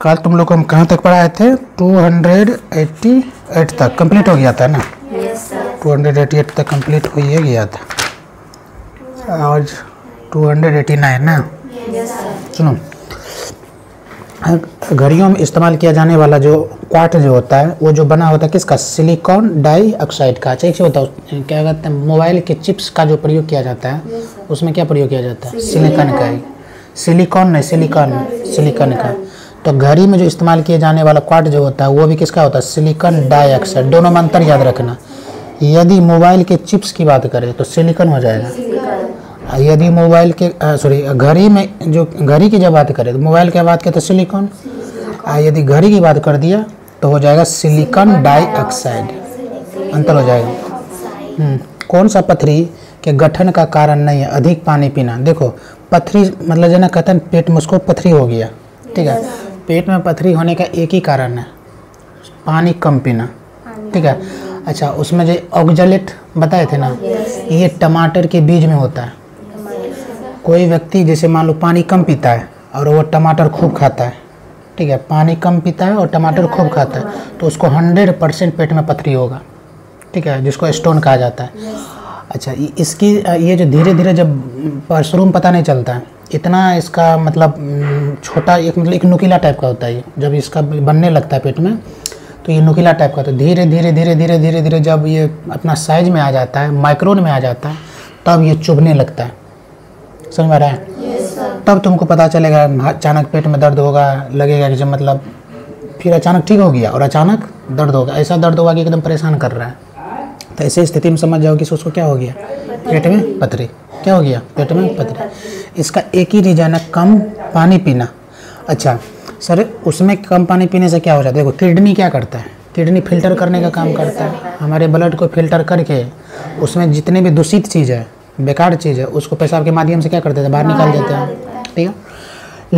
कल तुम लोग को हम कहाँ तक पढ़ाए थे? 288 तक कंप्लीट हो गया था ना? सर 288 तक कंप्लीट हो ही गया था। आज 289 ना? सर सुनो। घड़ियों में इस्तेमाल किया जाने वाला जो क्वार्ट जो होता है वो जो बना होता है किसका? सिलिकॉन डाई ऑक्साइड का। अच्छा एक से बताओ क्या कहते हैं मोबाइल के चिप्स का जो प्रयोग किया जाता है सर उसमें क्या प्रयोग किया जाता है? सिलिकॉन का ही। सिलिकॉन नहीं सिलिकॉन सिलिकॉन का। तो घड़ी में जो इस्तेमाल किए जाने वाला क्वार्ट जो होता है वो भी किसका होता है? Silicon dioxide. दोनों में अंतर याद रखना। यदि मोबाइल के चिप्स की बात करें तो सिलिकॉन हो जाएगा। यदि मोबाइल के सॉरी घड़ी में जो घड़ी की जब बात करें तो मोबाइल की बात करें तो सिलिकॉन। आ यदि घड़ी की बात कर दिया तो हो जाएगा सिलिकॉन डाइऑक्साइड। अंतर हो जाएगा। हम्म, कौन सा पथरी के गठन का कारण नहीं है? अधिक पानी पीना। देखो पथरी मतलब जो ना कहते हैं पेट में उसको पथरी हो गया। ठीक है? पेट में पथरी होने का एक ही कारण है। पानी कम पीना। ठीक है? अच्छा उसमें जो ऑक्जलेट बताए थे ना ये टमाटर के बीज में होता है। कोई व्यक्ति जैसे मान लो पानी कम पीता है और वो टमाटर खूब खाता है ठीक है? पानी कम पीता है और टमाटर खूब खाता है तो उसको हंड्रेड परसेंट पेट में पथरी होगा। ठीक है? जिसको स्टोन कहा जाता है। अच्छा इसकी ये जो धीरे धीरे जब मशरूम पता नहीं चलता है इतना इसका मतलब छोटा एक मतलब एक नुकीला टाइप का होता है ये। जब इसका बनने लगता है पेट में तो ये नुकीला टाइप का होता है। धीरे धीरे धीरे धीरे धीरे धीरे जब ये अपना साइज़ में आ जाता है माइक्रोन में आ जाता है तब ये चुभने लगता है। समझ में आ रहा है? तब तुमको पता चलेगा अचानक पेट में दर्द होगा लगेगा कि जब मतलब फिर अचानक ठीक हो गया और अचानक दर्द होगा ऐसा दर्द होगा कि एकदम परेशान कर रहा है। तो ऐसे स्थिति में समझ जाओ कि उसको क्या हो गया? पेट में पथरी। क्या हो गया? पेट में पथरी। इसका एक ही रीजन है, कम पानी पीना। अच्छा सर, उसमें कम पानी पीने से क्या हो जाता है? देखो, किडनी क्या करता है? किडनी फ़िल्टर करने का काम करता है। हमारे ब्लड को फ़िल्टर करके उसमें जितने भी दूषित चीज़ है, बेकार चीज़ है, उसको पेशाब के माध्यम से क्या कर देते हैं? बाहर निकाल देते हैं। ठीक है?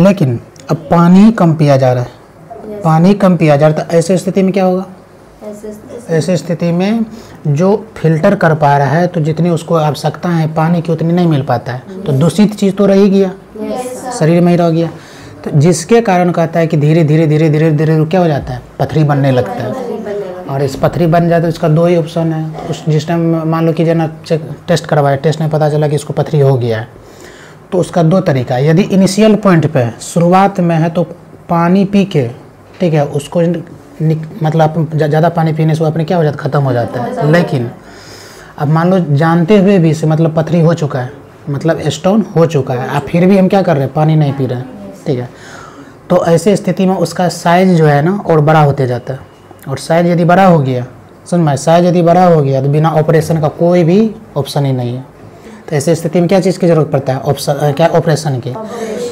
लेकिन, अब पानी कम पिया जा रहा है। पानी कम पिया जा रहा है तो ऐसे स्थिति में क्या होगा? ऐसे स्थिति में जो फ़िल्टर कर पा रहा है तो जितनी उसको आवश्यकता है पानी की उतनी नहीं मिल पाता है। तो दूषित चीज़ तो रह गया। शरीर में ही रह गया। तो जिसके कारण कहता है कि धीरे धीरे धीरे धीरे धीरे क्या हो जाता है? पथरी बनने लगता है। और इस पथरी बन जाए तो इसका दो ही ऑप्शन है। उस जिस टाइम मान लो कि जना चेक टेस्ट करवाए टेस्ट में पता चला कि इसको पथरी हो गया है। तो उसका दो तरीका है। यदि इनिशियल पॉइंट पे शुरुआत में है तो पानी पी के ठीक है उसको मतलब ज़्यादा पानी पीने से वो अपने क्या हो जाता है? ख़त्म हो जाता है। लेकिन अब मान लो जानते हुए भी से मतलब पथरी हो चुका है मतलब स्टोन हो चुका है अब फिर भी हम क्या कर रहे हैं? पानी नहीं पी रहे हैं ठीक है? तो ऐसे स्थिति में उसका साइज़ जो है ना और बड़ा होते जाता है। और साइज़ यदि बड़ा हो गया सुन मैं साइज़ यदि बड़ा हो गया तो बिना ऑपरेशन का कोई भी ऑप्शन ही नहीं है। तो ऐसे स्थिति में क्या चीज़ की ज़रूरत पड़ता है? ऑप्शन क्या ऑपरेशन की?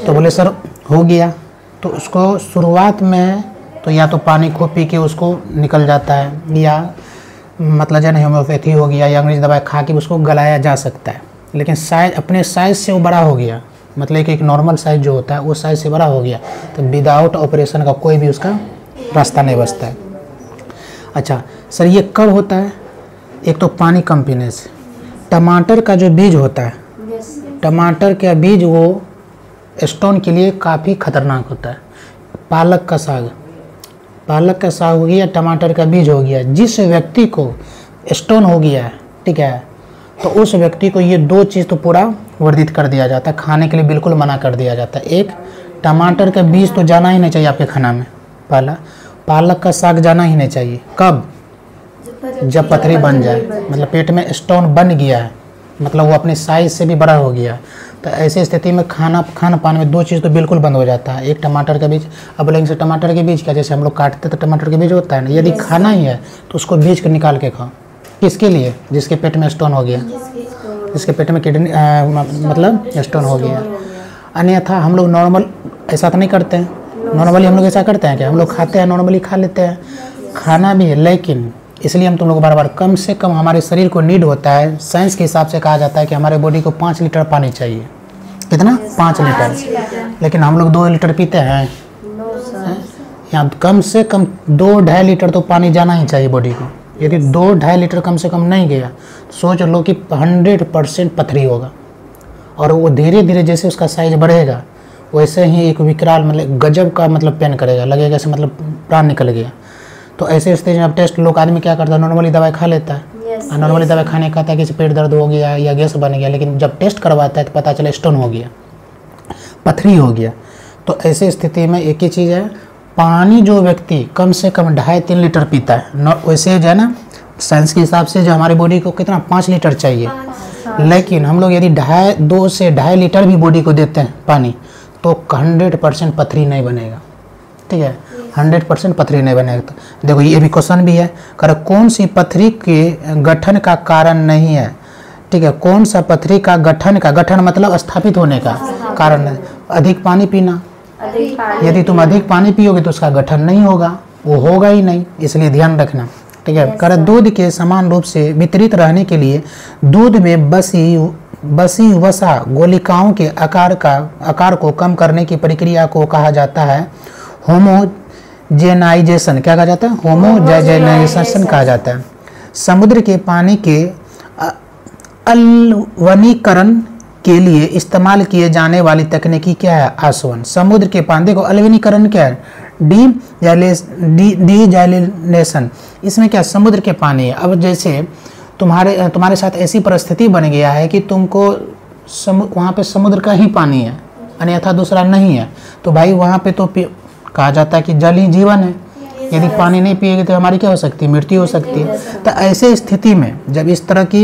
तो बोले सर हो गया। तो उसको शुरुआत में तो या तो पानी खूब पी के उसको निकल जाता है या मतलब जन होम्योपैथी हो गया या अंग्रेज़ी दवाई खा के उसको गलाया जा सकता है। लेकिन साइज़ अपने साइज़ से वो बड़ा हो गया मतलब कि एक नॉर्मल साइज़ जो होता है वो साइज़ से बड़ा हो गया तो विदाउट ऑपरेशन का कोई भी उसका रास्ता नहीं बचता है। अच्छा सर ये कब होता है? एक तो पानी कम पीने से। टमाटर का जो बीज होता है टमाटर का बीज वो स्टोन के लिए काफ़ी खतरनाक होता है। पालक का साग। पालक का साग हो गया, टमाटर का बीज हो गया, जिस व्यक्ति को स्टोन हो गया है ठीक है तो उस व्यक्ति को ये दो चीज़ तो पूरा वर्धित कर दिया जाता है, खाने के लिए बिल्कुल मना कर दिया जाता है एक, टमाटर का बीज तो जाना ही नहीं चाहिए आपके खाना में पहला पालक का साग जाना ही नहीं चाहिए कब जब पथरी बन जाए मतलब पेट में स्टोन बन गया है मतलब वो अपने साइज़ से भी बड़ा हो गया। तो ऐसी स्थिति में खाना खान पान में दो चीज़ तो बिल्कुल बंद हो जाता है। एक टमाटर का बीज अब बोलेंगे से टमाटर के बीज क्या? जैसे हम लोग काटते तो टमाटर के बीज होता है ना? यदि खाना ही है तो उसको बीज के निकाल के खाओ। किसके लिए? जिसके पेट में स्टोन हो गया। जिसके पेट में किडनी मतलब स्टोन हो गया। अन्यथा हम लोग नॉर्मल ऐसा तो नहीं करते हैं। नॉर्मली हम लोग ऐसा करते हैं कि हम लोग खाते हैं नॉर्मली खा लेते हैं। खाना भी है लेकिन इसलिए हम तुम लोग बार बार कम से कम हमारे शरीर को नीड होता है। साइंस के हिसाब से कहा जाता है कि हमारे बॉडी को पाँच लीटर पानी चाहिए। कितना पाँच लीटर। लेकिन हम लोग दो लीटर पीते हैं। यहाँ कम से कम दो ढाई लीटर तो पानी जाना ही चाहिए बॉडी को। यदि दो ढाई लीटर कम से कम नहीं गया। सोच लो कि हंड्रेड परसेंट पथरी होगा। और वो धीरे धीरे जैसे उसका साइज़ बढ़ेगा, वैसे ही एक विकराल मतलब गजब का मतलब पेन करेगा। लगेगा जैसे मतलब प्राण निकल गया। तो ऐसे स्थिति में अब टेस्ट लोग आदमी क्या करता है? नॉर्मली दवाई खा लेता है। Yes, नॉर्मली दवाई खाने का है कि पेट दर्द हो गया या गैस बन गया लेकिन जब टेस्ट करवाता है तो पता चला स्टोन हो गया पथरी हो गया। तो ऐसे स्थिति में एक ही चीज़ है पानी जो व्यक्ति कम से कम ढाई तीन लीटर पीता है वैसे जो है ना साइंस के हिसाब से जो हमारी बॉडी को कितना पाँच लीटर चाहिए। लेकिन हम लोग यदि ढाई दो से ढाई लीटर भी बॉडी को देते हैं पानी तो हंड्रेड परसेंट पथरी नहीं बनेगा। ठीक है? हंड्रेड परसेंट पथरी नहीं बनेगा तो। देखो ये भी क्वेश्चन भी है। कर कौन सी पथरी के गठन का कारण नहीं है? ठीक है कौन सा पथरी का गठन का गठन मतलब स्थापित होने का कारण है? अधिक पानी पीना। यदि तुम अधिक पानी। पियोगे तो उसका गठन नहीं होगा वो होगा ही नहीं इसलिए ध्यान रखना। ठीक है कर दूध के समान रूप से वितरित रहने के लिए दूध में बसी बसी वसा गोलिकाओं के आकार का आकार को कम करने की प्रक्रिया को कहा जाता है। होमोजेनाइजेशन क्या कहा जाता है? होमोजेनाइजेशन कहा जाता है। समुद्र के पानी के अलवनीकरण के लिए इस्तेमाल किए जाने वाली तकनीकी क्या है? आसवन। समुद्र के पानी देखो अलवनीकरण क्या है? De de desalination. इसमें क्या समुद्र के पानी है। अब जैसे तुम्हारे तुम्हारे साथ ऐसी परिस्थिति बन गया है कि तुमको समु वहाँ पे समुद्र का ही पानी है। अन्यथा दूसरा नहीं है। तो भाई वहाँ पे तो कहा जाता है कि जल ही जीवन है। यदि पानी नहीं पिएगी तो हमारी क्या हो सकती है? मृत्यु हो सकती है। तो ऐसे स्थिति में जब इस तरह की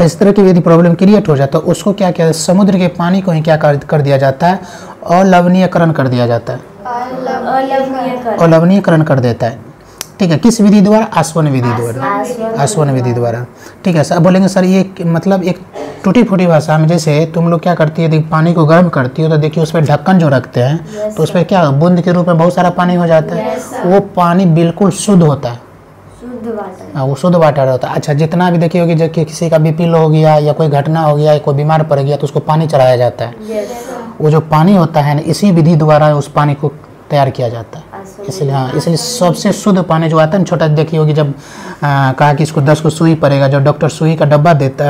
इस तरह की यदि प्रॉब्लम क्रिएट हो जाता है तो उसको क्या किया समुद्र के पानी को ही क्या कर, कर दिया जाता है? अलवनीयकरण कर दिया जाता है। अलवनीयकरण कर देता है। ठीक है किस विधि द्वारा? आसवन विधि द्वारा। आसवन। विधि द्वारा। ठीक है सर अब बोलेंगे सर ये मतलब एक टूटी फूटी भाषा में जैसे तुम लोग क्या करती है पानी को गर्म करती हो तो देखिए उस पर ढक्कन जो रखते हैं तो उस पर क्या बूंद के रूप में बहुत सारा पानी हो जाता है। वो पानी बिल्कुल शुद्ध होता है। वाटर। हाँ वो शुद्ध वाटर होता है। अच्छा जितना भी देखिए होगी कि किसी का बीपी लो हो गया या कोई घटना हो गया या कोई बीमार पड़ गया तो उसको पानी चढ़ाया जाता है। वो जो पानी होता है ना इसी विधि द्वारा उस पानी को तैयार किया जाता है। इसलिए हाँ इसलिए सबसे शुद्ध पानी जो आता है ना छोटा देखी होगी जब आ, कहा कि इसको दस को सुई पड़ेगा जब डॉक्टर सुई का डब्बा देता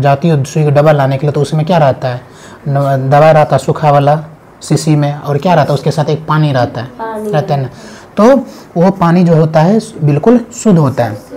जाती हो सुई का डब्बा लाने के लिए तो उसमें क्या रहता है? दवा रहता है सूखा वाला सीसी में और क्या रहता है? उसके साथ एक पानी रहता है रहता है ना। तो वो पानी जो होता है बिल्कुल शुद्ध होता है।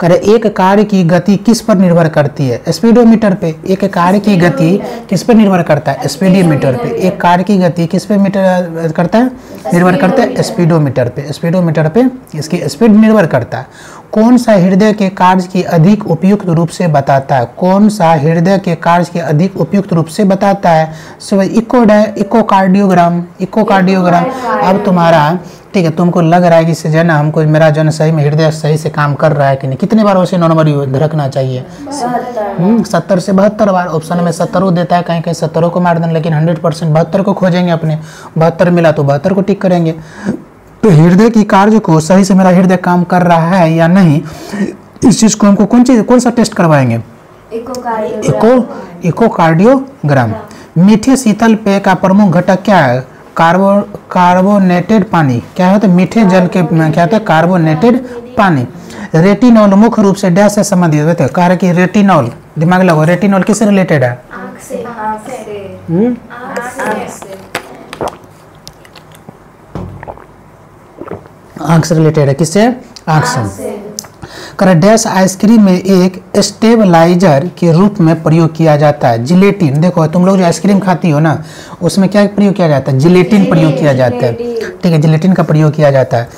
करे एक कार्य की गति किस पर निर्भर करती है? स्पीडोमीटर पे। एक कार्य की गति किस पर निर्भर करता है? स्पीडोमीटर पे। एक कार्य की गति किस पे मीटर करता है? निर्भर करता है स्पीडोमीटर। पे। स्पीडोमीटर पे इसकी स्पीड निर्भर करता है। कौन सा हृदय के कार्य की अधिक उपयुक्त रूप से बताता है? कौन सा हृदय के कार्य की अधिक उपयुक्त रूप से बताता है? So echo echocardiogram echocardiogram. अब तुम्हारा ठीक है तुमको लग रहा है कि इससे जो है ना हमको मेरा जो है सही में हृदय सही से काम कर रहा है कि नहीं? कितने बार वैसे नॉर्मली धड़कना चाहिए? सत्तर। से बहत्तर बार ऑप्शन में सत्तरों देता है कहीं कहीं सत्तरों को मार देना लेकिन हंड्रेड परसेंट बहत्तर को खोजेंगे अपने। बहत्तर मिला तो बहत्तर को टिक करेंगे। तो हृदय की कार्य को सही से मेरा हृदय काम कर रहा है या नहीं इस चीज़ को हमको कौन चीज़ कौन सा टेस्ट करवाएँगे? इकोकार्डियोग्राम। Echo echocardiogram. मीठे शीतल पेय का प्रमुख घटक क्या है? कार्बो, कार्बोनेटेड पानी, क्या होता है मीठे जल के, क्या होता है, कार्बोनेटेड पानी। रेटिनॉल मुख्य रूप से डैश से संबंधित होता है। कह रहे कि रेटिनॉल, दिमाग लगो रेटिनॉल किससे रिलेटेड है? हम्म? आँख से रिलेटेड है। किससे? आँख से। से कर डैश आइसक्रीम में एक स्टेबलाइजर के रूप में प्रयोग किया जाता है। जिलेटिन देखो तुम लोग जो आइसक्रीम खाती हो ना उसमें क्या प्रयोग किया जाता है? जिलेटिन प्रयोग किया जाता है। ठीक है जिलेटिन का प्रयोग किया जाता है।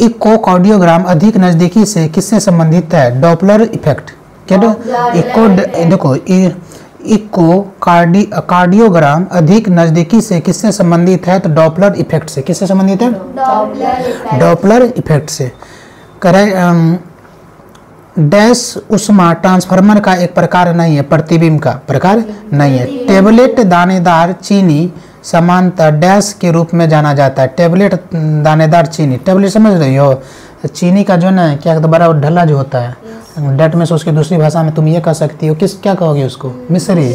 इकोकार्डियोग्राम अधिक नज़दीकी से किससे संबंधित है? Doppler effect. क्या दो इको देखो इको कार्डि कार्डियोग्राम अधिक नज़दीकी से किससे संबंधित है? तो डॉपलर इफ़ेक्ट से। किससे संबंधित है? Doppler effect. से। करे डैश उष्मा ट्रांसफार्मर का एक प्रकार नहीं है, प्रतिबिंब का प्रकार नहीं है। टेबलेट दानेदार चीनी समानता डैश के रूप में जाना जाता है। टेबलेट दानेदार चीनी, टेबलेट समझ रही हो? चीनी का जो ना क्या कहते बड़ा ढल्ला जो होता है? डेट में से उसकी दूसरी भाषा में तुम ये कह सकती हो, किस, क्या कहोगे उसको? मिश्री।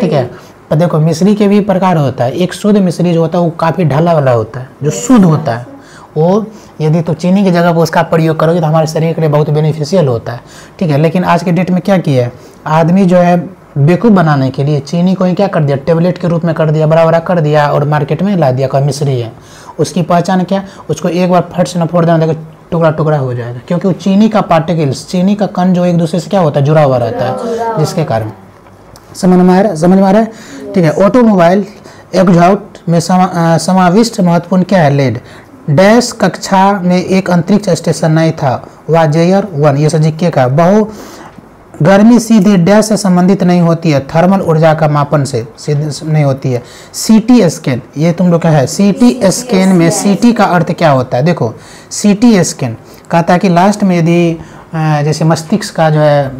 ठीक है? पर देखो, मिश्री के भी प्रकार होता है। एक शुद्ध मिश्री जो होता है, वो काफ़ी ढला वाला होता है, जो शुद्ध होता है। वो यदि तो चीनी की जगह पर उसका प्रयोग करोगे तो हमारे शरीर के लिए बहुत बेनिफिशियल होता है। ठीक है लेकिन आज के डेट में क्या किया है? आदमी जो है बेवकूफ़ बनाने के लिए चीनी को ही क्या कर दिया? टेबलेट के रूप में कर दिया बड़ा बड़ा कर दिया और मार्केट में ला दिया कहा मिश्री है। उसकी पहचान क्या? उसको एक बार फट से न फोड़ देना देखो टुकड़ा टुकड़ा हो जाएगा। क्योंकि वो चीनी का पार्टिकल्स चीनी का कण जो एक दूसरे से क्या होता है? जुड़ा हुआ रहता है जिसके कारण। समझ में आ रहा है? समझ में आ रहा है? ठीक है ऑटोमोबाइल एग्जॉट में समा, समाविष्ट महत्वपूर्ण क्या है? लेड डैश कक्षा में एक अंतरिक्ष स्टेशन नहीं था वाजेयर वन ये सजिक्के का बहु गर्मी सीधे डैश से संबंधित नहीं होती है थर्मल ऊर्जा का मापन से सीधे नहीं होती है। सीटी स्कैन ये तुम लोग का है? सीटी स्कैन में सीटी का अर्थ क्या होता है? देखो सीटी स्कैन कहता है कि लास्ट में यदि जैसे मस्तिष्क का जो है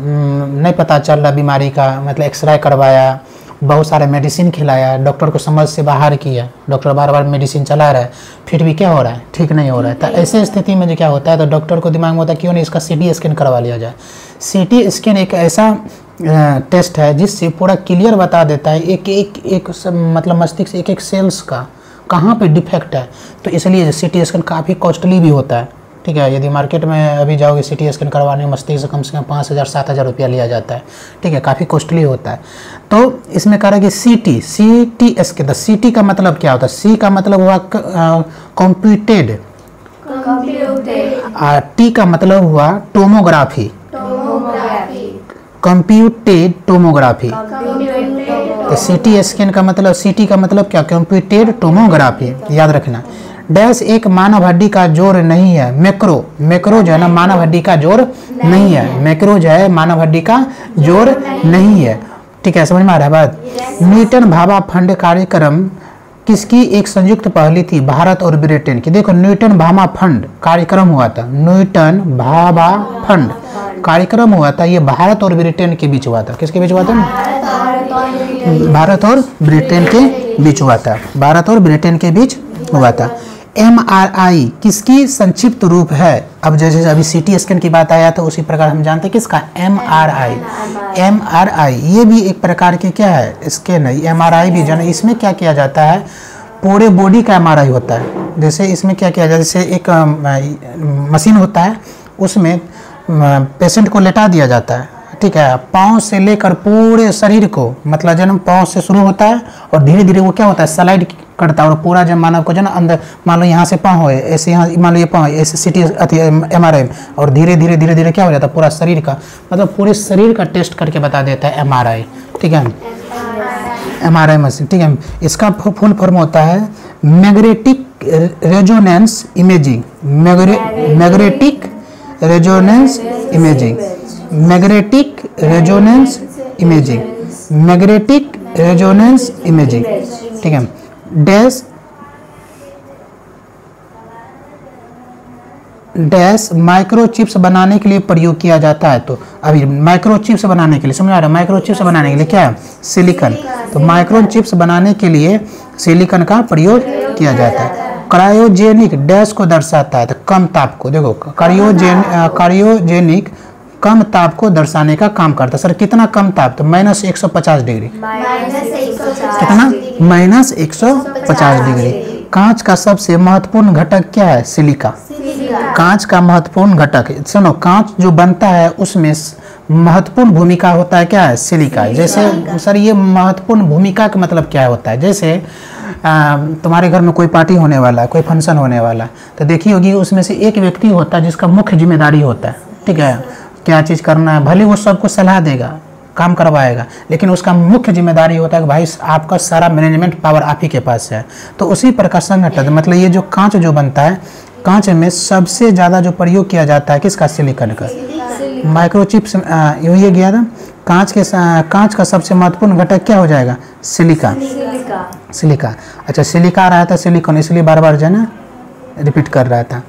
नहीं पता चल रहा बीमारी का मतलब एक्सरे करवाया बहुत सारे मेडिसिन खिलाया डॉक्टर को समझ से बाहर किया। डॉक्टर बार बार मेडिसिन चला रहा है फिर भी क्या हो रहा है? ठीक नहीं हो रहा है। तो ऐसे स्थिति में जो क्या होता है तो डॉक्टर को दिमाग में होता है क्यों नहीं इसका सी स्कैन करवा लिया जाए? सी स्कैन एक ऐसा टेस्ट है जिससे पूरा क्लियर बता देता है एक एक एक मतलब मस्तिष्क एक एक सेल्स का कहाँ पे डिफेक्ट है। तो इसलिए सी टी स्कैन काफ़ी कॉस्टली भी होता है। ठीक है यदि मार्केट में अभी जाओगे सी टी स्कैन करवाने में मस्ती से कम से कम पाँच हज़ार सात हज़ार रुपया लिया जाता है। ठीक है काफ़ी कॉस्टली होता है। तो इसमें कह रहा है कि C T C T scan C T का मतलब क्या होता है? सी का मतलब हुआ कंप्यूटेड कंप्यूटर टी का मतलब हुआ टोमोग्राफी टोमोग्राफी कंप्यूटेड टोमोग्राफी तो सी टी स्कैन का मतलब सी टी का मतलब क्या? कंप्यूटेड टोमोग्राफी याद रखना। डैश एक मानव हड्डी का ज़ोर नहीं है। मैक्रो मैक्रो जो है ना मानव हड्डी का ज़ोर नहीं है। मैक्रो जो है मानव हड्डी का ज़ोर नहीं है। ठीक है समझ में आ रहा है बात? न्यूटन भाभा फंड कार्यक्रम किसकी एक संयुक्त पहली थी? भारत और ब्रिटेन की। देखो न्यूटन भाभा फंड कार्यक्रम हुआ था। न्यूटन भाभा फंड कार्यक्रम हुआ था। ये भारत और ब्रिटेन के बीच हुआ था। किसके बीच हुआ था? भारत और ब्रिटेन के बीच हुआ था। भारत और ब्रिटेन के बीच हुआ था। एम आर आई किसकी संक्षिप्त रूप है? अब जैसे अभी सी टी स्कैन की बात आया तो उसी प्रकार हम जानते हैं किसका? M R I M R I ये भी एक प्रकार के क्या है? स्कैन है। एम आर आई भी जो है ना, इसमें क्या किया जाता है? पूरे बॉडी का एम आर आई होता है। जैसे इसमें क्या किया जाता है? जैसे एक मशीन होता है उसमें पेशेंट को लेटा दिया जाता है। ठीक है? पाँव से लेकर पूरे शरीर को मतलब जन्म पाँव से शुरू होता है और धीरे धीरे वो क्या होता है? स्लाइड करता है और पूरा जब मानव को जो ना अंदर, मान लो यहाँ से पाँव है, ऐसे यहाँ, मान लो ये पाँव ऐसे सिटी अथी एम आर आई और धीरे धीरे धीरे धीरे क्या हो जाता है? पूरा शरीर का मतलब पूरे शरीर का टेस्ट करके बता देता है एम आर आई ठीक है? एम आर आई मशीन ठीक है? इसका फुल फॉर्म होता है magnetic resonance imaging magnetic resonance imaging magnetic resonance imaging magnetic resonance imaging ठीक है? डैश डैश माइक्रोचिप्स बनाने के लिए प्रयोग किया जाता है। तो अभी माइक्रोचिप्स बनाने के लिए, समझ आ रहा है? माइक्रोचिप्स बनाने के लिए क्या है? सिलिकन। तो माइक्रोचिप्स बनाने के लिए सिलिकन का प्रयोग किया जाता है। क्रायोजेनिक डैश को दर्शाता है तो कम ताप को। देखो, क्रायोजेन, क्रायोजेनिक कम ताप को दर्शाने का काम करता है। सर कितना कम ताप? तो माइनस एक सौ पचास डिग्री। कितना? माइनस एक सौ पचास डिग्री। कांच का सबसे महत्वपूर्ण घटक क्या है? सिलिका। सिलिका। कांच का महत्वपूर्ण घटक सुनो कांच जो बनता है उसमें महत्वपूर्ण भूमिका होता है क्या है? सिलिका। जैसे सर ये महत्वपूर्ण भूमिका का मतलब क्या होता है? जैसे आ, तुम्हारे घर में कोई पार्टी होने वाला है कोई फ़ंक्शन होने वाला है तो देखी होगी उसमें से एक व्यक्ति होता है जिसका मुख्य ज़िम्मेदारी होता है। ठीक है? क्या चीज़ करना है भले वो सबको सलाह देगा काम करवाएगा लेकिन उसका मुख्य ज़िम्मेदारी होता है कि भाई आपका सारा मैनेजमेंट पावर आप ही के पास है। तो उसी प्रकार संगठन मतलब ये जो कांच जो बनता है कांच में सबसे ज़्यादा जो प्रयोग किया जाता है किसका? सिलिकन का। माइक्रोचिप्स यूँ ये गया था कांच के कांच का सबसे महत्वपूर्ण घटक क्या हो जाएगा? सिलिका। सिलिका। सिलिका। अच्छा सिलिका रहा था सिलिकॉन इसलिए बार बार जो है ना रिपीट कर रहा था।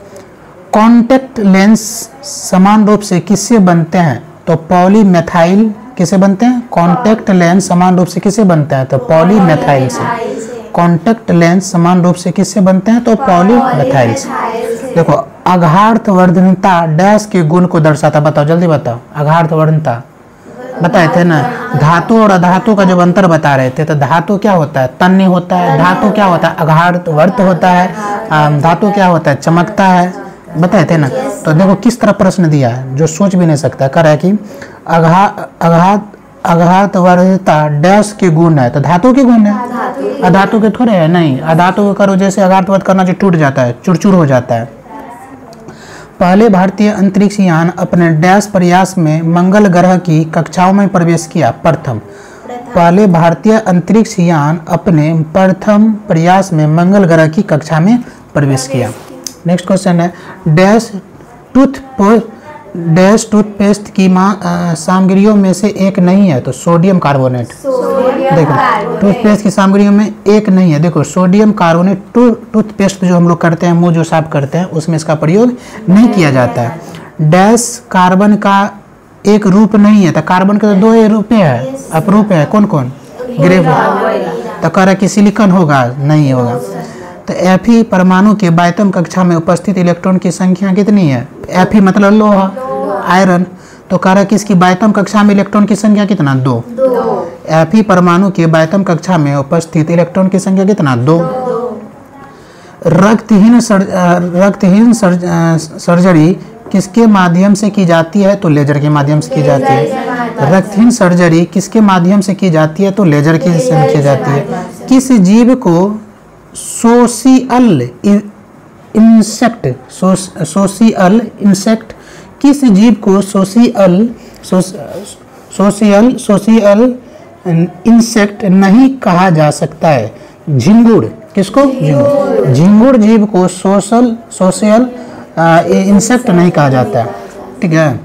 कॉन्टेक्ट लेंस समान रूप से किससे बनते हैं? तो पॉलीमेथाइल किसे बनते हैं? कॉन्टेक्ट लेंस समान रूप से किसे बनते हैं? तो पॉलीमेथाइल से। कॉन्टेक्ट लेंस समान रूप से किससे बनते हैं? तो पॉलीमेथाइल से। देखो अघार्थवर्धनता डैश के गुण को दर्शाता बताओ, जल्दी बताओ। अघार्थवर्धनता बताए थे ना? धातु और अधातु का जब अंतर बता रहे थे तो धातु क्या होता है? तन्य होता है। धातु क्या होता है? अघार्थ वर्त होता है। धातु क्या होता है? चमकता है। बताए थे ना? तो देखो, किस तरह प्रश्न दिया है, जो सोच भी नहीं सकता। कर है कि अघा, अघात अघात वर्धता डैश के गुण है तो धातु के गुण है? अधातु के थोड़े है? नहीं। अधातु के करो, जैसे अघातवत करना जो टूट जाता है, चुरचुर हो जाता है। पहले भारतीय अंतरिक्ष यान अपने डैश प्रयास में मंगल ग्रह की कक्षाओं में प्रवेश किया, प्रथम। पहले भारतीय अंतरिक्ष यान अपने प्रथम प्रयास में मंगल ग्रह की कक्षा में प्रवेश किया। नेक्स्ट क्वेश्चन है डैश टूथ डैश टूथपेस्ट की मा सामग्रियों में से एक नहीं है तो सोडियम कार्बोनेट। देखो टूथपेस्ट की सामग्रियों में एक नहीं है। देखो सोडियम कार्बोनेट टू टूथपेस्ट जो हम लोग करते हैं मुँह जो साफ़ करते हैं उसमें इसका प्रयोग नहीं किया जाता है। डैश कार्बन का एक रूप नहीं है तो कार्बन के तो दो ही रूप है। अपरूप है। कौन कौन ग्रेफ तो कह रहा है कि सिलिकन होगा? नहीं होगा। तो एफ़ ही परमाणु के बायतम कक्षा में उपस्थित इलेक्ट्रॉन की संख्या कितनी है? एफ़ ही मतलब लोहा। आयरन तो कह रहा है कि इसकी बायतम कक्षा में इलेक्ट्रॉन की संख्या कितना? दो। एफ़ ही परमाणु के बायतम कक्षा में उपस्थित इलेक्ट्रॉन की संख्या कितना? दो। रक्तहीन रक्तहीन सर, सर्जरी किसके माध्यम से की जाती है? तो लेजर के माध्यम से की जाती है। रक्तहीन सर्जरी किसके माध्यम से की जाती है? तो लेजर की से की जाती है। किस जीव को सोशियल इंसेक्ट सोशियल इंसेक्ट, किस जीव को सोशियल सोशियल सोशियल इंसेक्ट नहीं कहा जा सकता है? झिंगुर। किसको? झिंगुर। जीव को सोशल सोशियल इंसेक्ट नहीं कहा जाता है। ठीक है?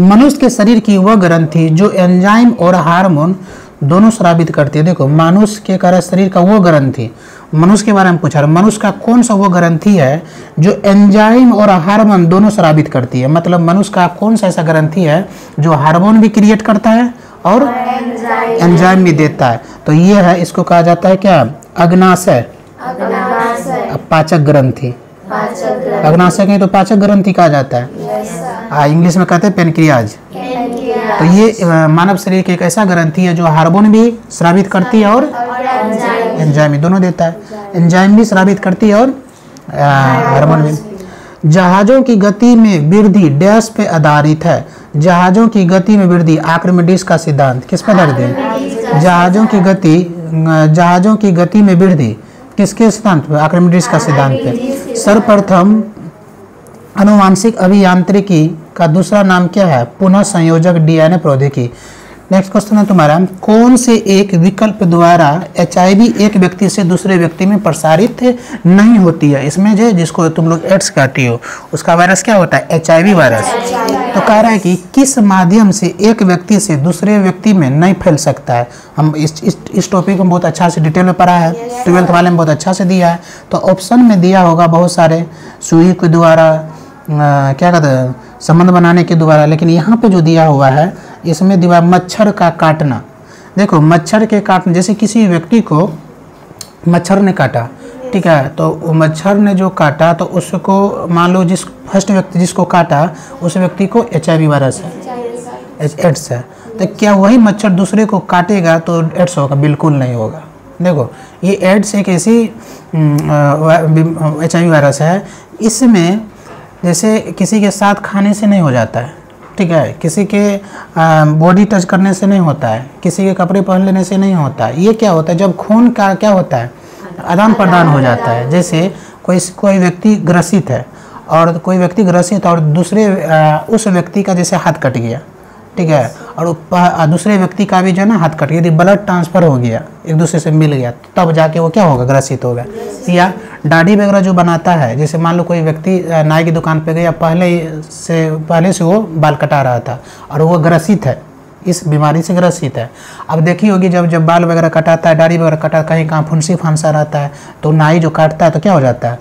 मनुष्य के शरीर की वह ग्रंथि जो एंजाइम और हार्मोन दोनों स्रावित करती है। देखो मनुष्य के कारण शरीर का वो ग्रंथि मनुष्य के बारे में पूछा रहा मनुष्य का कौन सा वो ग्रंथि है जो एंजाइम और हार्मोन दोनों स्रावित करती है? मतलब मनुष्य का कौन सा ऐसा ग्रंथि है जो हार्मोन भी क्रिएट करता है और एंजाइम भी देता है? तो ये है इसको कहा जाता है क्या? अग्नाशय। पाचक ग्रंथि। अग्नाशय नहीं तो पाचक ग्रंथि कहा जाता है। इंग्लिश में कहते हैं पेनक्रियाज। तो ये मानव शरीर की एक ऐसा ग्रंथि है जो हार्मोन भी श्रावित करती है और एंजाइम दोनों देता है। एंजाइम भी स्रावित करती है और हार्मोन भी। जहाजों की गति में वृद्धि डैश पे आधारित है। जहाजों की गति में वृद्धि आर्किमिडीज का सिद्धांत। किस पर आधारित है? जहाजों की गति जहाजों की गति में वृद्धि। किसके सिद्धांत पे? आर्किमिडीज का सिद्धांत पे। सर्वप्रथम अनुवांशिक अभियांत्रिकी का दूसरा नाम क्या है? पुनः संयोजक डीएनए प्रौद्योगिकी। नेक्स्ट क्वेश्चन है तुम्हारा कौन से एक विकल्प द्वारा एचआईवी एक व्यक्ति से दूसरे व्यक्ति में प्रसारित नहीं होती है? इसमें जो जिसको तुम लोग एड्स कहती हो उसका वायरस क्या होता है? एचआईवी वायरस तो कह रहा है कि किस माध्यम से एक व्यक्ति से दूसरे व्यक्ति में नहीं फैल सकता है? हम इस इस, इस टॉपिक में बहुत अच्छा से डिटेल में पढ़ा है ट्वेल्थ वाले में बहुत अच्छा से दिया है। तो ऑप्शन में दिया होगा बहुत सारे सुई के द्वारा क्या कहते हैं, संबंध बनाने के द्वारा, लेकिन यहाँ पे जो दिया हुआ है, इसमें दिया मच्छर का काटना। देखो, मच्छर के काटने, जैसे किसी व्यक्ति को मच्छर ने काटा, ठीक है तो मच्छर ने जो काटा तो उसको, मान लो जिस, फ़र्स्ट व्यक्ति जिसको काटा, उस व्यक्ति को एच आई वी वायरस है। एड्स है। तो क्या वही मच्छर दूसरे को काटेगा तो एड्स होगा, बिल्कुल नहीं होगा। देखो, ये एड्स एक ऐसी एच आई वायरस है। इसमें जैसे किसी के साथ खाने से नहीं हो जाता है, ठीक है? किसी के बॉडी टच करने से नहीं होता है, किसी के कपड़े पहन लेने से नहीं होता है। ये क्या होता है? जब खून का क्या होता है? आदान प्रदान हो जाता है। जैसे कोई कोई व्यक्ति ग्रसित है और कोई व्यक्ति ग्रसित और दूसरे उस व्यक्ति का जैसे हाथ कट गया ठीक है? और दूसरे व्यक्ति का भी जो है ना हाथ कट, यदि ब्लड ट्रांसफ़र हो गया, एक दूसरे से मिल गया, तब जाके वो क्या होगा? ग्रसित होगा। या दाढ़ी वगैरह जो बनाता है, जैसे मान लो कोई व्यक्ति नाई की दुकान पे गया, पहले से पहले से वो बाल कटा रहा था, और वो ग्रसित है, इस बीमारी से ग्रसित है। अब देखी होगी, जब जब बाल वगैरह कटाता है, दाढ़ी वगैरह कटा कहीं कहाँ फुंसी फांसा रहता है तो नाई जो काटता है तो क्या हो जाता है?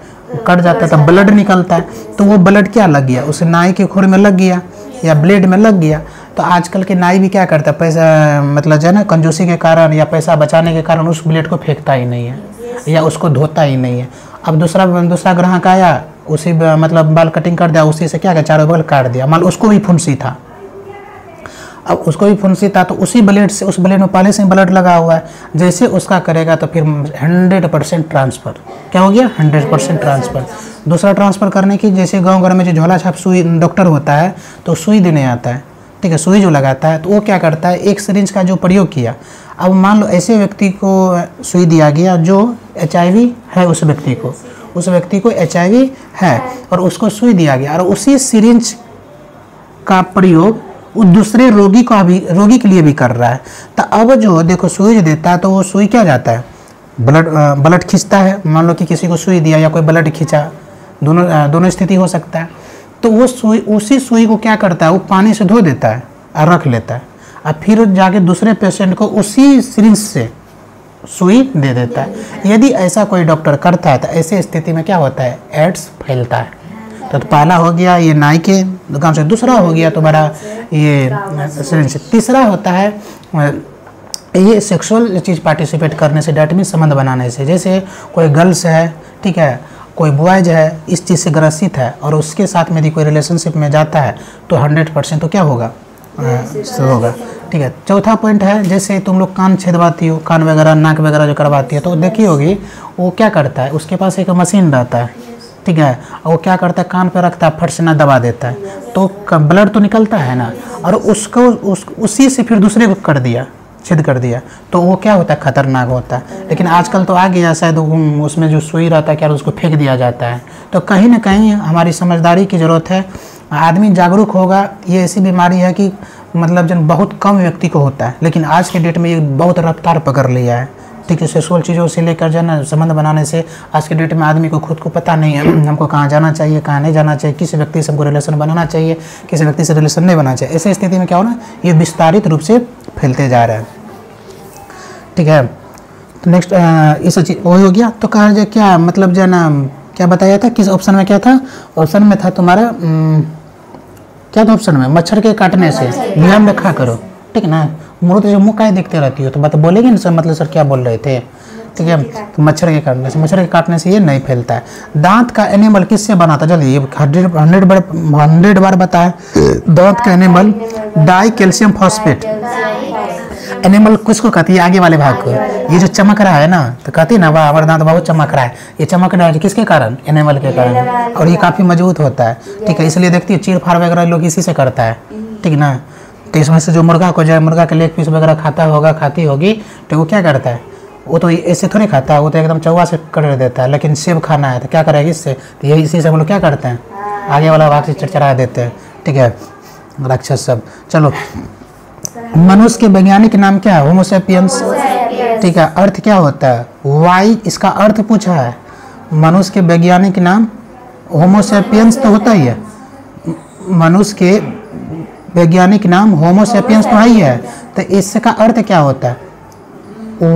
कट जाता है तो ब्लड निकलता है। तो वो ब्लड क्या लग गया? उस नाई के खुर में लग गया, या ब्लेड में लग गया? तो आजकल के नाई भी क्या करता है? पैसा मतलब जो है ना, कंजूसी के कारण या पैसा बचाने के कारण उस ब्लेड को फेंकता ही नहीं है, या उसको धोता ही नहीं है। अब दूसरा दूसरा ग्राहक आया, उसी मतलब बाल कटिंग कर दिया, उसी से क्या किया? चारों बगल काट दिया। मान उसको भी फुंसी था। अब उसको भी फुंसी था तो उसी ब्लेड से, उस ब्लेड में पहले से ब्लड लगा हुआ है। जैसे उसका करेगा तो फिर हंड्रेड परसेंट ट्रांसफ़र। क्या हो गया? Hundred percent transfer. दूसरा ट्रांसफ़र करने की, जैसे गाँव घर में जो झोला छाप सुई डॉक्टर होता है तो सुई देने आता है। ठीक है सुई जो लगाता है तो वो क्या करता है? एक सिरिंज का जो प्रयोग किया। अब मान लो ऐसे व्यक्ति को सुई दिया गया जो एचआईवी है उस व्यक्ति को। उस व्यक्ति को एचआईवी है और उसको सुई दिया गया। और उसी सिरिंज का प्रयोग वो दूसरे रोगी का भी, रोगी के लिए भी कर रहा है। तो अब जो देखो सुई जो देता है तो वो सुई क्या जाता है? ब्लड ब्लड खींचता है। मान लो कि किसी को सुई दिया या कोई ब्लड खींचा, दोनों दोनों स्थिति हो सकता है। तो वो सुई उसी सुई को क्या करता है? वो पानी से धो देता है और रख लेता है। और फिर जाके दूसरे पेशेंट को उसी सिरिंज से सुई दे देता है। यदि ऐसा कोई डॉक्टर करता है तो ऐसे स्थिति में क्या होता है? एड्स फैलता है। तो, तो पहला हो गया ये नाई के दुकान से दूसरा हो गया तुम्हारा ये सिरिंज तीसरा होता है ये सेक्सुअल चीज़ पार्टिसिपेट करने से डेट में संबंध बनाने से। जैसे कोई गर्ल्स है ठीक है कोई बॉयज़ है इस चीज़ से ग्रसित है और उसके साथ में यदि कोई रिलेशनशिप में जाता है तो हंड्रेड परसेंट तो क्या होगा? अ, से होगा। ठीक है चौथा पॉइंट है जैसे तुम लोग कान छेदवाती हो कान वगैरह नाक वगैरह जो करवाती है तो देखी होगी वो क्या करता है उसके पास एक मशीन रहता है। ठीक है और वो क्या करता है कान पे रखता है फट से ना दबा देता है। तो ब्लड तो निकलता है ना और उसको उस उसी से फिर दूसरे को कर दिया। छेद कर दिया। तो वो क्या होता है? खतरनाक होता है। लेकिन आजकल तो आ गया शायद उसमें जो सुई रहता है, क्या उसको फेंक दिया जाता है। तो कहीं ना कहीं हमारी समझदारी की ज़रूरत है। आदमी जागरूक होगा, ये ऐसी बीमारी है कि मतलब जन बहुत कम व्यक्ति को होता है। लेकिन आज के डेट में ये बहुत रफ्तार पकड़ लिया है। ठीक है सेक्सुअल चीज़ों से लेकर जो ना, संबंध बनाने से आज के डेट में आदमी को खुद को पता नहीं है, हमको कहाँ जाना चाहिए, कहाँ नहीं जाना चाहिए, किस व्यक्ति से हमको रिलेशन बनाना चाहिए, किस व्यक्ति से रिलेशन नहीं बनाना चाहिए। ऐसे स्थिति में क्या हो है ये विस्तारित रूप से फैलते जा रहा है। ठीक है? तो नेक्स्ट ये सब चीज़ वही हो गया। तो कहा जाए क्या मतलब जो ना क्या बताया था, किस ऑप्शन में क्या था? ऑप्शन में था तुम्हारा क्या था ऑप्शन में? मच्छर के काटने से ध्यान रखा करो। ठीक है ना? तो जो मुँह काहे देखते रहती हो तो बात बोलेगी ना सर मतलब सर क्या बोल रहे थे? ठीक है? तो मच्छर के काटने से, मच्छर के काटने से ये नहीं फैलता है। दांत का एनिमल किससे बना था? ये हंड्रेड हंड्रेड बार हंड्रेड बार बताया दांत का enamel di calcium phosphate. Enamel किसको कहती है? आगे वाले भाग को। ये जो चमक रहा है ना तो कहती है ना, वाह हमारा दांत बहुत चमक रहा है। ये चमक रहा है किसके कारण? एनिमल के कारण। और ये काफ़ी मज़बूत होता है। ठीक है, इसलिए देखती है चीर फाड़ वगैरह लोग इसी से करता है। ठीक ना? तो इसमें से जो मुर्गा को जो है, मुर्गा के लेग पीस वगैरह खाता होगा, खाती होगी तो वो क्या करता है? वो तो ऐसे थोड़ी खाता है, वो तो एकदम चौवा से कर देता है, लेकिन सेब खाना है तो क्या करेगा इससे? तो यही, इसी से हम लोग क्या करते हैं? आगे वाला भाग से चरचरा देते हैं। ठीक है, राक्षस सब। चलो। मनुष्य के वैज्ञानिक नाम क्या है? होमोसेपियंस ठीक है अर्थ क्या होता है? वाई इसका अर्थ पूछा है। मनुष्य के वैज्ञानिक नाम होमोसेपियंस तो होता ही है। मनुष्य के वैज्ञानिक नाम होमोसेपियंस तो है ही है। तो इसका अर्थ क्या होता है?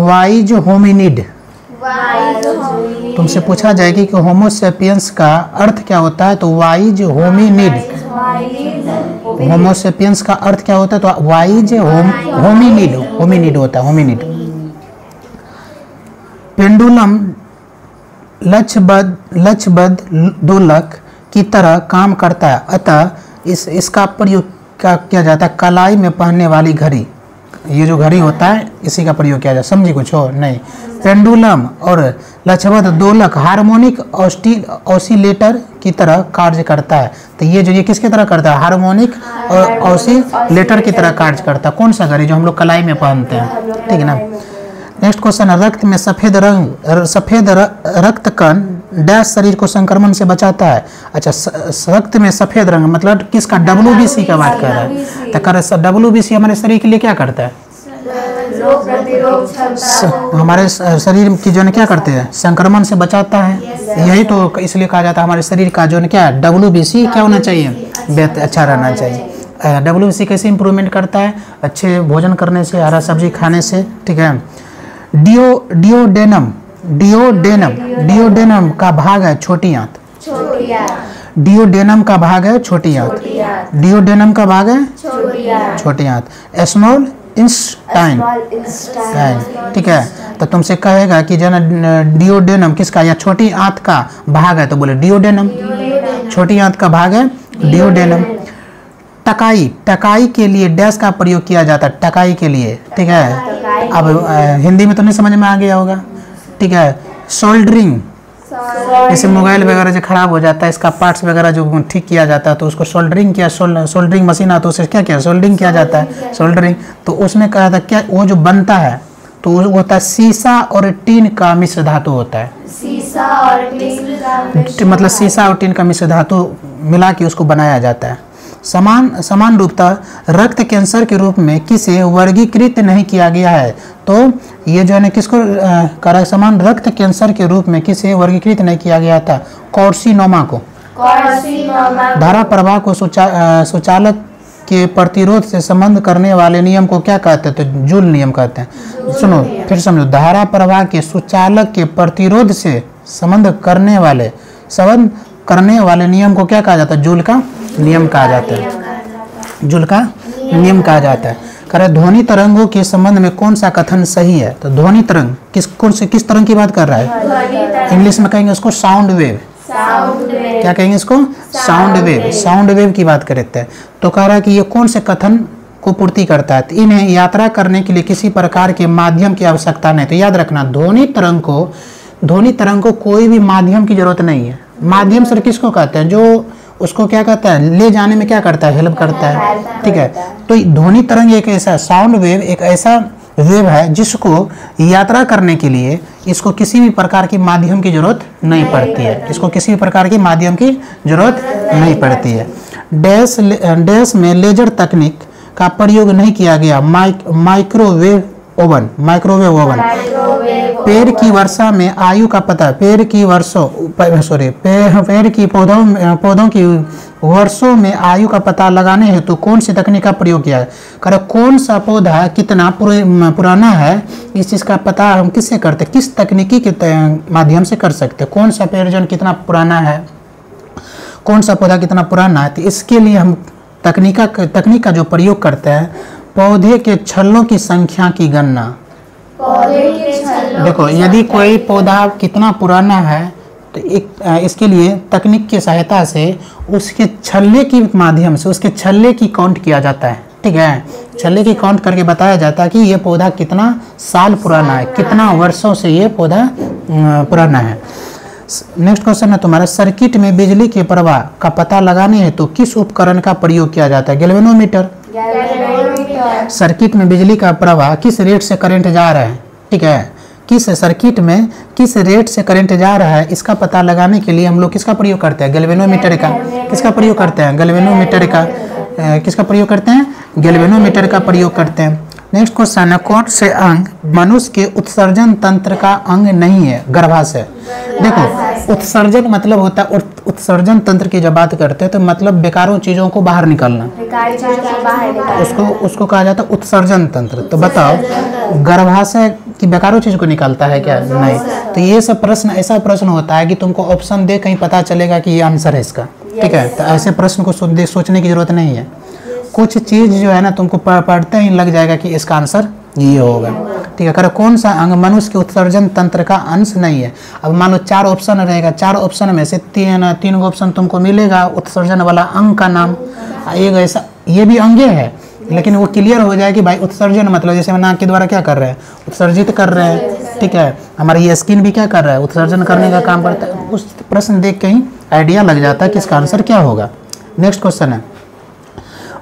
वाई जो होमिनिड तुमसे पूछा जाएगी कि होमोसेपियंस का अर्थ क्या होता है? तो वाइज होमिनिड होमोसेपियंस का अर्थ क्या होता है? तो वाइज होम होमिनिड होमिनिड होता है होमिनिड पेंडुलम लक्षबद्ध लक्षबद्ध दोलक की तरह काम करता है। अतः इस इसका प्रयोग क्या किया जाता है? कलाई में पहनने वाली घड़ी। ये जो घड़ी होता है, इसी का प्रयोग किया जाए समझी कुछ हो नहीं। पेंडुलम और लक्षबद्ध दोलक हार्मोनिक ऑस्टी ऑसिलेटर की तरह कार्य करता है। तो ये जो, ये किसकी तरह करता है? हार्मोनिक और ऑसिलेटर की तरह कार्य करता है। कौन सा घड़ी जो हम लोग कलाई में पहनते हैं? ठीक है ना? नेक्स्ट क्वेश्चन है रक्त में सफ़ेद रंग सफ़ेद रक्त कण डैश शरीर को संक्रमण से बचाता है। अच्छा स- स- रक्त में सफ़ेद रंग मतलब किसका? डब्ल्यू बी सी का बात कर रहा है। तो कर डब्ल्यू बी सी हमारे शरीर के लिए क्या करता है? स- हमारे शरीर की जो है क्या करते हैं? संक्रमण से बचाता है। यही तो इसलिए कहा जाता है हमारे शरीर का जो है क्या डब्ल्यू क्या होना चाहिए? बेहतर अच्छा रहना चाहिए। डब्ल्यू बी सी कैसे इंप्रूवमेंट करता है? अच्छे भोजन करने से हरा सब्ज़ी खाने से ठीक है? डिओ डिओडेनम डिओडेनम डिओडेनम का भाग है छोटी आंत। डिओडेनम का भाग है छोटी आंत। डिओडेनम का भाग है छोटी आंत। स्मॉल इंस्टाइन ठीक है। तो तुमसे कहेगा कि जो ना डिओडेनम किसका या छोटी आंत का भाग है तो बोले डिओडेनम। छोटी आंत का भाग है डिओडेनम। टकाई टकाई के लिए डैश का प्रयोग किया जाता है टकाई के लिए। ठीक है। अब हिंदी में तो नहीं समझ में आ गया होगा। ठीक है सोल्डरिंग जैसे मोबाइल वगैरह जो खराब हो जाता है इसका पार्ट्स वगैरह जो ठीक किया जाता है तो उसको सोल्डरिंग किया सोल्डरिंग मशीन आता है उसे क्या किया सोल्डरिंग किया जाता है सोल्डरिंग तो उसमें कहा था क्या वो जो बनता है तो वो होता है सीसा और टीन का मिश्र धातु होता है। सीसा और टीन का मतलब सीसा और टीन का मिश्र धातु मिला के उसको बनाया जाता है। समान समान रूपता रक्त कैंसर के रूप में किसे वर्गीकृत नहीं किया गया है? तो ये जो है ना किसको करा समान रक्त कैंसर के रूप में किसे वर्गीकृत नहीं किया गया था? कॉर्सिनोमा को। धारा प्रवाह को सुचा, सुचालक के प्रतिरोध से संबंध करने वाले नियम को क्या कहते हैं? तो जूल नियम कहते हैं। सुनो फिर समझो। धारा प्रवाह के सुचालक के प्रतिरोध से संबंध करने वाले संबंध करने वाले नियम को क्या कहा जाता है? जूल का। नियम कहा जाता है। जुल का नियम कहा जाता है। कह रहा ध्वनि तरंगों के संबंध में कौन सा कथन सही है? तो ध्वनि तरंग, किस कौन से, किस तरंग की बात कर रहा है? इंग्लिश में कहेंगे उसको साउंड वेव क्या कहेंगे इसको? साउंड वेव साउंड वेव की बात करते हैं। तो कह रहा है कि ये कौन से कथन को पूर्ति करता है? तो इन्हें यात्रा करने के लिए किसी प्रकार के माध्यम की आवश्यकता नहीं। तो याद रखना, ध्वनि तरंग को, ध्वनि तरंग को कोई भी माध्यम की ज़रूरत नहीं है। माध्यम सर किसको कहते हैं? जो उसको क्या कहता है? ले जाने में क्या करता है? हेल्प करता है। ठीक है? तो ध्वनि तरंग एक ऐसा साउंड वेव एक ऐसा वेव है जिसको यात्रा करने के लिए इसको किसी भी प्रकार की माध्यम की ज़रूरत नहीं पड़ती है। इसको किसी भी प्रकार की माध्यम की ज़रूरत नहीं पड़ती है। डैश डैश में लेजर तकनीक का प्रयोग नहीं किया गया। Mic microwave oven microwave oven. पेड़ की वर्षा में आयु का पता पेड़ की वर्षों सॉरी पेड़ पेड़ की पौधों पौधों की वर्षों में आयु का पता लगाने हेतु तो कौन सी तकनीक का प्रयोग किया है? कर कौन सा पौधा कितना पुराना है? इस चीज़ का पता हम किससे करते किस तकनीकी के माध्यम से कर सकते कौन सा पेड़ जो कितना पुराना है? कौन सा पौधा कितना पुराना है? तो इसके लिए हम तकनीका तकनीक का जो प्रयोग करते हैं पौधे के छल्लों की संख्या की गणना। पौधे के छल्लों देखो यदि कोई पौधा कितना पुराना है तो एक इसके लिए तकनीक की सहायता से उसके छल्ले की माध्यम से उसके छल्ले की काउंट किया जाता है। ठीक है? छल्ले की काउंट करके बताया जाता है कि ये पौधा कितना साल पुराना है कितना वर्षों से ये पौधा पुराना है। नेक्स्ट क्वेश्चन है तुम्हारा सर्किट में बिजली के प्रवाह का पता लगाने हेतु तो किस उपकरण का प्रयोग किया जाता है? गैल्वेनोमीटर गैल्वेनोमीटर सर्किट में बिजली का प्रवाह किस रेट से करंट जा रहा है? ठीक है? किस सर्किट में किस रेट से करंट जा रहा है? इसका पता लगाने के लिए हम लोग किसका प्रयोग करते हैं? गैल्वेनोमीटर का। किसका प्रयोग करते हैं? गैल्वेनोमीटर का। किसका प्रयोग करते हैं? गैल्वेनोमीटर का प्रयोग करते हैं। नेक्स्ट क्वेश्चन है कौन से अंग मनुष्य के उत्सर्जन तंत्र का अंग नहीं है गर्भाशय देखो उत्सर्जन मतलब होता है उत्सर्जन तंत्र की जब बात करते हैं तो मतलब बेकारों चीज़ों को बाहर निकालना। उसको उसको कहा जाता है उत्सर्जन तंत्र। तो बताओ गर्भाशय की बेकारों चीज़ को निकालता है क्या? नहीं। तो ये सब प्रश्न ऐसा प्रश्न होता है कि तुमको ऑप्शन दे कहीं पता चलेगा कि ये आंसर है इसका। ठीक है? तो ऐसे प्रश्न को सोचने की ज़रूरत नहीं है। कुछ चीज़ जो है ना तुमको पढ़ते ही लग जाएगा कि इसका आंसर ये होगा। ठीक है, कर, कौन सा अंग मनुष्य के उत्सर्जन तंत्र का अंश नहीं है? अब मान लो चार ऑप्शन रहेगा, चार ऑप्शन में से तीन तीन ऑप्शन तुमको मिलेगा, उत्सर्जन वाला अंग का नाम। एक ऐसा, ये भी अंगे है, लेकिन वो क्लियर हो जाए कि भाई उत्सर्जन मतलब जैसे हम नाक के द्वारा क्या कर रहे हैं? उत्सर्जित कर रहे हैं, ठीक है? हमारी ये स्किन भी क्या कर रहा है? उत्सर्जन करने का काम करता है। उस प्रश्न देख के ही आइडिया लग जाता है कि इसका आंसर क्या होगा। नेक्स्ट क्वेश्चन है।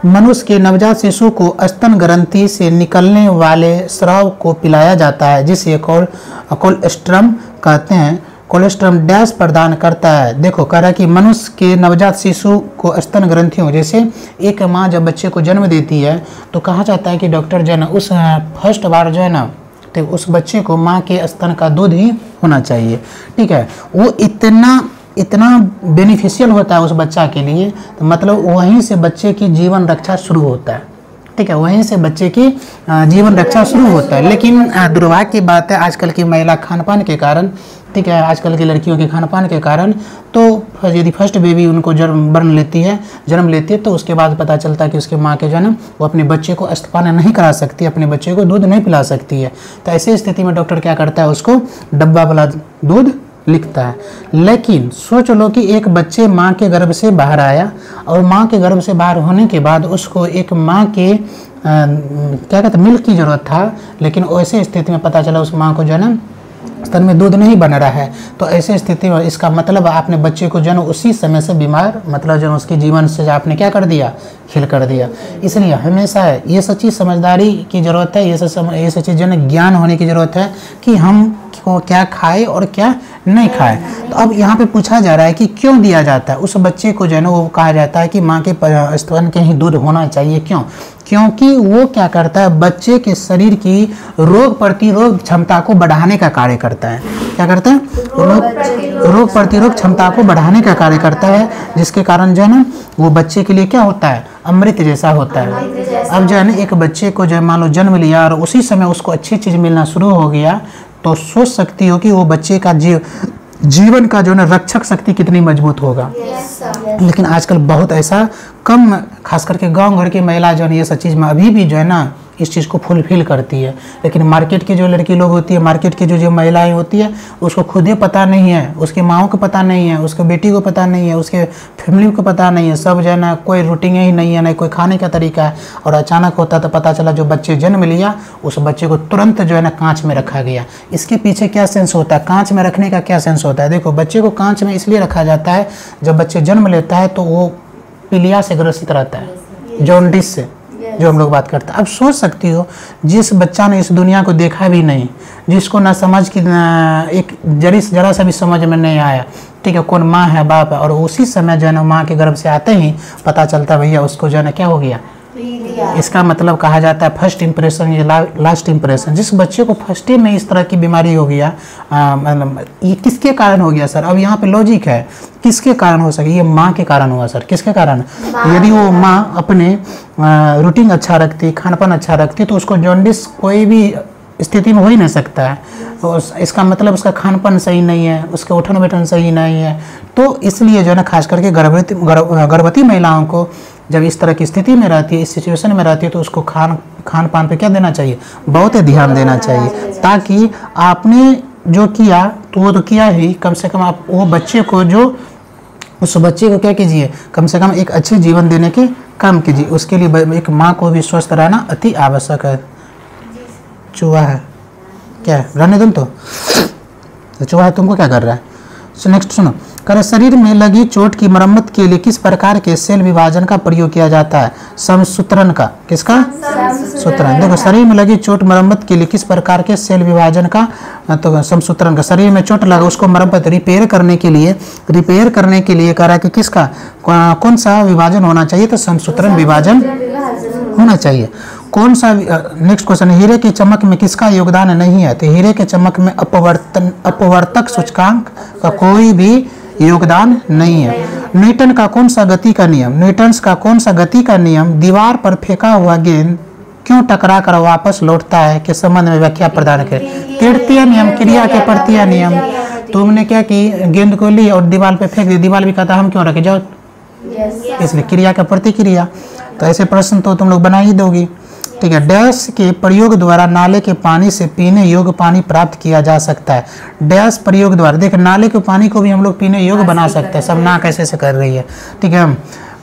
मनुष्य के नवजात शिशु को स्तन ग्रंथि से निकलने वाले स्राव को पिलाया जाता है, जिसे कोल कोलेस्ट्रम कहते हैं। कोलेस्ट्रम डैश प्रदान करता है। देखो, कह रहा है कि मनुष्य के नवजात शिशु को स्तन ग्रंथियों, जैसे एक माँ जब बच्चे को जन्म देती है तो कहा जाता है कि डॉक्टर जो है ना, उस फ़र्स्ट बार जो है ना तो उस बच्चे को माँ के स्तन का दूध ही होना चाहिए। ठीक है? वो इतना इतना बेनिफिशियल होता है उस बच्चा के लिए तो मतलब वहीं से बच्चे की जीवन रक्षा शुरू होता है। ठीक है, वहीं से बच्चे की जीवन रक्षा शुरू होता है। लेकिन दुर्भाग्य की बात है, आजकल की महिला खान पान के कारण, ठीक है, आजकल की लड़कियों के खान पान के कारण तो यदि फ़र्स्ट बेबी उनको जन्म, बर्न लेती है, जन्म लेती है तो उसके बाद पता चलता है कि उसके माँ के जन्म, वो अपने बच्चे को स्तपान नहीं करा सकती, अपने बच्चे को दूध नहीं पिला सकती है। तो ऐसी स्थिति में डॉक्टर क्या करता है उसको, डब्बा वाला दूध लिखता है। लेकिन सोच लो कि एक बच्चे माँ के गर्भ से बाहर आया और माँ के गर्भ से बाहर होने के बाद उसको एक माँ के अ, क्या कहते मिल्क की ज़रूरत था। लेकिन ऐसे स्थिति में पता चला उस माँ को जो है स्तन में दूध नहीं बन रहा है। तो ऐसे स्थिति में इसका मतलब आपने बच्चे को जन्म उसी समय से बीमार मतलब जन्म उसके जीवन से आपने क्या कर दिया? खिल कर दिया। इसलिए हमेशा ये सच्ची समझदारी की ज़रूरत है ये सब ये सच्ची जन ज्ञान होने की ज़रूरत है कि हम को क्या खाए और क्या नहीं खाए। तो अब यहाँ पे पूछा जा रहा है कि क्यों दिया जाता है? उस बच्चे को जो है ना, वो कहा जाता है कि माँ के स्तन के ही दूध होना चाहिए। क्यों? क्योंकि वो क्या करता है? बच्चे के शरीर की रोग प्रतिरोध क्षमता को बढ़ाने का कार्य करता है। क्या करता है? रोग रोग प्रतिरोध क्षमता को बढ़ाने का कार्य करता है, जिसके कारण जो है ना, वो बच्चे के लिए क्या होता है? अमृत जैसा होता है। अब जो है ना, एक बच्चे को जो मान लो जन्म लिया और उसी समय उसको अच्छी चीज़ मिलना शुरू हो गया तो सोच सकती हो कि वो बच्चे का जीव जीवन का जो है ना रक्षक शक्ति कितनी मज़बूत होगा। लेकिन आजकल बहुत ऐसा कम खास करके गाँव घर की महिला जो है ये सब चीज़ में अभी भी जो है ना इस चीज़ को फुलफिल करती है। लेकिन मार्केट की जो लड़की लोग होती है मार्केट की जो जो महिलाएँ होती है उसको खुद ही पता नहीं है उसके माओ को पता नहीं है उसके बेटी को पता नहीं है उसके फैमिली को पता नहीं है सब जो है ना कोई रूटीन ही नहीं है ना कोई खाने का तरीका है। और अचानक होता तो पता चला जो बच्चे जन्म लिया उस बच्चे को तुरंत जो है ना कांच में रखा गया। इसके पीछे क्या सेंस होता है? कांच में रखने का क्या सेंस होता है? देखो बच्चे को कांच में इसलिए रखा जाता है जब बच्चे जन्म लेता है तो वो पीलिया से ग्रसित रहता है जॉन्डिस से। जो हम लोग बात करते हैं। अब सोच सकती हो, जिस बच्चा ने इस दुनिया को देखा भी नहीं, जिसको ना समझ की एक जड़ी जरा सा भी समझ में नहीं आया, ठीक है, कौन माँ है, बाप है, और उसी समय जो है ना माँ के गर्भ से आते ही पता चलता भैया, उसको जो है ना क्या हो गया? इसका मतलब कहा जाता है फ़र्स्ट इंप्रेशन या ला, लास्ट इंप्रेशन जिस बच्चे को फ़र्स्ट में इस तरह की बीमारी हो गया मतलब ये किसके कारण हो गया सर अब यहाँ पे लॉजिक है। किसके कारण हो सके? ये माँ के कारण हुआ सर किसके कारण? यदि वो माँ अपने रूटीन अच्छा रखती खान पान अच्छा रखती तो उसको जॉन्डिस कोई भी स्थिति में हो ही नहीं सकता है। तो इसका मतलब उसका खान पान सही नहीं है उसके उठन बैठन सही नहीं है। तो इसलिए जो है ना खास करके गर्भवती गर्भवती महिलाओं को जब इस तरह की स्थिति में रहती है, इस सिचुएशन में रहती है तो उसको खान खान पान पे क्या देना चाहिए? बहुत ही ध्यान देना चाहिए, ताकि आपने जो किया तो वो तो किया ही, कम से कम आप वो बच्चे को जो, उस बच्चे को क्या कीजिए, कम से कम एक अच्छे जीवन देने के काम कीजिए। उसके लिए एक माँ को भी स्वस्थ रहना अति आवश्यक है। चूहा है। क्या रहने दो तो। तो चूहा है, तुमको क्या कर रहा है? सो नेक्स्ट सुनो। कर शरीर में लगी चोट की मरम्मत के लिए किस प्रकार के सेल विभाजन का प्रयोग किया जाता है? समसूत्रण का। किसका? सूत्रण देखो, शरीर में लगी चोट मरम्मत के लिए किस प्रकार के सेल विभाजन का तो समसूत्रण का। शरीर में चोट लगा, उसको मरम्मत रिपेयर करने के लिए रिपेयर करने के लिए कह रहा है कि किसका कौन सा विभाजन होना चाहिए? तो समसूत्रण विभाजन होना चाहिए। कौन सा नेक्स्ट क्वेश्चन हीरे की चमक में किसका योगदान नहीं है? तो हीरे के चमक में अपवर्तन, अपवर्तक सूचकांक का कोई भी योगदान नहीं है। न्यूटन का कौन सा गति का नियम? न्यूटन्स का कौन सा गति का नियम? दीवार पर फेंका हुआ गेंद क्यों टकरा कर वापस लौटता है? के संबंध में व्याख्या प्रदान करें। तृतीय नियम क्रिया के प्रतीय नियम। तुमने क्या की? गेंद को ली और दीवार पे फेंक दी। दीवार भी कहता हम क्यों रखे? जाओ। इसलिए क्रिया का प्रतिक्रिया। तो ऐसे प्रश्न तो तुम लोग बना ही दोगी। ठीक है। डैश के प्रयोग द्वारा नाले के पानी से पीने योग्य पानी प्राप्त किया जा सकता है। डैश प्रयोग द्वारा देख नाले के पानी को भी हम लोग पीने योग्य बना सकते हैं। सब ना कैसे से कर रही है। ठीक है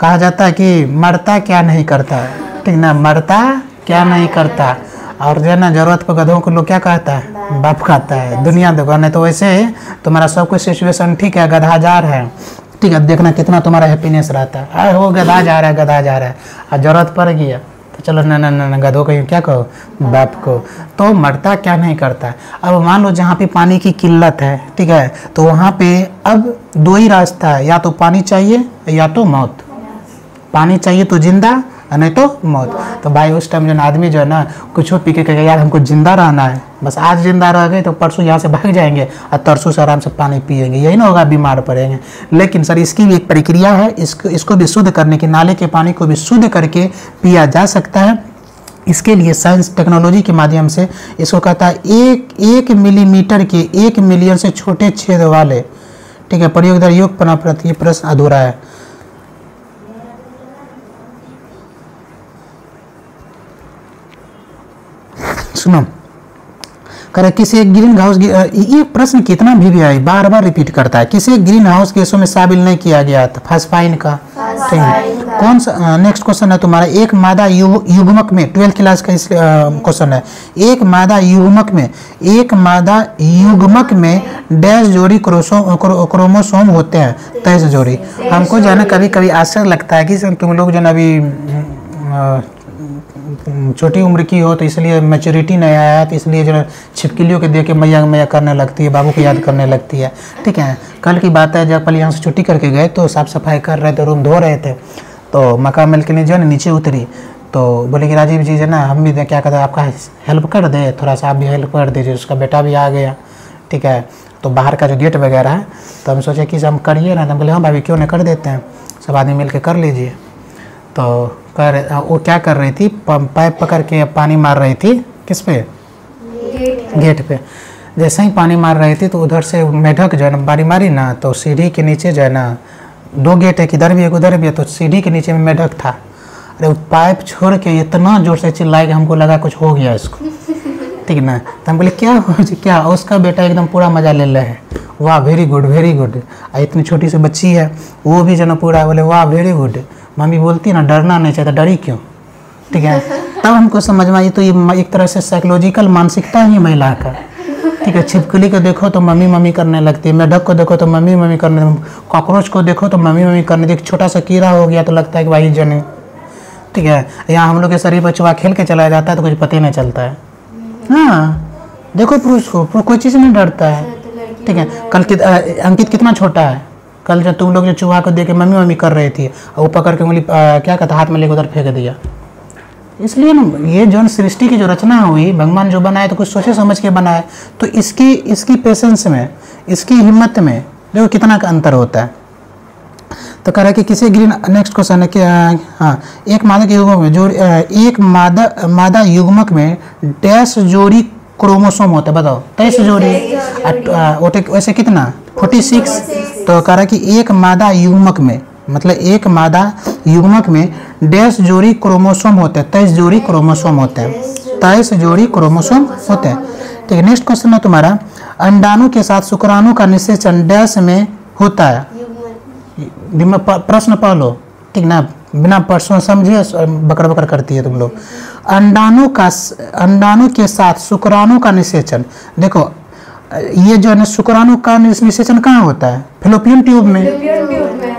कहा जाता है कि मरता क्या नहीं करता ठीक ना मरता क्या नहीं करता और जो है ना ज़रूरत पर गधों को लोग क्या कहता है? बाप कहता है। दुनिया देखो नहीं तो वैसे तुम्हारा सब कुछ सिचुएशन ठीक है गधा जा रहा है। ठीक है देखना कितना तुम्हारा हैप्पीनेस रहता है। अरे वो गधा जा रहा है गधा जा रहा है। और ज़रूरत पड़ गया चलो, ना ना ना ना, गधों कहीं क्या कहो? बाप को। तो मरता क्या नहीं करता? अब मान लो जहाँ पे पानी की किल्लत है, ठीक है तो वहाँ पे अब दो ही रास्ता है, या तो पानी चाहिए या तो मौत। पानी चाहिए तो ज़िंदा नहीं तो मौत। तो भाई उस टाइम जो आदमी जो है ना, कुछ पी के कहेगा, यार, हमको ज़िंदा रहना है। बस आज ज़िंदा रह गए तो परसों यहाँ से भाग जाएँगे और तरसों से आराम से पानी पिएँगे। यही ना होगा, बीमार पड़ेंगे। लेकिन सर, इसकी भी एक प्रक्रिया है। इसको इसको भी शुद्ध करने की, नाले के पानी को भी शुद्ध करके पिया जा सकता है। इसके लिए साइंस टेक्नोलॉजी के माध्यम से इसको कहता है, एक एक मिलीमीटर के एक मिलियन से छोटे छेद वाले, ठीक है, प्रयोग दर योग प्रश्न अधूरा है। सुनो। करे किसी ग्रीन हाउस ये प्रश्न कितना भी भी आई बार बार रिपीट करता है। किसी ग्रीन हाउस गैसों में शामिल नहीं किया गया था। फास्फाइन का। कौन सा नेक्स्ट क्वेश्चन है तुम्हारा? एक मादा यु, युग्मक में ट्वेल्थ क्लास का क्वेश्चन है। एक मादा युग्मक में एक मादा युग्मक में डैश जोड़ी क्रो, क्रोमोसोम होते हैं तेईस जोड़ी। हमको जो है ना कभी कभी आश्चर्य लगता है कि तुम लोग जो अभी छोटी उम्र की हो तो इसलिए मैच्योरिटी नहीं आया तो इसलिए जो है छिपकलियों के देख के मैया मैया करने लगती है, बाबू को याद करने लगती है। ठीक है, कल की बात है, जब पहले यहाँ से छुट्टी करके गए तो साफ़ सफ़ाई कर रहे थे, रूम धो रहे थे तो मका मिल के लिए जो है ना, नीचे उतरी तो बोले कि राजीव जी जो ना, हम भी दें क्या कहते हैं, आपका हेल्प कर दे, थोड़ा सा आप भी हेल्प कर दीजिए, उसका बेटा भी आ गया। ठीक है तो बाहर का जो गेट वगैरह है तो हम सोचे कि हम करिए ना तो बोले हाँ भाभी, क्यों नहीं, कर देते हैं, सब आदमी मिल कर लीजिए। तो कर, वो क्या कर रही थी? पाइप पकड़ के पानी मार रही थी? किस पे? गेट पे। जैसे ही पानी मार रही थी तो उधर से मेढक जो है ना, बारी मारी ना तो सीढ़ी के नीचे जो है ना, दो गेट है कि इधर भी, एक उधर भी है तो सीढ़ी के नीचे में मेढक था। अरे, वो पाइप छोड़ के इतना ज़ोर से चिल्लाए कि हमको लगा कुछ हो गया इसको। ठीक ना? तो हम बोले, क्या हो, क्या? उसका बेटा एकदम पूरा मज़ा ले रहे है। वाह वेरी गुड वेरी गुड इतनी छोटी सी बच्ची है, वो भी जो ना पूरा बोले, वाह वेरी गुड मम्मी बोलती है ना डरना नहीं चाहिए तो डरी क्यों? ठीक है? तब हमको समझ में आई तो ये एक तरह से साइकोलॉजिकल मानसिकता ही महिला का। ठीक है? छिपकली को देखो तो मम्मी मम्मी करने लगती है मेढक को देखो तो मम्मी मम्मी करने कॉकरोच को देखो तो मम्मी मम्मी करने एक छोटा सा कीड़ा हो गया तो लगता है कि भाई जने। ठीक है? यहाँ हम लोग के शरीर पर चुहा खेल के चलाया जाता है तो कुछ पता ही नहीं चलता है। हाँ देखो पुरुष को कोई चीज़ नहीं डरता है। ठीक है? कल कि, अंकित कितना छोटा है? कल जब तुम लोग जो चूहा को देख मम्मी मम्मी कर रही थी और वो पकड़ के उंगली क्या कहता हाथ में लेकर उधर फेंक दिया। इसलिए ना ये जो सृष्टि की जो रचना हुई भगवान जो बनाए तो कुछ सोचे समझ के बनाए तो इसकी इसकी पेशेंस में इसकी हिम्मत में देखो कितना का अंतर होता है। तो कह रहा है कि किसी ग्रीन नेक्स्ट क्वेश्चन है कि हाँ एक मादा के युग्मक में जो एक मादा मादा युग्मक में डैश जोड़ी क्रोमोसोम होता है बताओ। तेईस जोड़ी वैसे कितना? फोर्टी सिक्स तो कह रहा कि एक मादा युग्मक में मतलब एक मादा युग्मक में डैश जोड़ी क्रोमोसोम होते हैं, तेईस जोड़ी क्रोमोसोम होते हैं, तेईस जोड़ी क्रोमोसोम होते हैं। ठीक है नेक्स्ट क्वेश्चन है तुम्हारा, अंडाणु के साथ शुक्राणु का निषेचन डैश में होता है। प्रश्न पढ़ लो। ठीक ना, बिना प्रश्न समझे, बकर बकर करती है तुम लोग। अंडाणु का अंडाणु के साथ शुक्राणु का निषेचन। देखो ये जो है ना शुक्राणु का निषेचन कहाँ होता है? फिलोपियन ट्यूब में।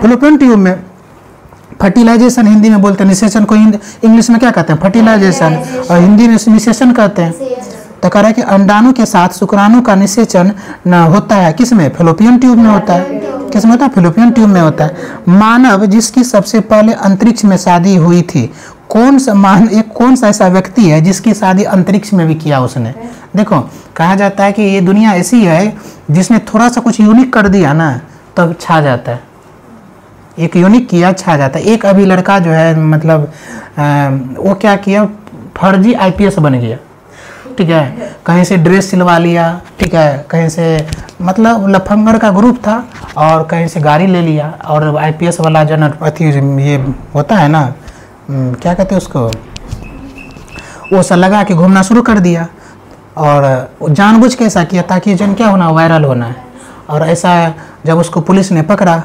फिलोपियन ट्यूब में। फर्टिलाइजेशन हिंदी में बोलते हैं निषेचन को इंग्लिश में क्या कहते हैं? फर्टिलाइजेशन। और हिंदी में निषेचन कहते हैं। तो कह रहा है कि अंडाणु के साथ शुक्राणु का निषेचन होता है। किसमें? फिलोपियन ट्यूब में होता है। किसमें होता है? फिलोपियन ट्यूब में होता है। मानव जिसकी सबसे पहले अंतरिक्ष में शादी हुई थी कौन सा मान एक कौन सा ऐसा व्यक्ति है जिसकी शादी अंतरिक्ष में भी किया उसने? देखो कहा जाता है कि ये दुनिया ऐसी है जिसने थोड़ा सा कुछ यूनिक कर दिया ना तब तो छा जाता है। एक यूनिक किया छा जाता है। एक अभी लड़का जो है मतलब अ, वो क्या किया? फर्जी आईपीएस बन गया। ठीक है? कहीं से ड्रेस सिलवा लिया ठीक है? कहीं से मतलब लफंगर का ग्रुप था और कहीं से गाड़ी ले लिया और आईपीएस वाला जो ना अथी ये होता है ना क्या कहते हैं उसको? वो सब लगा के घूमना शुरू कर दिया। और जानबूझ के ऐसा किया ताकि जन क्या होना, वायरल होना है। और ऐसा जब उसको पुलिस ने पकड़ा,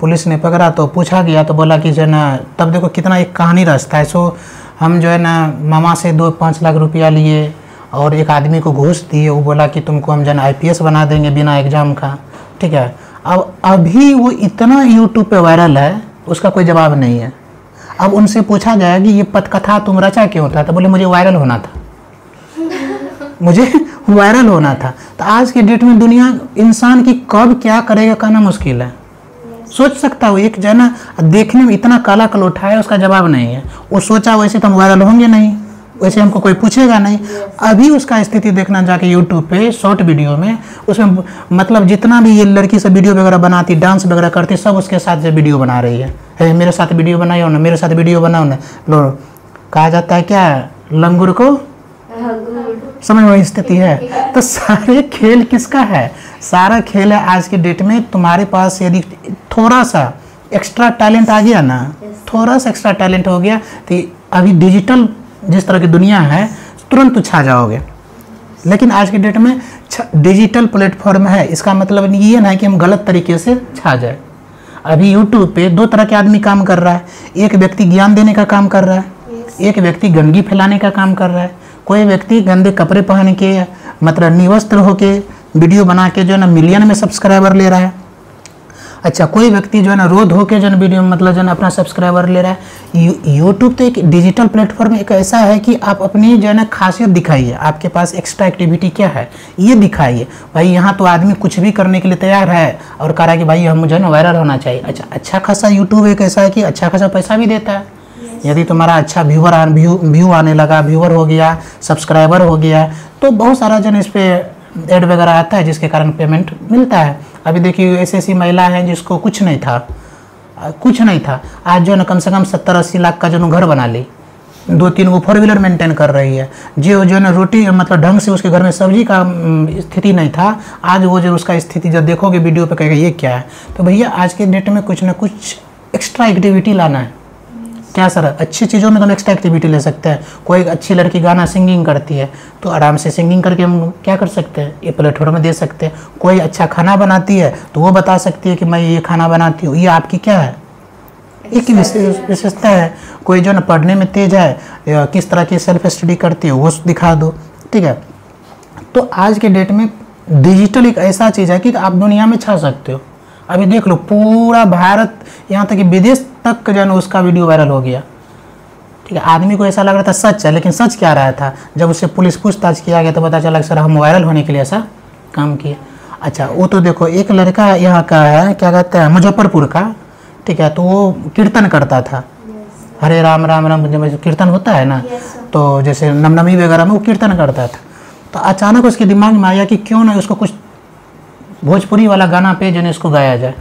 पुलिस ने पकड़ा तो पूछा गया तो बोला कि जो है ना तब देखो कितना एक कहानी रास्ता है। सो हम जो है ना, मामा से दो, पाँच लाख रुपया लिए और एक आदमी को घूस दिए। वो बोला कि तुमको हम जो है आई बना देंगे बिना एग्ज़ाम का। ठीक है? अब, अभी वो इतना यूट्यूब पे वायरल है, उसका कोई जवाब नहीं है। अब उनसे पूछा गया कि ये पथकथा तुम रचा क्यों था? तो बोले, मुझे वायरल होना था। मुझे वायरल होना था। तो आज के डेट में दुनिया इंसान की कब क्या करेगा कहना मुश्किल है। सोच सकता हो, एक जना देखने में इतना काला कल उठाया उसका जवाब नहीं है। वो सोचा वैसे तो हम वायरल होंगे नहीं। वैसे हमको कोई पूछेगा नहीं। अभी उसका स्थिति देखना जाके यूट्यूब पे शॉर्ट वीडियो में उसमें मतलब जितना भी ये लड़की सब वीडियो वगैरह बनाती डांस वगैरह करती सब उसके साथ से वीडियो बना रही है। है मेरे साथ वीडियो बनाओ ना मेरे साथ वीडियो बनाओ ना। लो कहा जाता है क्या? लंगूर को? समझ में स्थिति है। तो सारे खेल किसका है? सारा खेल है आज के डेट में। तुम्हारे पास यदि थोड़ा सा एक्स्ट्रा टैलेंट आ गया ना थोड़ा सा एक्स्ट्रा टैलेंट हो गया तो अभी डिजिटल जिस तरह की दुनिया है, तुरंत छा जाओगे। लेकिन आज के डेट में डिजिटल प्लेटफॉर्म है, इसका मतलब ये ना है कि हम गलत तरीके से छा जाए। अभी यूट्यूब पे दो तरह के आदमी काम कर रहा है। एक व्यक्ति ज्ञान देने का काम कर रहा है, एक व्यक्ति गंदगी फैलाने का काम कर रहा है। कोई व्यक्ति गंदे कपड़े पहन के मतलब निवस्त्र होके, वीडियो बना के जो है ना मिलियन में सब्सक्राइबर ले रहा है। अच्छा कोई व्यक्ति जो है ना रोध होके जो है वीडियो मतलब जो है अपना सब्सक्राइबर ले रहा है यूट्यूब तो एक डिजिटल प्लेटफॉर्म एक ऐसा है कि आप अपनी जो है ना खासियत दिखाइए आपके पास एक्स्ट्रा एक्टिविटी क्या है ये दिखाइए। भाई यहाँ तो आदमी कुछ भी करने के लिए तैयार है और कह रहा है कि भाई हम जो है ना वायरल होना चाहिए। अच्छा अच्छा खासा यूट्यूब एक ऐसा है कि अच्छा खासा पैसा भी देता है। यदि तुम्हारा अच्छा व्यूवर आ व्यू व्यू आने लगा व्यूवर हो गया सब्सक्राइबर हो गया तो बहुत सारा जन इस पर एड वगैरह आता है जिसके कारण पेमेंट मिलता है। अभी देखिए ऐसी ऐसी महिला हैं जिसको कुछ नहीं था। कुछ नहीं था। आज जो है ना, कम से कम सत्तर अस्सी लाख का जो घर बना ली। दो तीन वो फोर व्हीलर मेंटेन कर रही है। जो जो है ना रोटी मतलब ढंग से उसके घर में सब्ज़ी का स्थिति नहीं था। आज वो जो उसका स्थिति जब देखोगे वीडियो पे कहेगा, ये क्या है? तो भैया, आज के डेट में कुछ ना कुछ एक्स्ट्रा एक्टिविटी लाना है। क्या सर अच्छी चीज़ों में तो हम एक्स्ट्रा एक्टिविटी ले सकते हैं। कोई अच्छी लड़की गाना सिंगिंग करती है तो आराम से सिंगिंग करके हम क्या कर सकते हैं? ये प्लेटफॉर्म में दे सकते हैं। कोई अच्छा खाना बनाती है तो वो बता सकती है कि मैं ये खाना बनाती हूँ। ये आपकी क्या है? एक विशेषता है। कोई जो ना पढ़ने में तेज है किस तरह की सेल्फ स्टडी करती है वो दिखा दो। ठीक है? तो आज के डेट में डिजिटल एक ऐसा चीज़ है कि आप दुनिया में छा सकते हो। अभी देख लो पूरा भारत यहाँ तक कि विदेश तक जो है ना उसका वीडियो वायरल हो गया। ठीक है आदमी को ऐसा लग रहा था सच है लेकिन सच क्या रहा था? जब उससे पुलिस पूछताछ किया गया तो पता चला सर हम वायरल होने के लिए ऐसा काम किए अच्छा वो तो देखो एक लड़का यहाँ का है क्या कहते हैं मुजफ्फरपुर का। ठीक है तो वो कीर्तन करता था। हरे राम राम राम जब कीर्तन होता है ना तो जैसे नमनमी वगैरह में वो कीर्तन करता था। तो अचानक उसके दिमाग में आया कि क्यों ना उसको कुछ भोजपुरी वाला गाना पे जन इसको गाया जाए,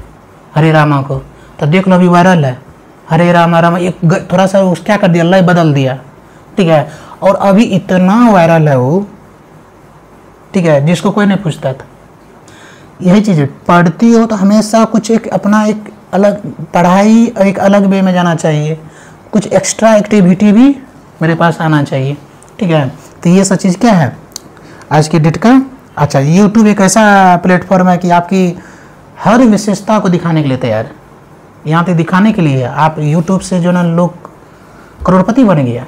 हरे रामा को। तो देख लो अभी वायरल है। हरे रामा रामा, एक थोड़ा सा उस क्या कर दिया, लय बदल दिया। ठीक है? और अभी इतना वायरल है वो, ठीक है, जिसको कोई नहीं पूछता था। यही चीज़ पढ़ती हो तो हमेशा कुछ एक अपना एक अलग पढ़ाई, एक अलग वे में जाना चाहिए। कुछ एक्स्ट्रा एक्टिविटी भी मेरे पास आना चाहिए। ठीक है? तो ये सब चीज़ क्या है? आज की डेट का अच्छा यूट्यूब एक ऐसा प्लेटफॉर्म है कि आपकी हर विशेषता को दिखाने के लिए तैयार यहाँ पे दिखाने के लिए आप यूट्यूब से जो ना, लोग करोड़पति बन गया।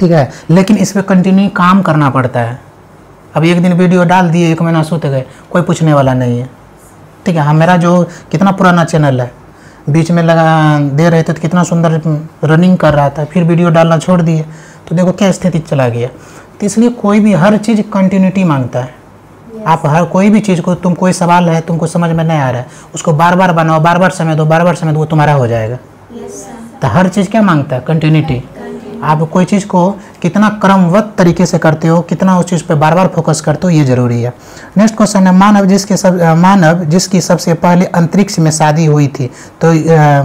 ठीक है? लेकिन इस पर कंटिन्यू काम करना पड़ता है। अब एक दिन वीडियो डाल दिए, एक महीना सोते गए, कोई पूछने वाला नहीं है। ठीक है? हाँ मेरा जो कितना पुराना चैनल है, बीच में लगा, दे रहे थे तो कितना सुंदर रनिंग कर रहा था, फिर वीडियो डालना छोड़ दिए। तो देखो, क्या स्थिति चला गया। तो इसलिए कोई भी हर चीज़ कंटिन्यूटी माँगता है। आप हर कोई भी चीज़ को तुम कोई सवाल है तुमको समझ में नहीं आ रहा है उसको बार बार बनाओ बार बार समय दो बार बार समय दो वो तुम्हारा हो जाएगा। तो हर चीज़ क्या माँगता है? कंटिन्यूटी आप कोई चीज़ को कितना क्रमवत तरीके से करते हो कितना उस चीज़ पर बार बार फोकस करते हो ये ज़रूरी है। नेक्स्ट क्वेश्चन है मानव जिसके सब मानव जिसकी सबसे पहले अंतरिक्ष में शादी हुई थी तो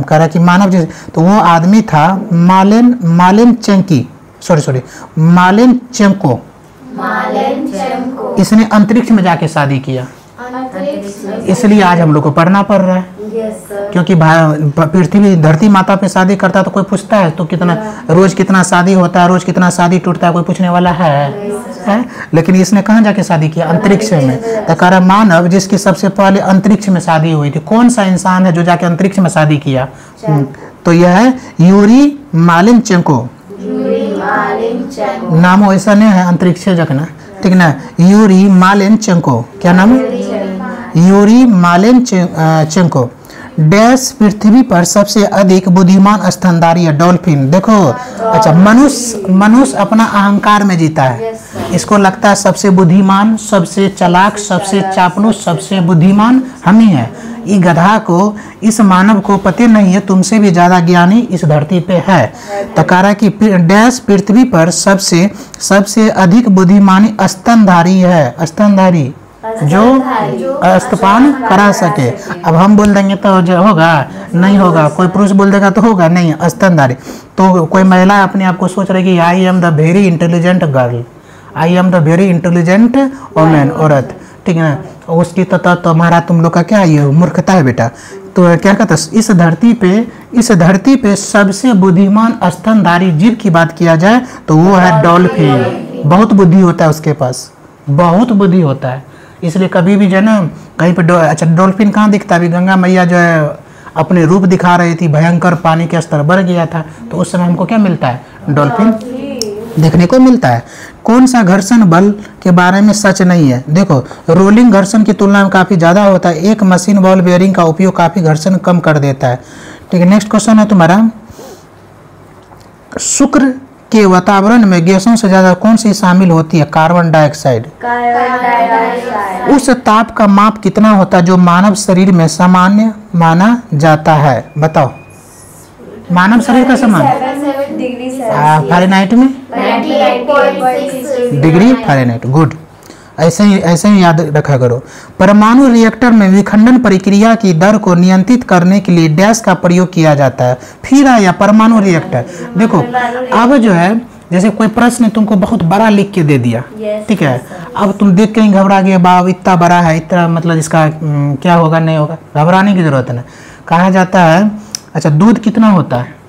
कह रहा कि मानव जिस तो वो आदमी था मालेन मालेन चेंकी सॉरी सॉरी मालेन चेंको। इसने अंतरिक्ष में जाके शादी किया। इसलिए आज हम लोग को पढ़ना पड़ रहा है। क्योंकि पृथ्वी धरती माता पे शादी करता है तो कोई पूछता है तो कितना रोज कितना शादी होता है रोज कितना शादी टूटता है कोई पूछने वाला है। है? लेकिन इसने कहाँ जाके शादी किया? अंतरिक्ष में। तो कह रहा मानव जिसकी सबसे पहले अंतरिक्ष में शादी हुई थी कौन सा इंसान है जो जाके अंतरिक्ष में शादी किया? तो यह है यूरी मालिन चेंको नाम ऐसा नहीं है अंतरिक्ष जगना ठीक ना? यूरी मालिन चेंको क्या नाम? यूरी मालेन चेंको डैश पृथ्वी पर सबसे अधिक बुद्धिमान स्तनधारी है डॉल्फिन। देखो। अच्छा मनुष्य मनुष्य अपना अहंकार में जीता है। इसको लगता है सबसे बुद्धिमान सबसे चलाक सबसे चापलूस सबसे बुद्धिमान हम ही है। ये गधा को इस मानव को पते नहीं है तुमसे भी ज़्यादा ज्ञानी इस धरती पे है। तकारा रहा है कि डैश पृथ्वी पर सबसे सबसे अधिक बुद्धिमानी स्तनधारी है। स्तनधारी। जो स्तपान करा सके। अब हम बोल देंगे तो जो होगा नहीं होगा। कोई पुरुष बोल देगा तो होगा नहीं स्तनधारी। तो कोई महिला अपने आप को सोच रही कि I am the very intelligent girl I am the very intelligent women औरत. ठीक है ना उसकी तो तो तुम्हारा तुम लोग का क्या ये मूर्खता है बेटा? तो क्या कहता है? इस धरती पे, इस धरती पे सबसे बुद्धिमान स्तनधारी जीव की बात किया जाए तो वो है डॉल्फिन। बहुत बुद्धि होता है उसके पास। बहुत बुद्धि होता है। इसलिए कभी भी जो है ना, कहीं पर अच्छा डॉल्फिन कहाँ दिखता? अभी गंगा मैया जो है, अपने रूप दिखा रही थी, भयंकर पानी का स्तर बढ़ गया था तो उस समय हमको क्या मिलता है? डॉल्फिन। देखने को मिलता है। कौन सा घर्षण बल के बारे में सच नहीं है? देखो रोलिंग घर्षण की तुलना में काफ़ी ज़्यादा होता है। एक मशीन बॉल बेयरिंग का उपयोग काफ़ी घर्षण कम कर देता है। ठीक है नेक्स्ट क्वेश्चन है तुम्हारा। शुक्र के वातावरण में गैसों से ज़्यादा कौन सी शामिल होती है? कार्बन डाइऑक्साइड उस ताप का माप कितना होता है जो मानव शरीर में सामान्य माना जाता है? बताओ। मानव शरीर का समान। फारेनहाइट में? डिग्री फारेनहाइट गुड ऐसे ही ऐसे ही याद रखा करो। परमाणु रिएक्टर में विखंडन प्रक्रिया की दर को नियंत्रित करने के लिए डैश का प्रयोग किया जाता है। फिर आया परमाणु रिएक्टर देखो अब जो है जैसे कोई प्रश्न तुमको बहुत बड़ा लिख के दे दिया। ठीक है? अब तुम देख के ही घबरा गए बाब इतना बड़ा है इतना मतलब इसका क्या होगा नहीं होगा? घबराने की ज़रूरत नहीं। कहा जाता है अच्छा दूध कितना होता है?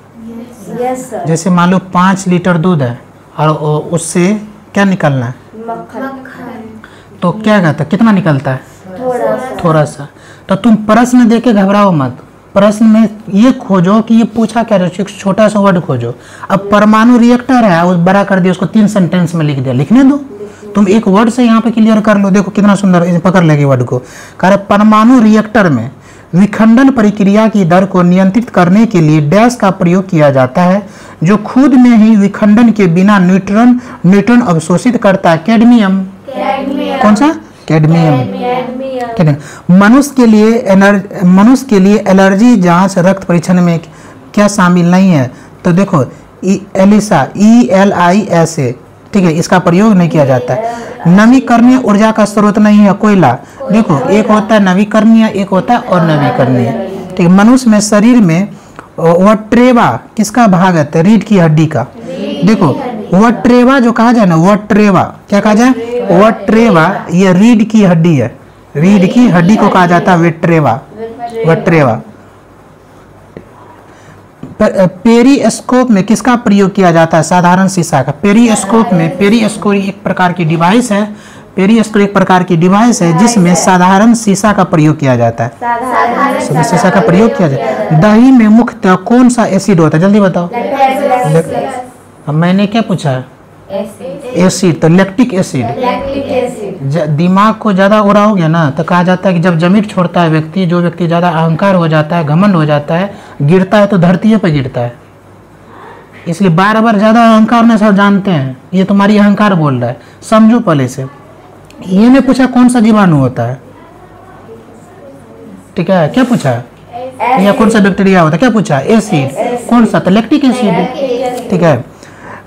यस सर जैसे मान लो पाँच लीटर दूध है और उससे क्या निकलना है? तो क्या कहता है? कितना निकलता है? थोड़ा सा। थोड़ा सा। तो तुम प्रश्न दे के घबराओ मत। प्रश्न में ये खोजो कि ये पूछा क्या रहा छोटा सा वर्ड खोजो। अब परमाणु रिएक्टर है उस बड़ा कर दिया उसको तीन सेंटेंस में लिख दिया। लिखने दो। तुम एक वर्ड से यहाँ पे क्लियर कर लो। देखो कितना सुंदर पकड़ लेगी वर्ड को। कह रहे परमाणु रिएक्टर में विखंडन प्रक्रिया की दर को नियंत्रित करने के लिए डैश का प्रयोग किया जाता है जो खुद में ही विखंडन के बिना न्यूट्रॉन न्यूट्रॉन अवशोषित करता है। कैडमियम। कौन सा? कैडमियम। मनुष्य के लिए मनुष्य के लिए एलर्जी जाँच रक्त परीक्षण में क्या शामिल नहीं है? तो देखो ELISA E L I S A. ठीक है इसका प्रयोग नहीं किया जाता। है नवीकरणीय ऊर्जा का स्रोत नहीं है कोयला। देखो, एक होता है नवीकरणीय, एक होता है अनवीकरणीय। ठीक है, मनुष्य में शरीर में वट्रेवा किसका भाग है? रीढ़ की हड्डी का। देखो वट्रेवा जो कहा जाए ना वट्रेवा क्या कहा जाए? वट्रेवा ये रीढ़ की हड्डी है। रीढ़ की हड्डी को कहा जाता है वेट्रेवा वट्रेवा पेरीस्कोप में किसका प्रयोग किया जाता है? साधारण शीशा का पेरीस्कोप में पेरीस्कोप एक प्रकार की डिवाइस है। पेरीस्कोप एक प्रकार की डिवाइस है जिसमें साधारण शीशा का प्रयोग किया जाता है। शीशा का प्रयोग किया जाता है। दही में मुख्यतः कौन सा एसिड होता है? जल्दी बताओ। अब मैंने क्या पूछा एसिड तो लैक्टिक एसिड दिमाग को ज़्यादा उड़ाओगे ना तो कहा जाता है कि जब ज़मीन छोड़ता है व्यक्ति जो व्यक्ति ज़्यादा अहंकार हो जाता है घमंड हो जाता है गिरता है तो धरती पर गिरता है। इसलिए बार बार ज़्यादा अहंकार में सब जानते हैं। ये तुम्हारी अहंकार बोल रहा है। समझो पहले से। ये ने पूछा कौन सा जीवाणु होता है? ठीक है क्या पूछा? या कौन सा बैक्टीरिया होता है? क्या पूछा? एसिड कौन सा? तो लैक्टिक एसिड ठीक है।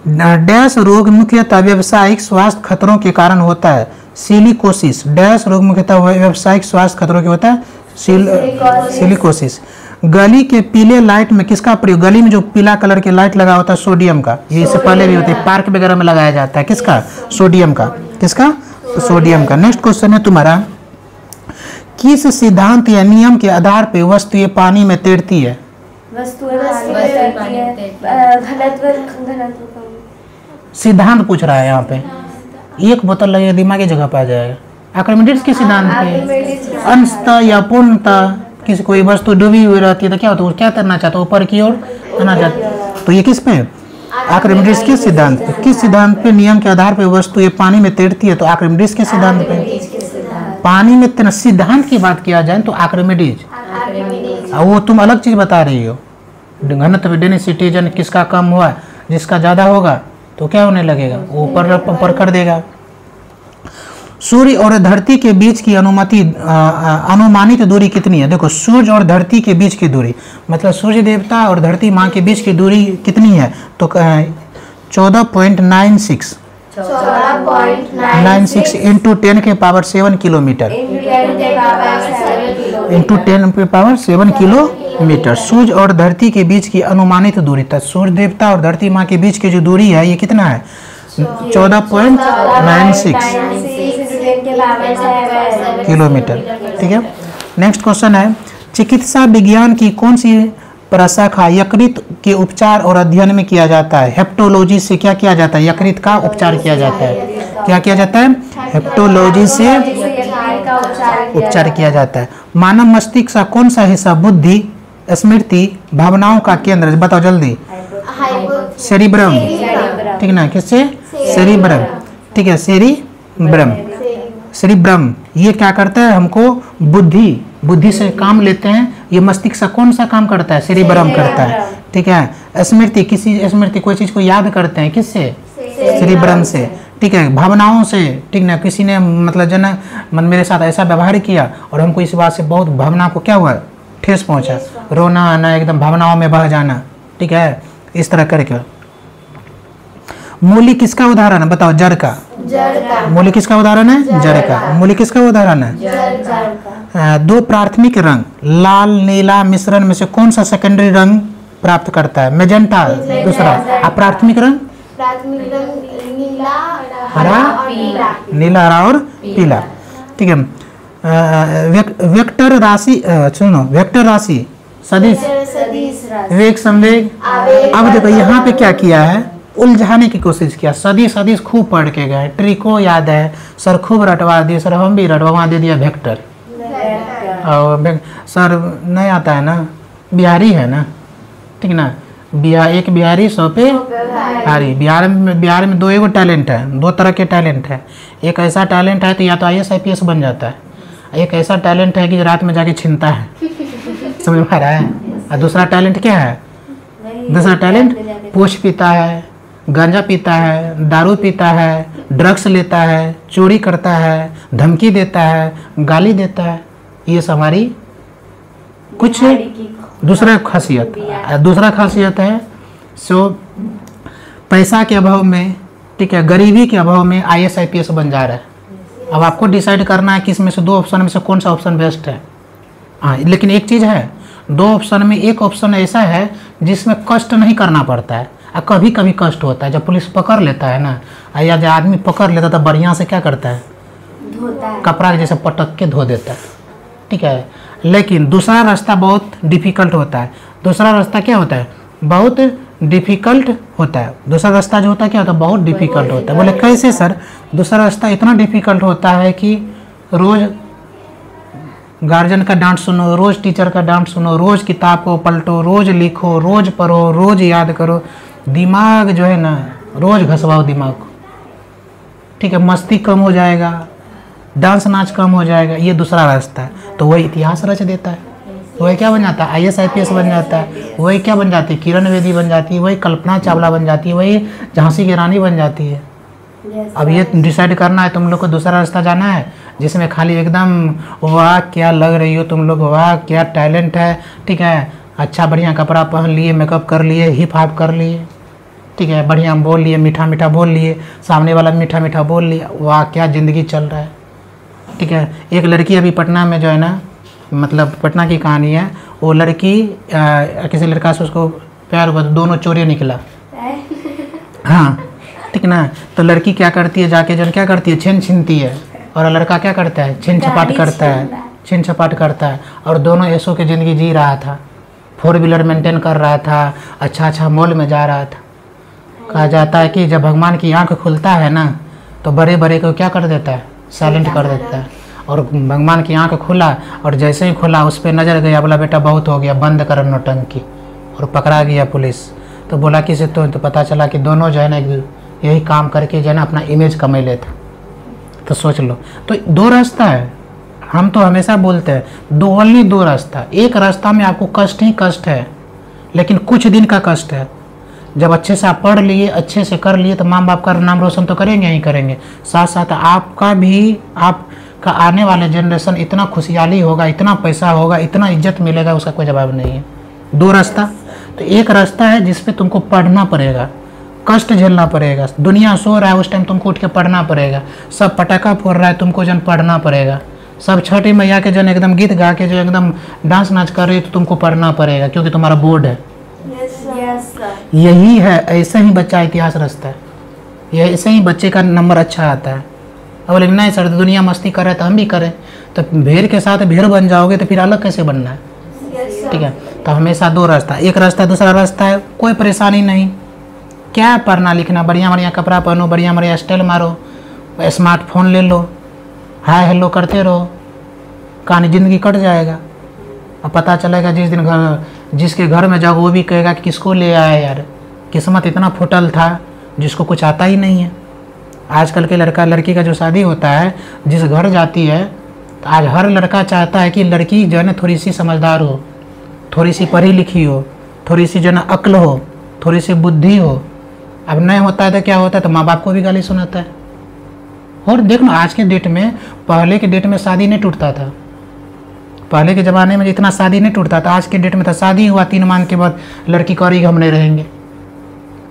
डैश रोग मुख्यतः व्यावसायिक स्वास्थ्य खतरों के कारण होता है। सिलिकोसिस डैश रोग मुख्यतः व्यावसायिक स्वास्थ्य खतरों के होता है। सिल सिलिकोसिस। गली के पीले लाइट में किसका प्रयोग? गली में जो पीला कलर के लाइट लगा होता है सोडियम का। ये इससे पहले भी होता है। पार्क वगैरह में लगाया जाता है। किसका? सोडियम का। किसका? सोडियम का। नेक्स्ट क्वेश्चन है तुम्हारा। किस सिद्धांत या नियम के आधार पर वस्तु ये पानी में तैरती है? वस्तुएँ है। घनत्व कम सिद्धांत पूछ रहा है यहाँ पे। एक बोतल लगेगा दिमागी जगह पे आ जाएगा। आर्किमिडीज के सिद्धांत पे। अंशतः या पूर्णतः किसी कोई वस्तु डूबी हुई रहती है तो क्या होता है क्या करना चाहता है ऊपर की ओर आना चाहता है। तो ये किस पे आर्किमिडीज के सिद्धांत पे। किस सिद्धांत पे? नियम के आधार पे वस्तु ये पानी में तैरती है तो आर्किमिडीज के सिद्धांत पे। पानी में सिद्धांत की बात किया जाए तो आर्किमिडीज वो तुम अलग चीज़ बता रही हो। घनत्व डेंसिटी किसका कम हुआ? जिसका ज़्यादा होगा तो क्या होने लगेगा? वो ऊपर ऊपर कर देगा। सूर्य और धरती के बीच की अनुमति अनुमानित दूरी कितनी है? देखो सूर्य और धरती के बीच की दूरी मतलब सूर्य देवता और धरती माँ के बीच की दूरी कितनी है? तो चौदह point nine six. Nine six into ten के power seven kilometre. Into ten के पावर सेवन किलोमीटर सूर्य और धरती के बीच की अनुमानित दूरी तक सूर्य देवता और धरती माँ के बीच की जो दूरी है ये कितना है? चौदह पॉइंट नाइन सिक्स किलोमीटर। ठीक है? नेक्स्ट क्वेश्चन है चिकित्सा विज्ञान की कौन सी प्रशाखा यकृत के उपचार और अध्ययन में किया जाता है? हेप्टोलॉजी से क्या किया जाता है? यकृत का उपचार किया जाता है। क्या किया जाता है? हेप्टोलॉजी से उपचार किया जाता है। मानव मस्तिष्क का कौन सा हिस्सा बुद्धि स्मृति भावनाओं का केंद्र, बताओ जल्दी। सेरिब्रम ठीक ना किससे सेरिब्रम ठीक है सेरिब्रम सेरिब्रम ये क्या करता है हमको? बुद्धि बुद्धि से काम लेते हैं। ये मस्तिष्क से कौन सा काम करता है? सेरिब्रम करता है। ठीक है, स्मृति, किसी स्मृति, कोई चीज़ को याद करते हैं किससे? श्री सेरिब्रम से। ठीक है, भावनाओं से। ठीक ना, किसी ने मतलब जन मन मेरे साथ ऐसा व्यवहार किया और हमको इस बात से बहुत भावना को क्या हुआ? ठेस पहुँचा। रोना आना एकदम भावनाओं में बह जाना। ठीक है? इस तरह करके। मूली किसका उदाहरण है? बताओ जड़ का। मूली किसका उदाहरण है? जड़ का। मूली किसका उदाहरण है? जड़ का। दो प्राथमिक रंग लाल नीला मिश्रण में से कौन सा सेकेंडरी रंग प्राप्त करता है? मेजेंटा दूसरा। अब प्राथमिक रंग? प्राथमिक रंग नीला हरा नीला हरा और पीला। ठीक है? वेक- वेक्टर राशि सुनो वेक्टर राशि सदिश। विवेक संवेग। अब देखो यहाँ पे क्या किया है? उलझाने की कोशिश किया। सदी सदिश खूब पढ़ के गए। ट्रिको याद है सर खूब रटवा दिए सर हम भी रटवा दे दिया वेक्टर और सर नहीं आता है ना? बिहारी है ना? ठीक ना? बिहार एक बिहारी सौ पे बिहारी। बिहार में बिहार में दो एगो टैलेंट है दो तरह के टैलेंट है। एक ऐसा टैलेंट है तो या तो I S I P S बन जाता है। एक ऐसा टैलेंट है कि रात में जाके छीनता है। समझ में आ रहा है? और दूसरा टैलेंट क्या है? दूसरा टैलेंट पोष पीता है, गांजा पीता है, दारू पीता है ड्रग्स लेता है, चोरी करता है, धमकी देता है, गाली देता है। ये सब हमारी कुछ दूसरा खासियत दूसरा खासियत है सो पैसा के अभाव में, ठीक है, गरीबी के अभाव में I S I P S बन जा रहा है। अब आपको डिसाइड करना है कि इसमें से दो ऑप्शन में से कौन सा ऑप्शन बेस्ट है। हाँ लेकिन एक चीज़ है दो ऑप्शन में एक ऑप्शन ऐसा है जिसमें कष्ट नहीं करना पड़ता है। और कभी कभी कष्ट होता है जब पुलिस पकड़ लेता है ना या जब आदमी पकड़ लेता है तो बढ़िया से क्या करता है? धोता है। कपड़ा जैसे पटक के धो देता है। ठीक है? लेकिन दूसरा रास्ता बहुत डिफ़िकल्ट होता है। दूसरा रास्ता क्या होता है? बहुत डिफ़िकल्ट होता है। दूसरा रास्ता जो होता है क्या होता है? बहुत डिफ़िकल्ट होता है। बोले कैसे सर? दूसरा रास्ता इतना डिफ़िकल्ट होता है कि रोज़ गार्जियन का डांट सुनो रोज़ टीचर का डांट सुनो रोज़ किताब को पलटो रोज़ लिखो रोज़ पढ़ो रोज़ याद करो। दिमाग जो है ना रोज़ घसवाओ दिमाग को। ठीक है मस्ती कम हो जाएगा डांस नाच कम हो जाएगा ये दूसरा रास्ता है। तो वही इतिहास रच देता है। वही क्या बन जाता? है I S I P S बन जाता है। वही क्या बन जाती? है किरण वेदी बन जाती है वही कल्पना चावला बन जाती है वही झांसी की रानी बन जाती है। अब ये डिसाइड करना है तुम लोग को दूसरा रास्ता जाना है जिसमें खाली एकदम वाह क्या लग रही हो तुम लोग वाह क्या टैलेंट है। ठीक है अच्छा बढ़िया कपड़ा पहन लिए मेकअप कर लिए हिप हॉप कर लिए। ठीक है बढ़िया बोल लिए मीठा मीठा बोल लिए सामने वाला मीठा मीठा बोल लिया वाह क्या ज़िंदगी चल रहा है। ठीक है एक लड़की अभी पटना में जो है। ना मतलब पटना की कहानी है वो लड़की किसी लड़का से उसको प्यार हुआ तो दोनों चोरी निकला। हाँ ठीक ना? तो लड़की क्या करती है जाके? जन क्या करती है? छिन छिनती है। और लड़का क्या करता है? छिन छपाट करता है। छिन छपाट करता है। और दोनों ऐसो की ज़िंदगी जी रहा था। फोर व्हीलर मेंटेन कर रहा था। अच्छा अच्छा मॉल में जा रहा था। कहा जाता है कि जब भगवान की आँख खुलता है ना तो बड़े बड़े को क्या कर देता है? साइलेंट कर देता है। और भगवान की आँख खुला और जैसे ही खुला उस पर नज़र गया बोला बेटा बहुत हो गया बंद कर नोटंकी और पकड़ा गया पुलिस। तो बोला किसी तो, तो पता चला कि दोनों जो है ना यही काम करके जो है ना अपना इमेज कमा लेता तो सोच लो। तो दो रास्ता है। हम तो हमेशा बोलते हैं दो ओनली दो रास्ता एक रास्ता में आपको कष्ट ही कष्ट है लेकिन कुछ दिन का कष्ट है। जब अच्छे से आप पढ़ लिए अच्छे से कर लिए तो माँ बाप का नाम रोशन तो करेंगे ही करेंगे। साथ साथ आपका भी आपका आने वाले जनरेशन इतना खुशहाली होगा इतना पैसा होगा इतना इज़्ज़त मिलेगा उसका कोई जवाब नहीं है। दो रास्ता। तो एक रास्ता है जिसपे तुमको पढ़ना पड़ेगा कष्ट झेलना पड़ेगा दुनिया सो रहा है उस टाइम तुमको उठ के पढ़ना पड़ेगा। सब पटाखा फोड़ रहा है तुमको जन पढ़ना पड़ेगा। सब छठी मैया के जन एकदम गीत गा के जो एकदम डांस नाच कर रही है तो तुमको पढ़ना पड़ेगा क्योंकि तुम्हारा बोर्ड है। यही है ऐसे ही बच्चा इतिहास रचता है। ऐसे ही बच्चे का नंबर अच्छा आता है। अब बोले, नहीं सर, दुनिया मस्ती करे तो हम भी करें। तो भेड़ के साथ भेड़ बन जाओगे तो फिर अलग कैसे बनना है? ठीक है? तो हमेशा दो रास्ता एक रास्ता, दूसरा रास्ता है। कोई परेशानी नहीं। क्या पढ़ना लिखना? बढ़िया बढ़िया कपड़ा पहनो, बढ़िया बढ़िया स्टाइल मारो। स्मार्टफ़ोन ले लो। हाय हेलो करते रहो। कहानी ज़िंदगी कट जाएगा। और पता चलेगा जिस दिन घर, जिसके घर में जाओ, वो भी कहेगा कि किसको ले आया यार? किस्मत इतना फुटल था, जिसको कुछ आता ही नहीं है। आजकल के लड़का लड़की का जो शादी होता है, जिस घर जाती है तो आज हर लड़का चाहता है कि लड़की जो है ना थोड़ी सी समझदार हो, थोड़ी सी पढ़ी लिखी हो, थोड़ी सी जो है अक्ल हो, थोड़ी सी बुद्धि हो। अब नहीं होता है तो क्या होता है? तो माँ बाप को भी गाली सुनाता है। और देख ना आज के डेट में, पहले के डेट में शादी नहीं टूटता था। पहले के ज़माने में इतना शादी नहीं टूटता था। आज के डेट में तो शादी हुआ तीन मान के बाद, लड़की करेगी, हम नहीं रहेंगे।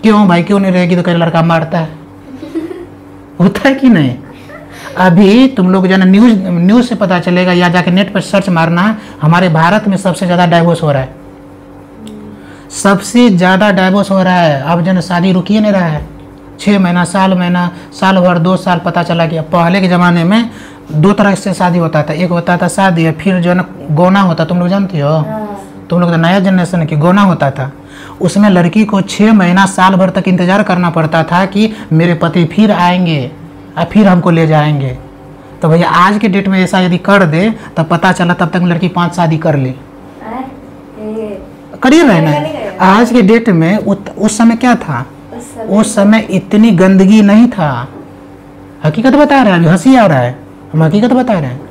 क्यों भाई? क्यों नहीं रहेगी? तो कहीं लड़का मारता है। होता है कि नहीं? अभी तुम लोग जो है ना न्यूज़ न्यूज़ से पता चलेगा या जाके नेट पर सर्च मारना, हमारे भारत में सबसे ज़्यादा डाइवोर्स हो रहा है। सबसे ज़्यादा डाइवोर्स हो रहा है। अब जो है शादी रुकिए नहीं रहा है। छः महीना, साल महीना, साल भर, दो साल पता चला गया पहले के ज़माने में दो तरह से शादी होता था। एक होता था शादी, फिर जो है ना गोना होता। तुम लोग जानती हो। तुम लोग तो नया जनरेशन की गोना होता था। उसमें लड़की को छः महीना साल भर तक इंतज़ार करना पड़ता था कि मेरे पति फिर आएँगे और फिर हमको ले जाएँगे। तो भैया आज के डेट में ऐसा यदि कर दे तब पता चला तब तक लड़की पाँच शादी कर ले। करिए रहे नहीं ना आज के डेट में उत, उस समय क्या था? उस समय उस समय इतनी गंदगी नहीं था। हकीकत बता रहे हैं अभी हँसी आ रहा है। हम हकीकत बता रहे हैं।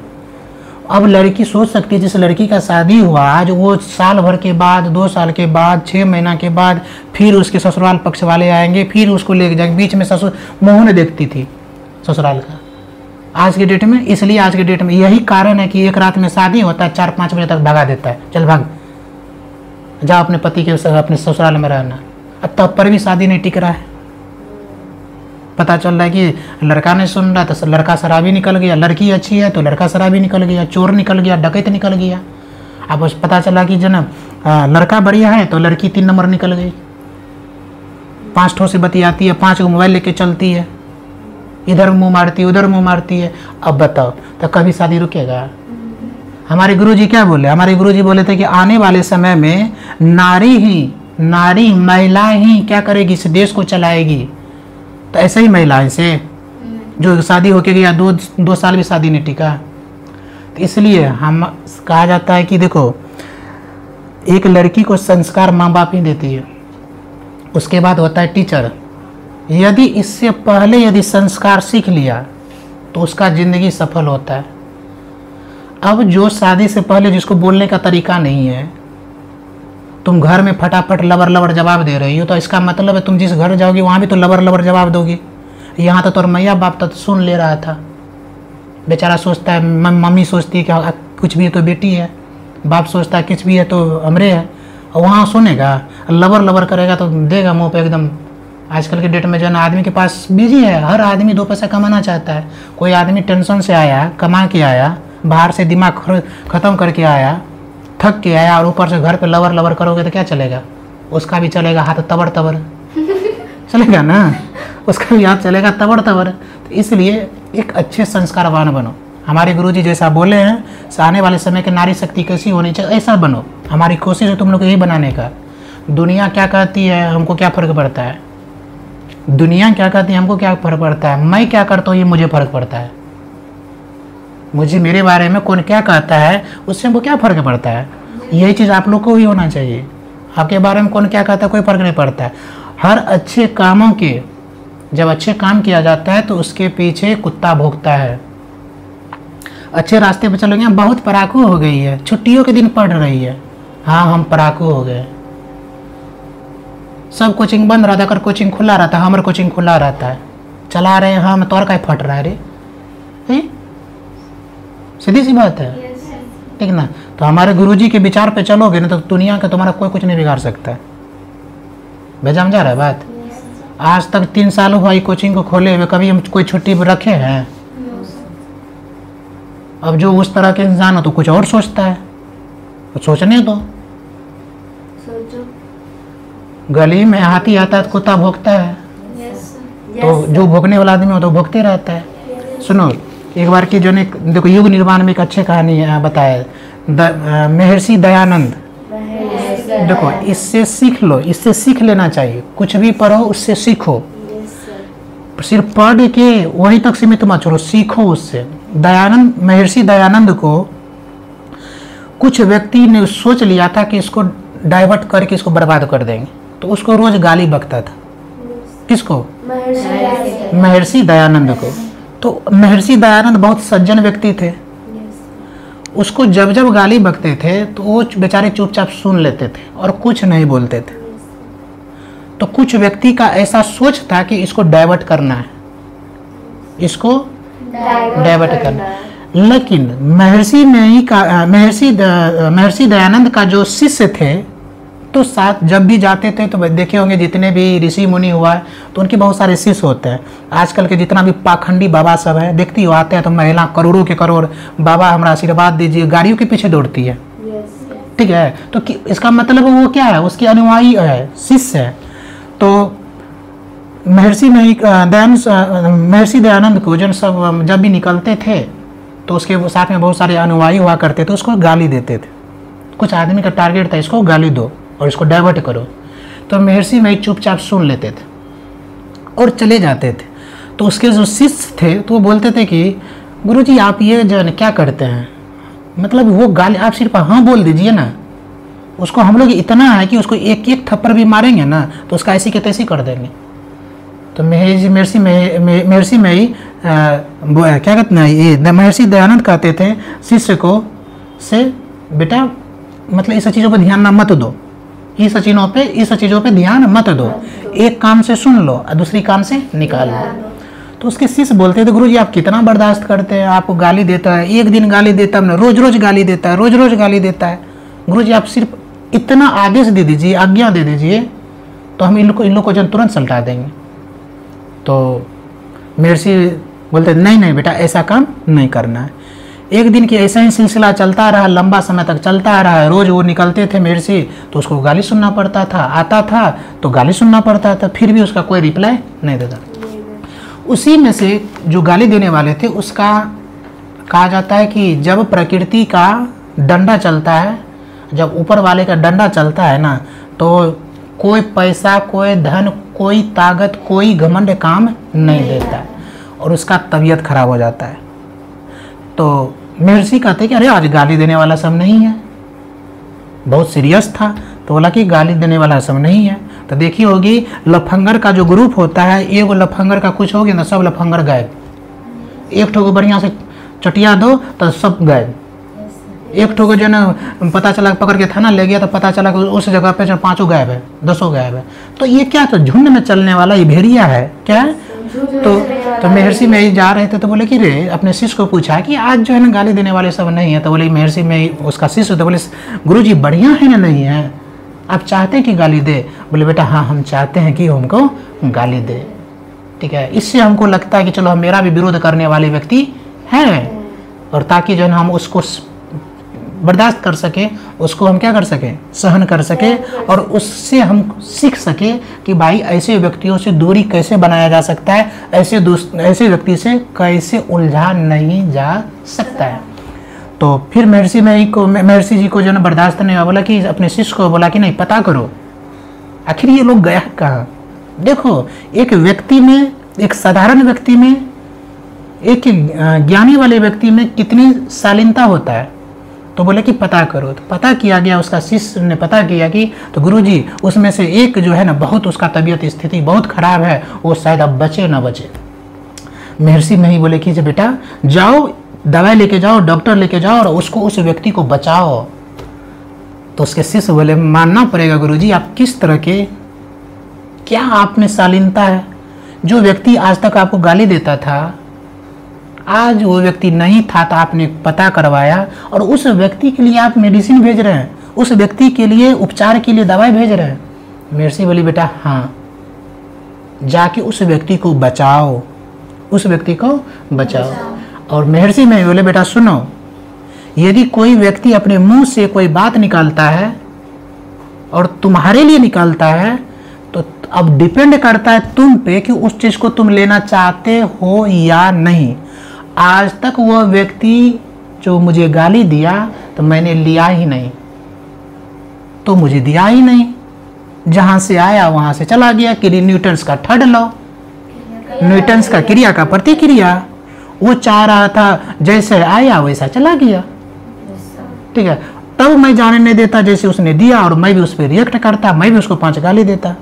अब लड़की सोच सकती है, जिस लड़की का शादी हुआ, आज वो साल भर के बाद, दो साल के बाद छः महीना के बाद, फिर उसके ससुराल पक्ष वाले आएँगे, फिर उसको लेके जाएँगे। बीच में ससुर मुँह नहीं देखती थी ससुराल का। आज के डेट में, इसलिए आज के डेट में यही कारण है कि एक रात में शादी होता है, चार पाँच बजे तक भगा देता है। चल भाग। जाओ अपने पति के अपने ससुराल में रहना। तब पर भी शादी नहीं टिक रहा है। पता चल रहा है कि लड़का नहीं सुन रहा तो लड़का शराबी निकल गया, लड़की अच्छी है तो लड़का शराबी निकल गया, चोर निकल गया, डकैत निकल गया। अब उस पता चला कि जो ना लड़का बढ़िया है तो लड़की तीन नंबर निकल गई। पाँच ठो से बतियाती है, पाँच गो मोबाइल लेके चलती है। इधर मुँह मारती है, उधर मुँह मारती है। अब बताओ तो कभी शादी रुकेगा? हमारे गुरुजी क्या बोले? हमारे गुरुजी बोले थे कि आने वाले समय में नारी ही, नारी महिला ही क्या करेगी? इस देश को चलाएगी। तो ऐसे ही महिलाएँ से, जो शादी होके गया दो दो साल भी शादी नहीं टिका। तो इसलिए हम कहा जाता है कि देखो, एक लड़की को संस्कार माँ बाप ही देती है। उसके बाद होता है टीचर। यदि इससे पहले यदि संस्कार सीख लिया तो उसका ज़िंदगी सफल होता है। अब जो शादी से पहले जिसको बोलने का तरीका नहीं है तुम घर में फटाफट लबर लबर जवाब दे रही हो। तो इसका मतलब है तुम जिस घर जाओगी, वहाँ भी तो लबर लबर जवाब दोगी। यहाँ तो तोर मैया बाप तो सुन ले रहा था। बेचारा सोचता है मम्मी सोचती है कि कुछ भी है तो बेटी है। बाप सोचता है, कुछ भी है तो हमरे है। और वहाँ सुनेगा लबर लबर करेगा तो देगा मुँह पे एकदम। आजकल के डेट में जो है ना, आदमी के पास बिज़ी है। हर आदमी दो पैसा कमाना चाहता है। कोई आदमी टेंशन से आया, कमा के आया, बाहर से दिमाग ख़त्म करके आया थक के आया और ऊपर से घर पे लवर लवर करोगे तो क्या चलेगा? उसका भी चलेगा हाथ तबर तबर चलेगा ना? उसका भी हाथ चलेगा तबर तबर तो इसलिए एक अच्छे संस्कारवान बनो। हमारे गुरुजी जैसा बोले हैं "स- आने वाले समय के नारी शक्ति कैसी होनी चाहिए ऐसा बनो। हमारी कोशिश है तुम लोग यही बनाने का। दुनिया क्या कहती है हमको क्या फ़र्क पड़ता है? दुनिया क्या कहती है हमको क्या फ़र्क पड़ता है? मैं क्या करता हूँ ये मुझे फ़र्क पड़ता है। मुझे मेरे बारे में कौन क्या कहता है उससे हमको क्या फ़र्क पड़ता है? यही चीज़ आप लोग को भी होना चाहिए। आपके बारे में कौन क्या कहता है, कोई फ़र्क नहीं पड़ता है। हर अच्छे कामों के, जब अच्छे काम किया जाता है तो उसके पीछे कुत्ता भोगता है। अच्छे रास्ते पर चलोगे, बहुत पराकू हो गई है। छुट्टियों के दिन पढ़ रही है। हाँ हम पराकू हो गए। सब कोचिंग बंद रहता है, अगर कोचिंग खुला रहता है, हमारे कोचिंग खुला रहता है। चला रहे हैं, हम, तोर का फट रहा है रे। हैं? सीधी सी बात है। ठीक ना? तो हमारे गुरुजी के विचार पे चलोगे ना तो दुनिया का तुम्हारा कोई कुछ नहीं बिगाड़ सकता। है भेजा जा रहा है बात आज तक तीन साल हुआ ये कोचिंग को खोले हुए कभी हम कोई छुट्टी रखे हैं? अब जो उस तरह के इंसान हो तो कुछ और सोचता है। तो सोचने दो। गली में हाथी आता है कुत्ता भोगता है। तो जो भोगने वाला आदमी हो तो भोगते रहता है। सुनो एक बार की जो ने देखो युग निर्माण में एक अच्छी कहानी है, बताया। द, महर्षि दयानंद। देखो इससे सीख लो इससे सीख लेना चाहिए। कुछ भी पढ़ो उससे सीखो। सिर्फ़ पढ़ के वहीं तक सीमित मत छोड़ो सीखो उससे। दयानंद महर्षि दयानंद को कुछ व्यक्ति ने सोच लिया था कि इसको डाइवर्ट करके इसको बर्बाद कर देंगे। तो उसको रोज गाली बकता था। किसको? महर्षि महर्षि दयानंद को। तो महर्षि दयानंद बहुत सज्जन व्यक्ति थे। उसको जब जब गाली बकते थे तो वो बेचारे चुपचाप सुन लेते थे और कुछ नहीं बोलते थे। तो कुछ व्यक्ति का ऐसा सोच था कि इसको डाइवर्ट करना है। इसको डाइवर्ट करना लेकिन महर्षि में ही का महर्षि महर्षि दयानंद का जो शिष्य थे तो साथ जब भी जाते थे तो देखे होंगे जितने भी ऋषि मुनि हुआ है तो उनके बहुत सारे शिष्य होते हैं। आजकल के जितना भी पाखंडी बाबा सब है देखती हो आते हैं तो महिला करोड़ों के करोड़ बाबा हमारा आशीर्वाद दीजिए गाड़ियों के पीछे दौड़ती है। ठीक है? तो इसका मतलब वो क्या है? उसके अनुयायी है शिष्य है। तो महर्षि दयानंद महर्षि दयानंद को जन सब जब भी निकलते थे तो उसके साथ में बहुत सारे अनुयायी हुआ करते थे उसको गाली देते थे। कुछ आदमी का टारगेट था इसको गाली दो। और इसको डाइवर्ट करो। तो महर्षि में चुपचाप सुन लेते थे और चले जाते थे। तो उसके जो शिष्य थे तो वो बोलते थे कि गुरु जी आप ये जो है क्या करते हैं? मतलब वो गाली, आप सिर्फ़ हाँ बोल दीजिए ना। उसको हम लोग इतना है कि उसको एक एक थप्पड़ भी मारेंगे ना तो उसका ऐसी के तैसी कर देंगे। तो महर्षि महर्षि महर्षि में ही क्या कहते हैं, ये महर्षि दयानंद कहते थे शिष्य को से, बेटा मतलब इस चीज़ों पर ध्यान ना मत दो। इस चीज़ों पे, इस चीज़ों पे ध्यान मत दो। एक काम से सुन लो, और दूसरी काम से निकाल लो। तो उसके शिष्य बोलते थे गुरु जी आप कितना बर्दाश्त करते हैं? आपको गाली देता है, एक दिन गाली देता है रोज रोज गाली देता है रोज रोज गाली देता है। गुरु जी आप सिर्फ़ इतना आदेश दे दीजिए, आज्ञा दे दीजिए तो हम इन लोग को इन लोग को जन तुरंत सलटा देंगे। तो महर्षि बोलते नहीं नहीं बेटा, ऐसा काम नहीं करना है। एक दिन की ऐसा ही सिलसिला चलता रहा लंबा समय तक चलता रहा। रोज वो निकलते थे मेरे से तो उसको गाली सुनना पड़ता था। आता था तो गाली सुनना पड़ता था फिर भी उसका कोई रिप्लाई नहीं देता। उसी में से जो गाली देने वाले थे उसका कहा जाता है कि जब प्रकृति का डंडा चलता है जब ऊपर वाले का डंडा चलता है ना तो कोई पैसा कोई धन कोई ताकत कोई घमंड काम नहीं देता। और उसका तबीयत खराब हो जाता है। तो महर्षि कहते कि, अरे, आज गाली देने वाला सब नहीं है। बहुत सीरियस था। तो बोला कि, गाली देने वाला सब नहीं है। तो देखी होगी, लफंगर का जो ग्रुप होता है, एगो लफंगर का कुछ हो गया ना सब लफंगर गायब। एक ठो को बढ़िया से चटिया दो तो सब गायब। एक ठो को जो ना, पता चला, पकड़ के थाना ले गया तो पता चला उस जगह पे जो पाँचों गायब है, दसों गायब है। तो ये क्या तो झुंड में चलने वाला, ये भेड़िया है? क्या? है तो तो महर्षि में जा रहे थे तो बोले कि रे, अपने शिष्य को पूछा कि आज जो है ना गाली देने वाले सब नहीं है। तो बोले महर्षि में उसका शिष्य तो बोले गुरु जी बढ़िया है ना नहीं है? आप चाहते हैं कि गाली दे? बोले, बेटा हाँ हम चाहते हैं कि हमको गाली दे। ठीक है, इससे हमको लगता है कि चलो, हम मेरा भी विरोध करने वाले व्यक्ति हैं। और ताकि जो है ना, हम उसको बर्दाश्त कर सके, उसको हम क्या कर सके? सहन कर सके और उससे हम सीख सके कि भाई ऐसे व्यक्तियों से दूरी कैसे बनाया जा सकता है, ऐसे ऐसे व्यक्ति से कैसे उलझा नहीं जा सकता है। तो फिर महर्षि में को, महर्षि जी को जो है बर्दाश्त नहीं हुआ बोला कि, अपने शिष्य को बोला कि, नहीं, पता करो, आखिर ये लोग गया कहाँ? देखो, एक व्यक्ति में, एक साधारण व्यक्ति में, एक ज्ञानी वाले व्यक्ति में कितनी शालीनता होता है। तो बोले कि पता करो। तो पता किया गया, उसका शिष्य ने पता किया कि तो गुरुजी, उसमें से एक जो है ना, बहुत उसका तबीयत स्थिति बहुत खराब है, वो शायद अब बचे ना बचे। महर्षि में ही बोले कि, जे बेटा, जाओ, दवाई लेके जाओ, डॉक्टर लेके जाओ और उसको उस व्यक्ति को बचाओ। तो उसके शिष्य बोले, मानना पड़ेगा गुरुजी, आप किस तरह के, क्या आप में शालीनता है? जो व्यक्ति आज तक आपको गाली देता था आज वो व्यक्ति नहीं था तो आपने पता करवाया और उस व्यक्ति के लिए आप मेडिसिन भेज रहे हैं। उस व्यक्ति के लिए उपचार के लिए दवाई भेज रहे हैं। मेर्सी बोली बेटा हाँ जाके उस व्यक्ति को बचाओ। उस व्यक्ति को बचाओ। और महर्षि में बोले बेटा सुनो यदि कोई व्यक्ति अपने मुँह से कोई बात निकालता है और तुम्हारे लिए निकालता है तो अब डिपेंड करता है तुम पे कि उस चीज़ को तुम लेना चाहते हो या नहीं। आज तक वह व्यक्ति जो मुझे गाली दिया तो मैंने लिया ही नहीं। तो मुझे दिया ही नहीं। जहाँ से आया, वहाँ से चला गया। कि न्यूटन्स का थर्ड लॉ। न्यूटन्स का क्रिया का प्रतिक्रिया, वो चाह रहा था, जैसे आया, वैसा चला गया। ठीक है? तब मैं जाने नहीं देता, जैसे उसने दिया, और मैं भी उस पर रिएक्ट करता, मैं भी उसको पाँच गाली देता।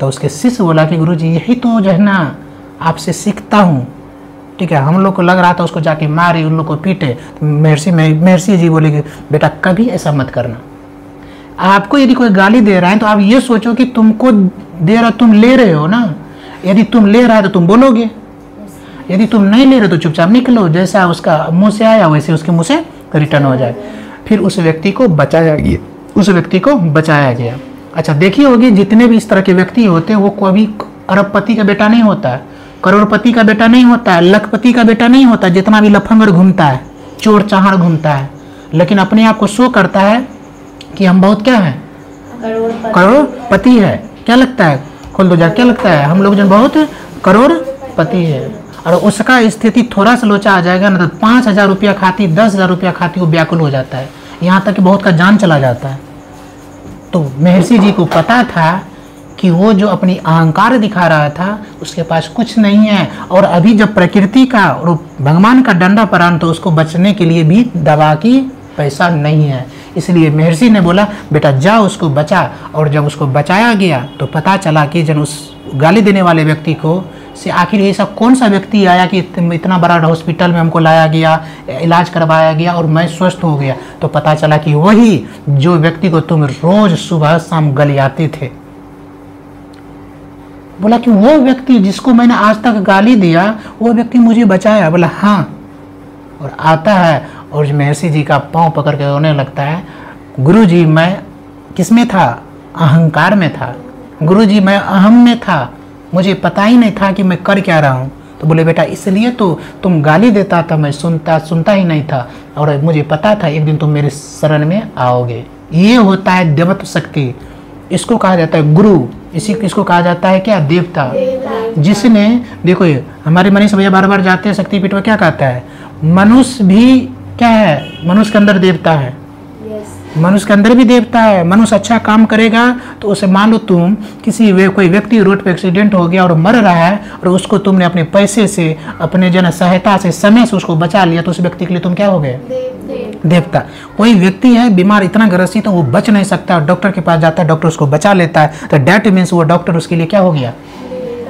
तो उसके शिष्य बोला कि गुरु जी यही तो जो है ना, आपसे सीखता हूँ। ठीक है, हम लोग को लग रहा था उसको जाके मारे, उन लोग को पीटे। तो महर्षि महर्षि जी बोले कि बेटा, कभी ऐसा मत करना। आपको यदि कोई गाली दे रहा है तो आप ये सोचो कि तुमको दे रहा तुम ले रहे हो ना। यदि तुम ले रहा है तो तुम बोलोगे। यदि तुम नहीं ले रहे तो चुपचाप निकलो। जैसा उसका मुँह से आया, वैसे उसके मुँह से रिटर्न हो जाए। फिर उस व्यक्ति को बचाया गया। उस व्यक्ति को बचाया गया। अच्छा देखिए होगी, जितने भी इस तरह के व्यक्ति होते हैं, वो कभी अरबपति का बेटा नहीं होता। है करोड़पति का बेटा नहीं होता है लखपति का बेटा नहीं होता जितना भी लफंगर घूमता है चोर चाहड़ घूमता है लेकिन अपने आप को शो करता है कि हम बहुत क्या है? करोड़पति है। क्या लगता है? खोल दो जा क्या लगता है? हम लोग जन बहुत करोड़पति है। और उसका स्थिति थोड़ा सा लोचा आ जाएगा ना तो पाँच हज़ार रुपया खाती दस हज़ार रुपया खाती वो व्याकुल हो जाता है। यहाँ तक कि बहुत का जान चला जाता है। तो महर्षि जी को पता था कि वो जो अपनी अहंकार दिखा रहा था, उसके पास कुछ नहीं है। और अभी जब प्रकृति का और भगवान का डंडा परान तो उसको बचने के लिए भी दवा की पैसा नहीं है। इसलिए महर्षि ने बोला, बेटा, जा उसको बचा। और जब उसको बचाया गया तो पता चला कि जन उस गाली देने वाले व्यक्ति को, से आखिर ऐसा कौन सा व्यक्ति आया कि इतना बड़ा हॉस्पिटल में हमको लाया गया, इलाज करवाया गया और मैं स्वस्थ हो गया? तो पता चला कि वही जो व्यक्ति को तुम रोज सुबह शाम गलियाते थे। बोला कि वो व्यक्ति जिसको मैंने आज तक गाली दिया, वो व्यक्ति मुझे बचाया। बोला हाँ। और आता है और महर्षि जी का पाँव पकड़ के रोने लगता है गुरु जी मैं किसमें था? अहंकार में था। गुरु जी मैं अहम में था। मुझे पता ही नहीं था कि मैं कर क्या रहा हूँ। तो बोले, बेटा, इसलिए तो तुम गाली देता था, मैं सुनता सुनता ही नहीं था। और मुझे पता था, एक दिन तुम मेरे शरण में आओगे। ये होता है देवत्व शक्ति। इसको कहा जाता है गुरु। इसी इसको कहा जाता है क्या? देवता। जिसने देखो ये हमारे मनीष भैया बार बार जाते हैं शक्तिपीठ में क्या कहता है? मनुष्य भी क्या है? मनुष्य के अंदर देवता है। मनुष्य के अंदर भी देवता है मनुष्य अच्छा काम करेगा तो उसे मान लो तुम किसी वे कोई व्यक्ति रोड पे एक्सीडेंट हो गया और मर रहा है और उसको तुमने अपने पैसे से अपने जन सहायता से समय से उसको बचा लिया तो उस व्यक्ति के लिए तुम क्या हो गए? देवता। कोई व्यक्ति है बीमार इतना ग्रसित तो वो बच नहीं सकता डॉक्टर के पास जाता है डॉक्टर उसको बचा लेता है तो डेट मीन्स वो डॉक्टर उसके लिए क्या हो गया?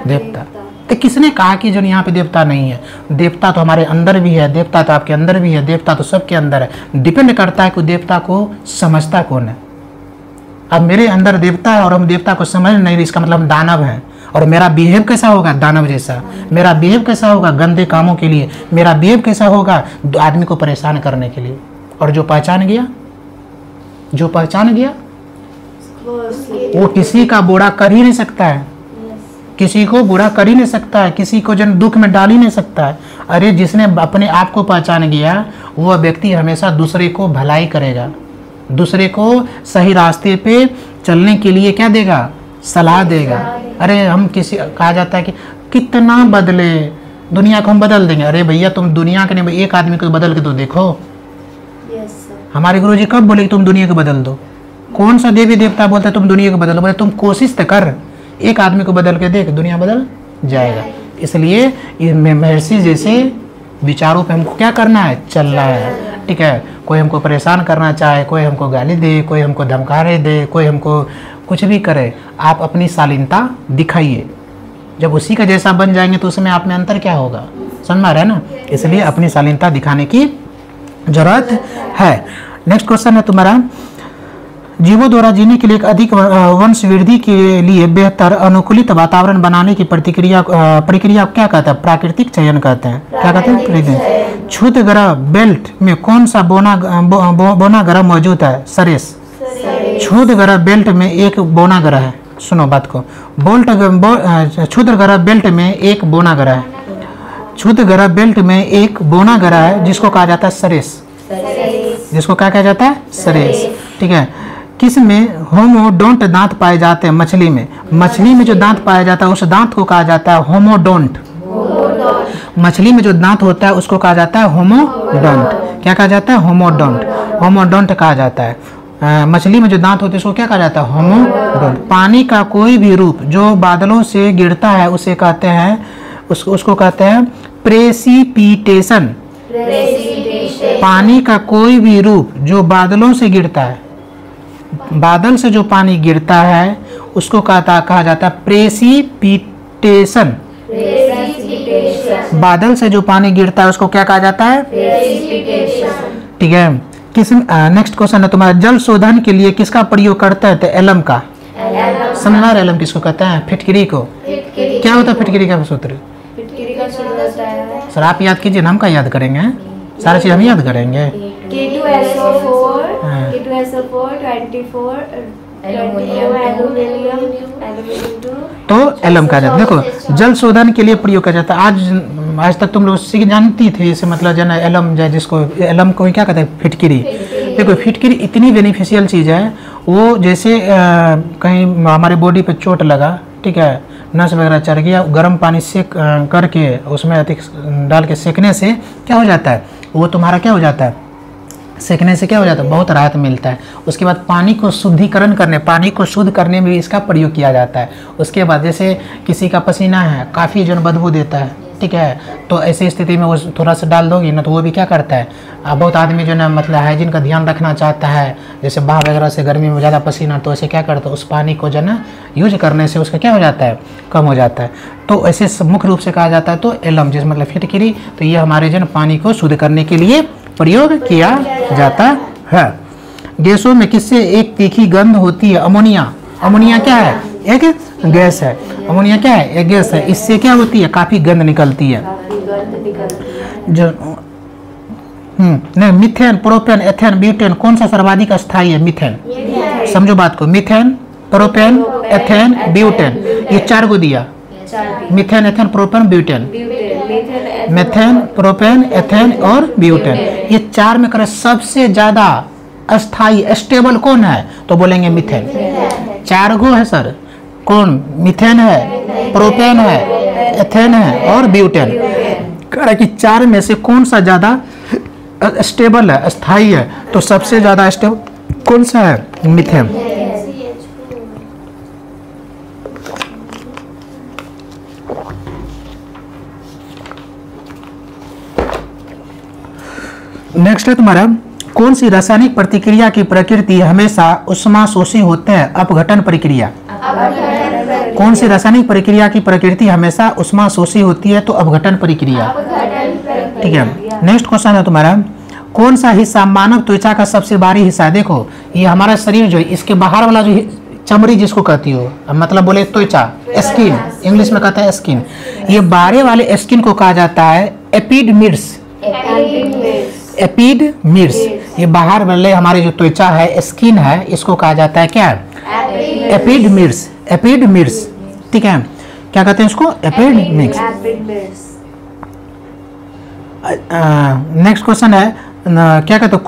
देवता। तो किसने कहा कि जो यहाँ पे देवता नहीं है? देवता तो हमारे अंदर भी है देवता तो आपके अंदर भी है देवता तो सबके अंदर है। डिपेंड करता है कि देवता को समझता कौन है। अब मेरे अंदर देवता है और हम देवता को समझ नहीं रहे इसका मतलब हम दानव हैं। और मेरा बिहेव कैसा होगा दानव जैसा? मेरा बिहेव कैसा होगा गंदे कामों के लिए? मेरा बिहेव कैसा होगा आदमी को परेशान करने के लिए? और जो पहचान गया? जो पहचान गया? वो किसी का बुरा कर ही नहीं सकता है। किसी को बुरा कर ही नहीं सकता है किसी को जन दुख में डाल ही नहीं सकता है। अरे जिसने अपने आप को पहचान गया वह व्यक्ति हमेशा दूसरे को भलाई करेगा। दूसरे को सही रास्ते पे चलने के लिए क्या देगा? सलाह देगा। अरे हम किसी कहा जाता है कि कितना बदले दुनिया को हम बदल देंगे। अरे भैया तुम दुनिया के नहीं एक आदमी को बदल के तो देखो। हमारे गुरु जी कब बोले कि तुम दुनिया को बदल दो? कौन सा देवी देवता बोलता है तुम दुनिया को बदलो बोले तुम कोशिश तो कर। एक आदमी को बदल के देख, दुनिया बदल जाएगा। इसलिए ये महर्षि जैसे विचारों पे हमको क्या करना है? चलना है। ठीक है? कोई हमको परेशान करना चाहे, कोई हमको गाली दे, कोई हमको धमकारे दे, कोई हमको कुछ भी करे, आप अपनी शालीनता दिखाइए। जब उसी का जैसा बन जाएँगे तो उसमें आप में अंतर क्या होगा? समझ में आ रहा है ना? इसलिए अपनी शालीनता दिखाने की ज़रूरत है। नेक्स्ट क्वेश्चन है तुम्हारा। जीवों द्वारा जीने के लिए एक अधिक वंश वृद्धि के लिए बेहतर अनुकूलित वातावरण बनाने की प्रतिक्रिया प्रक्रिया क्या कहता है? प्राकृतिक चयन कहते हैं। क्या कहते हैं? क्षुद्र ग्रह बेल्ट में कौन सा बोना बो, बो, बोना ग्रह मौजूद है? सरेस। क्षुद्र ग्रह बेल्ट में एक बोना ग्रह है। सुनो बात को। बोल्ट बो, अ, ग्रह बेल्ट में एक बोना ग्रह है। क्षुद्र ग्रह बेल्ट में एक बोना ग्रह है जिसको कहा जाता है सरेस। जिसको क्या कहा जाता है? सरेस। ठीक है। किसमें होमोडोंट दांत पाए जाते हैं मछली में? मछली में जो दांत पाया जाता है उस दांत को कहा जाता है होमोडोंट मछली में जो दांत होता है उसको कहा जाता है होमोडोंट क्या कहा जाता है? होमोडोंट होमोडोंट कहा जाता है। मछली में जो दांत होते हैं उसको क्या कहा जाता है? होमोडोंट पानी का कोई भी रूप जो बादलों से गिरता है उसे कहते हैं उसको उसको कहते हैं प्रेसिपिटेशन। पानी का कोई भी रूप जो बादलों से गिरता है बादल से जो पानी गिरता है उसको कहता कहा जाता है प्रेसिपिटेशन। बादल से जो पानी गिरता है उसको क्या कहा जाता है? ठीक है। किस नेक्स्ट क्वेश्चन है तुम्हारा जल शोधन के लिए किसका प्रयोग करता है? तो एलम का। समझदार एलम किसको कहते हैं? फिटकरी को। क्या होता है फिटकरी का सूत्र? फिटकरी सर आप याद कीजिए ना हम का याद करेंगे? सारा चीज़ हम याद करेंगे। K2SO4। K2SO4 24 aluminium aluminium two तो एलम का जाता है देखो जल शोधन के लिए प्रयोग किया जाता है। आज आज तक तुम लोग सीख जानती थी इसे मतलब जो है एलम जो है जिसको एलम को क्या कहते हैं? फिटकिरी। देखो फिटकिरी इतनी बेनिफिशियल चीज़ है वो जैसे अ, कहीं हमारे बॉडी पे चोट लगा ठीक है नस वगैरह चढ़ गया गर्म पानी सेक करके उसमें अधिक डाल के सेकने से क्या हो जाता है? वो तुम्हारा क्या हो जाता है? सेकने से क्या हो जाता है? बहुत राहत मिलता है। उसके बाद पानी को शुद्धिकरण करने, पानी को शुद्ध करने में भी इसका प्रयोग किया जाता है। उसके बाद जैसे किसी का पसीना है, काफ़ी जो बदबू देता है, ठीक है? तो ऐसी स्थिति में वो थोड़ा सा डाल दोगे ना तो वो भी क्या करता है? अब बहुत आदमी जो ना मतलब हाइजीन का ध्यान रखना चाहता है, जैसे बाहर वगैरह से गर्मी में ज़्यादा पसीना तो ऐसे क्या करता है? उस पानी को जो ना यूज़ करने से उसका क्या हो जाता है? कम हो जाता है। तो ऐसे मुख्य रूप से कहा जाता है तो एलम जिस मतलब फिटकिरी तो ये हमारे जो ना, पानी को शुद्ध करने के लिए प्रयोग किया जाता है। गैसों में किससे एक तीखी गंध होती है? अमोनिया। अमोनिया क्या है? एक गैस है। अमोनिया क्या है? एक गैस है। इससे क्या होती है? काफ़ी गंध निकलती है। जो हम्म नहीं मिथेन प्रोपेन एथेन ब्यूटेन कौन सा सर्वाधिक स्थायी है? मिथेन। समझो बात को। Methane propane ethane butane. ये चार को दिया। Methane ethane propane butane. Methane propane ethane और ब्यूटेन। ये चार में करे सबसे ज़्यादा अस्थाई स्टेबल कौन है? तो बोलेंगे मिथेन। चार गो है सर। कौन? मिथेन है प्रोपेन है एथेन है और ब्यूटेन। कह कि चार में से कौन सा ज़्यादा स्टेबल है स्थायी है? तो सबसे ज़्यादा स्टेबल कौन सा है? मिथेन। नेक्स्ट है तुम्हारा कौन सी रासायनिक प्रतिक्रिया की प्रकृति हमेशा उष्माशोषी होते हैं? अपघटन प्रक्रिया। कौन सी रासायनिक प्रक्रिया की प्रकृति हमेशा उष्माशोषी होती है? तो अपघटन प्रक्रिया। ठीक है। नेक्स्ट क्वेश्चन है तुम्हारा कौन सा हिस्सा मानव त्वचा का सबसे बाहरी हिस्सा है? देखो, ये हमारा शरीर जो है, इसके बाहर वाला जो चमड़ी जिसको कहती हो मतलब बोले त्वचा स्किन इंग्लिश में कहता है स्किन ये बाहरे वाले स्किन को कहा जाता है एपिडमिड्स एपिडमिड्स ये बाहर वाले हमारे जो त्वचा है स्किन है इसको कहा जाता है क्या? एपिडमिड्स एपिडमिड्स ठीक है? क्या कहते हैं इसको? एपिडमिड्स नेक्स्ट क्वेश्चन है। न, क्या कहते हो,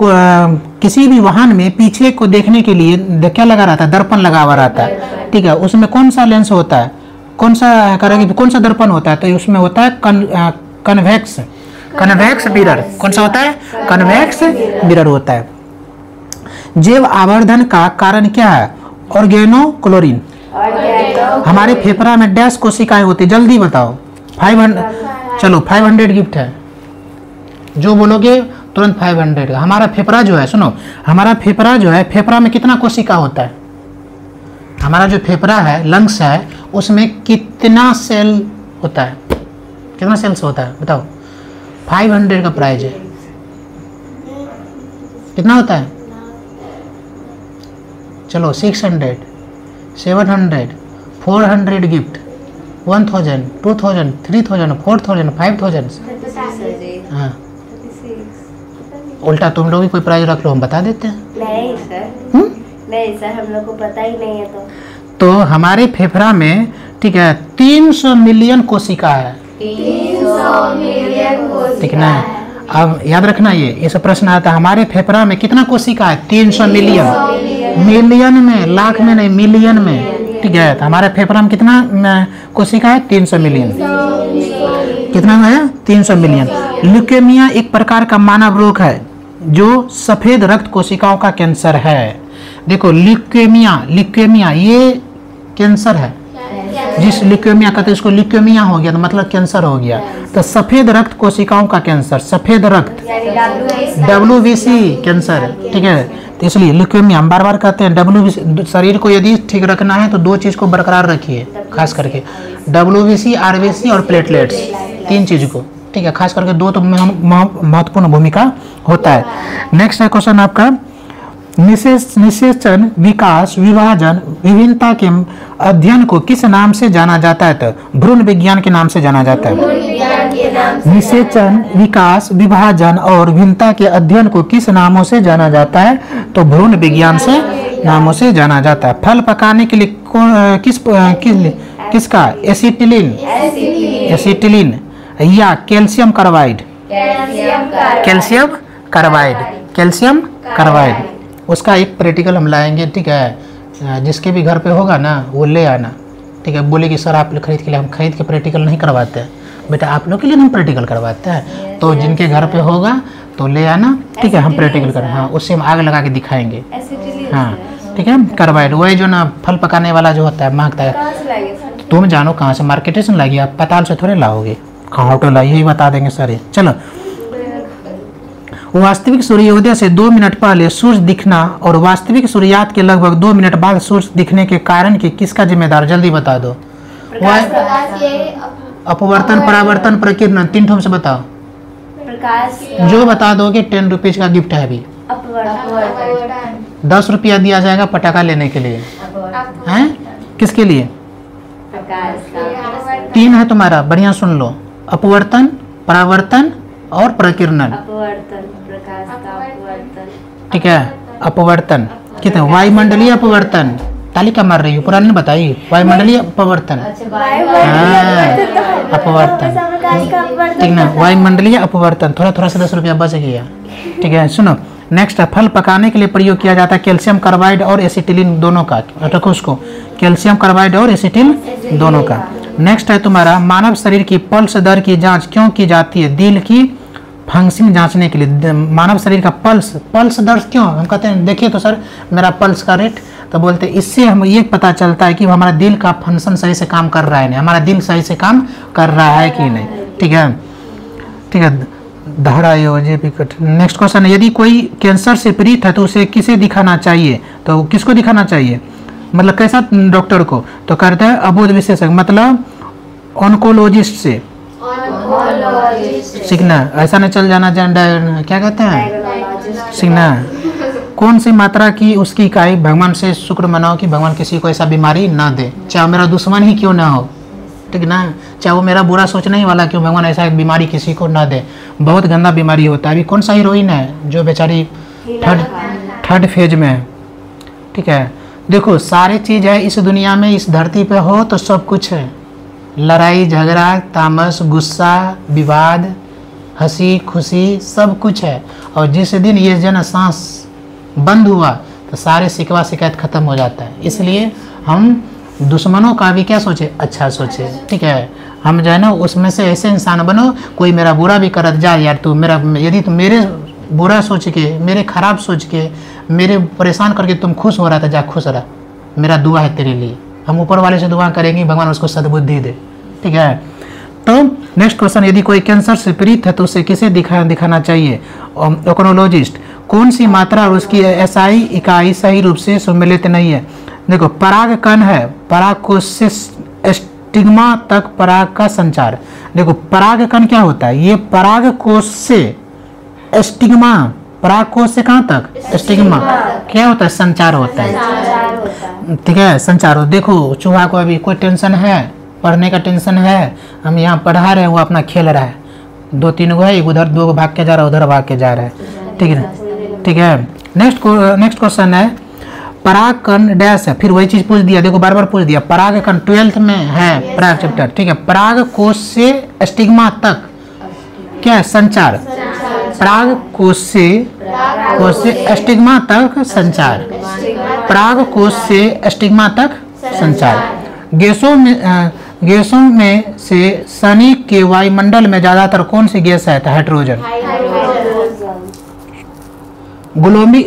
किसी भी वाहन में पीछे को देखने के लिए क्या लगा रहता है? दर्पण लगा हुआ रहता है। ठीक है? उसमें कौन सा लेंस होता है? कौन सा करेंगे कौन सा दर्पण होता है? तो उसमें होता है कन, कन्वेक्स कन्वेक्स मिरर। कौन सा होता है? कन्वेक्स मिरर होता है। जैव आवर्धन का कारण क्या है? ऑर्गेनो क्लोरीन हमारे फेफड़ा में डैश कोशिकाएँ होती है। जल्दी बताओ। फाइव हंड्रेड चलो फाइव हंड्रेड गिफ्ट है। जो बोलोगे, तुरंत फाइव हंड्रेड हमारा फेफड़ा जो है, सुनो। हमारा फेफड़ा जो है, फेफड़ा में कितना कोशिका होता है? हमारा जो फेफड़ा है लंग्स है, उसमें कितना सेल होता है? कितना सेल्स होता है? बताओ। फाइव हंड्रेड का प्राइज है। कितना होता है? चलो six hundred seven hundred four hundred gift one thousand two thousand three thousand four thousand five thousand. हाँ। उल्टा तुम लोग भी कोई प्राइज रख लो हम बता देते हैं। नहीं सर। हम्म? नहीं सर हम लोग को पता ही नहीं है तो। तो हमारे फेफड़ा में ठीक है 300 मिलियन कोशिका है। ठीक है। अब याद रखना ये ये सब प्रश्न आता है। हमारे फेफड़ा में कितना कोशिका है? 300 मिलियन। मिलियन में, लाख में नहीं, मिलियन में। ठीक है तो हमारे फेफड़ा में कितना कोशिका है? 300 मिलियन। कितना है? 300 मिलियन। ल्यूकेमिया एक प्रकार का मानव रोग है, जो सफ़ेद रक्त कोशिकाओं का कैंसर है। देखो, ल्यूकेमिया ल्यूकेमिया, ये कैंसर है। जिस ल्यूकेमिया कहते हैं उसको ल्यूकेमिया हो गया तो मतलब कैंसर हो गया। तो सफ़ेद रक्त कोशिकाओं का कैंसर, सफ़ेद रक्त। डब्ल्यू बी सी कैंसर, ठीक है? तो इसलिए ल्यूकेमिया हम बार बार कहते हैं डब्ल्यू शरीर को यदि ठीक रखना है तो दो चीज़ को बरकरार रखिए, खास करके। डब्ल्यू सी और प्लेटलेट्स तीन चीज़ को, ठीक है? खास करके दो तो मह- मह- महत्वपूर्ण भूमिका होता है। नेक्स्ट है क्वेश्चन आपका निषेचन विकास विभाजन विभिन्नता के अध्ययन को किस नाम से जाना जाता है? तो भ्रूण विज्ञान के नाम से जाना जाता है। निषेचन विकास विभाजन और भिन्नता के अध्ययन को किस नामों से जाना जाता है? तो भ्रूण विज्ञान से नामों से जाना जाता है। फल पकाने के लिए कौन किस किस किसका? एसिटिलीन। एसिटिलीन। या calcium carbide. Calcium carbide. Calcium carbide. उसका एक प्रैक्टिकल हम लाएँगे ठीक है? जिसके भी घर पे होगा ना वो ले आना ठीक है? बोले कि सर आप लोग खरीद के लिए हम खरीद के प्रैक्टिकल नहीं करवाते। हैं बेटा आप लोग के लिए हम प्रैक्टिकल करवाते हैं। तो जिनके घर पे होगा तो ले आना ठीक है? हम प्रैक्टिकल कर हाँ उससे हम आग लगा के दिखाएँगे। हाँ ठीक है? कार्बाइड वही जो ना फल पकाने वाला जो होता है महकता है। तुम जानो कहाँ से मार्केटेशन लाइए आप पताल से थोड़े लाओगे। कहाँ होटल लाइए यही बता देंगे सर। चलो वास्तविक सूर्योदय से दो मिनट पहले सूर्य दिखना और वास्तविक सूर्यास्त के लगभग दो मिनट बाद सूर्य दिखने के कारण की किसका जिम्मेदार? जल्दी बता दो। अपवर्तन परावर्तन प्रकीर्णन तीन ठोम से बताओ। जो बता दोगे टेन रुपीज़ का गिफ्ट है अभी। दस रुपया दिया जाएगा पटाखा लेने के लिए। हैं? किसके लिए? तीन है तुम्हारा बढ़िया सुन लो। अपवर्तन परावर्तन और प्रकीर्णन अपवर्तन। ठीक है? अपवर्तन। कितने? वायुमंडलीय अपवर्तन। तालिका मार रही हूँ पुरानी ने बताई। वायुमंडलीय अपवर्तन। हाँ, अपवर्तन। प्रकाश का अपवर्तन। ठीक ना? वायुमंडलीय अपवर्तन। थोड़ा थोड़ा से दस रुपया बच गया। ठीक है सुनो। नेक्स्ट है फल पकाने के लिए प्रयोग किया जाता है कैल्शियम कार्बाइड और एसिटिलिन दोनों का। रखो उसको। कैल्शियम कार्बाइड और एसिटिल दोनों का। नेक्स्ट है तुम्हारा मानव शरीर की पल्स दर की जाँच क्यों की जाती है? दिल की फ़ंक्शन जांचने के लिए मानव शरीर का पल्स पल्स दर क्यों? हम कहते हैं, देखिए तो सर, मेरा पल्स का रेट तो बोलते हैं, इससे हम ये पता चलता है कि हमारा दिल का फ़ंक्शन सही से काम कर रहा है नहीं। हमारा दिल सही से काम कर रहा है कि नहीं? ठीक है? ठीक है? धारा योजे विकट नेक्स्ट क्वेश्चन है, यदि कोई कैंसर से पीड़ित है तो उसे किसे दिखाना चाहिए? तो किसको दिखाना चाहिए? मतलब कैसा डॉक्टर को? तो करते हैं, अबोध विशेषज्ञ मतलब ऑनकोलॉजिस्ट से। सीखना ऐसा नहीं चल जाना जान क्या कहते हैं? सीखना कौन सी मात्रा की उसकी इकाई भगवान से शुक्र मनाओ कि भगवान किसी को ऐसा बीमारी ना दे? चाहे मेरा दुश्मन ही क्यों ना हो। ठीक ना? चाहे वो मेरा बुरा सोचने ही वाला क्यों भगवान ऐसा बीमारी किसी को ना दे। बहुत गंदा बीमारी होता है। अभी कौन सा हीरोइन है जो बेचारी थर्ड थर्ड फ़ेज़ में है? ठीक है? देखो, सारी चीज़ है। इस दुनिया में, इस धरती पे हो तो सब कुछ है। लड़ाई, झगड़ा, तामस, गुस्सा, विवाद, हँसी, खुशी, सब कुछ है। और जिस दिन ये जन सांस बंद हुआ तो सारे शिकवा शिकायत खत्म हो जाता है। इसलिए हम दुश्मनों का भी क्या सोचे? अच्छा सोचे, ठीक है? हम जो है ना, उसमें से ऐसे इंसान बनो, कोई मेरा बुरा भी करत जा यार तू मेरा, यदि तुम मेरे बुरा सोच के, मेरे खराब सोच के, मेरे परेशान करके तुम खुश हो रहा था जा खुश रहा। मेरा दुआ है तेरे लिए। हम ऊपर वाले से दुआ करेंगे, भगवान उसको सद्बुद्धि दे। ठीक है? तो नेक्स्ट क्वेश्चन यदि कोई कैंसर से पीड़ित है तो उसे किसे दिखा दिखाना चाहिए? ओकोनोलॉजिस्ट कौन सी मात्रा और उसकी एसआई इकाई सही रूप से सम्मिलित नहीं है? देखो, पराग कण है, पराग कोश से स्टिग्मा तक पराग का संचार। देखो, पराग कण क्या होता है? ये पराग कोश से स्टिग्मा पराग कोश से कहाँ तक? स्टिग्मा। क्या होता है? संचार होता है। ठीक है संचार हो। देखो चूहा को अभी कोई टेंशन है? पढ़ने का टेंशन है? हम यहाँ पढ़ा रहे हैं वो अपना खेल रहा है। दो तीन गो है एक उधर दो भाग के जा रहा है उधर भाग के जा रहा है। ठीक है ठीक है। नेक्स्ट नेक्स्ट क्वेश्चन है पराग कण डैश है। फिर वही चीज़ पूछ दिया। देखो बार बार पूछ दिया। पराग कण ट्वेल्थ में है पराग चैप्टर ठीक है पराग कोश से स्टिग्मा तक। क्या है? संचार। पराग कोश से कोश से स्टिग्मा तक संचार। पराग कोश से स्टिग्मा तक संचार। गैसों में गैसों में से शनि के वायुमंडल में ज़्यादातर कौन सी गैस है? तो हाइड्रोजन। ग्लोबी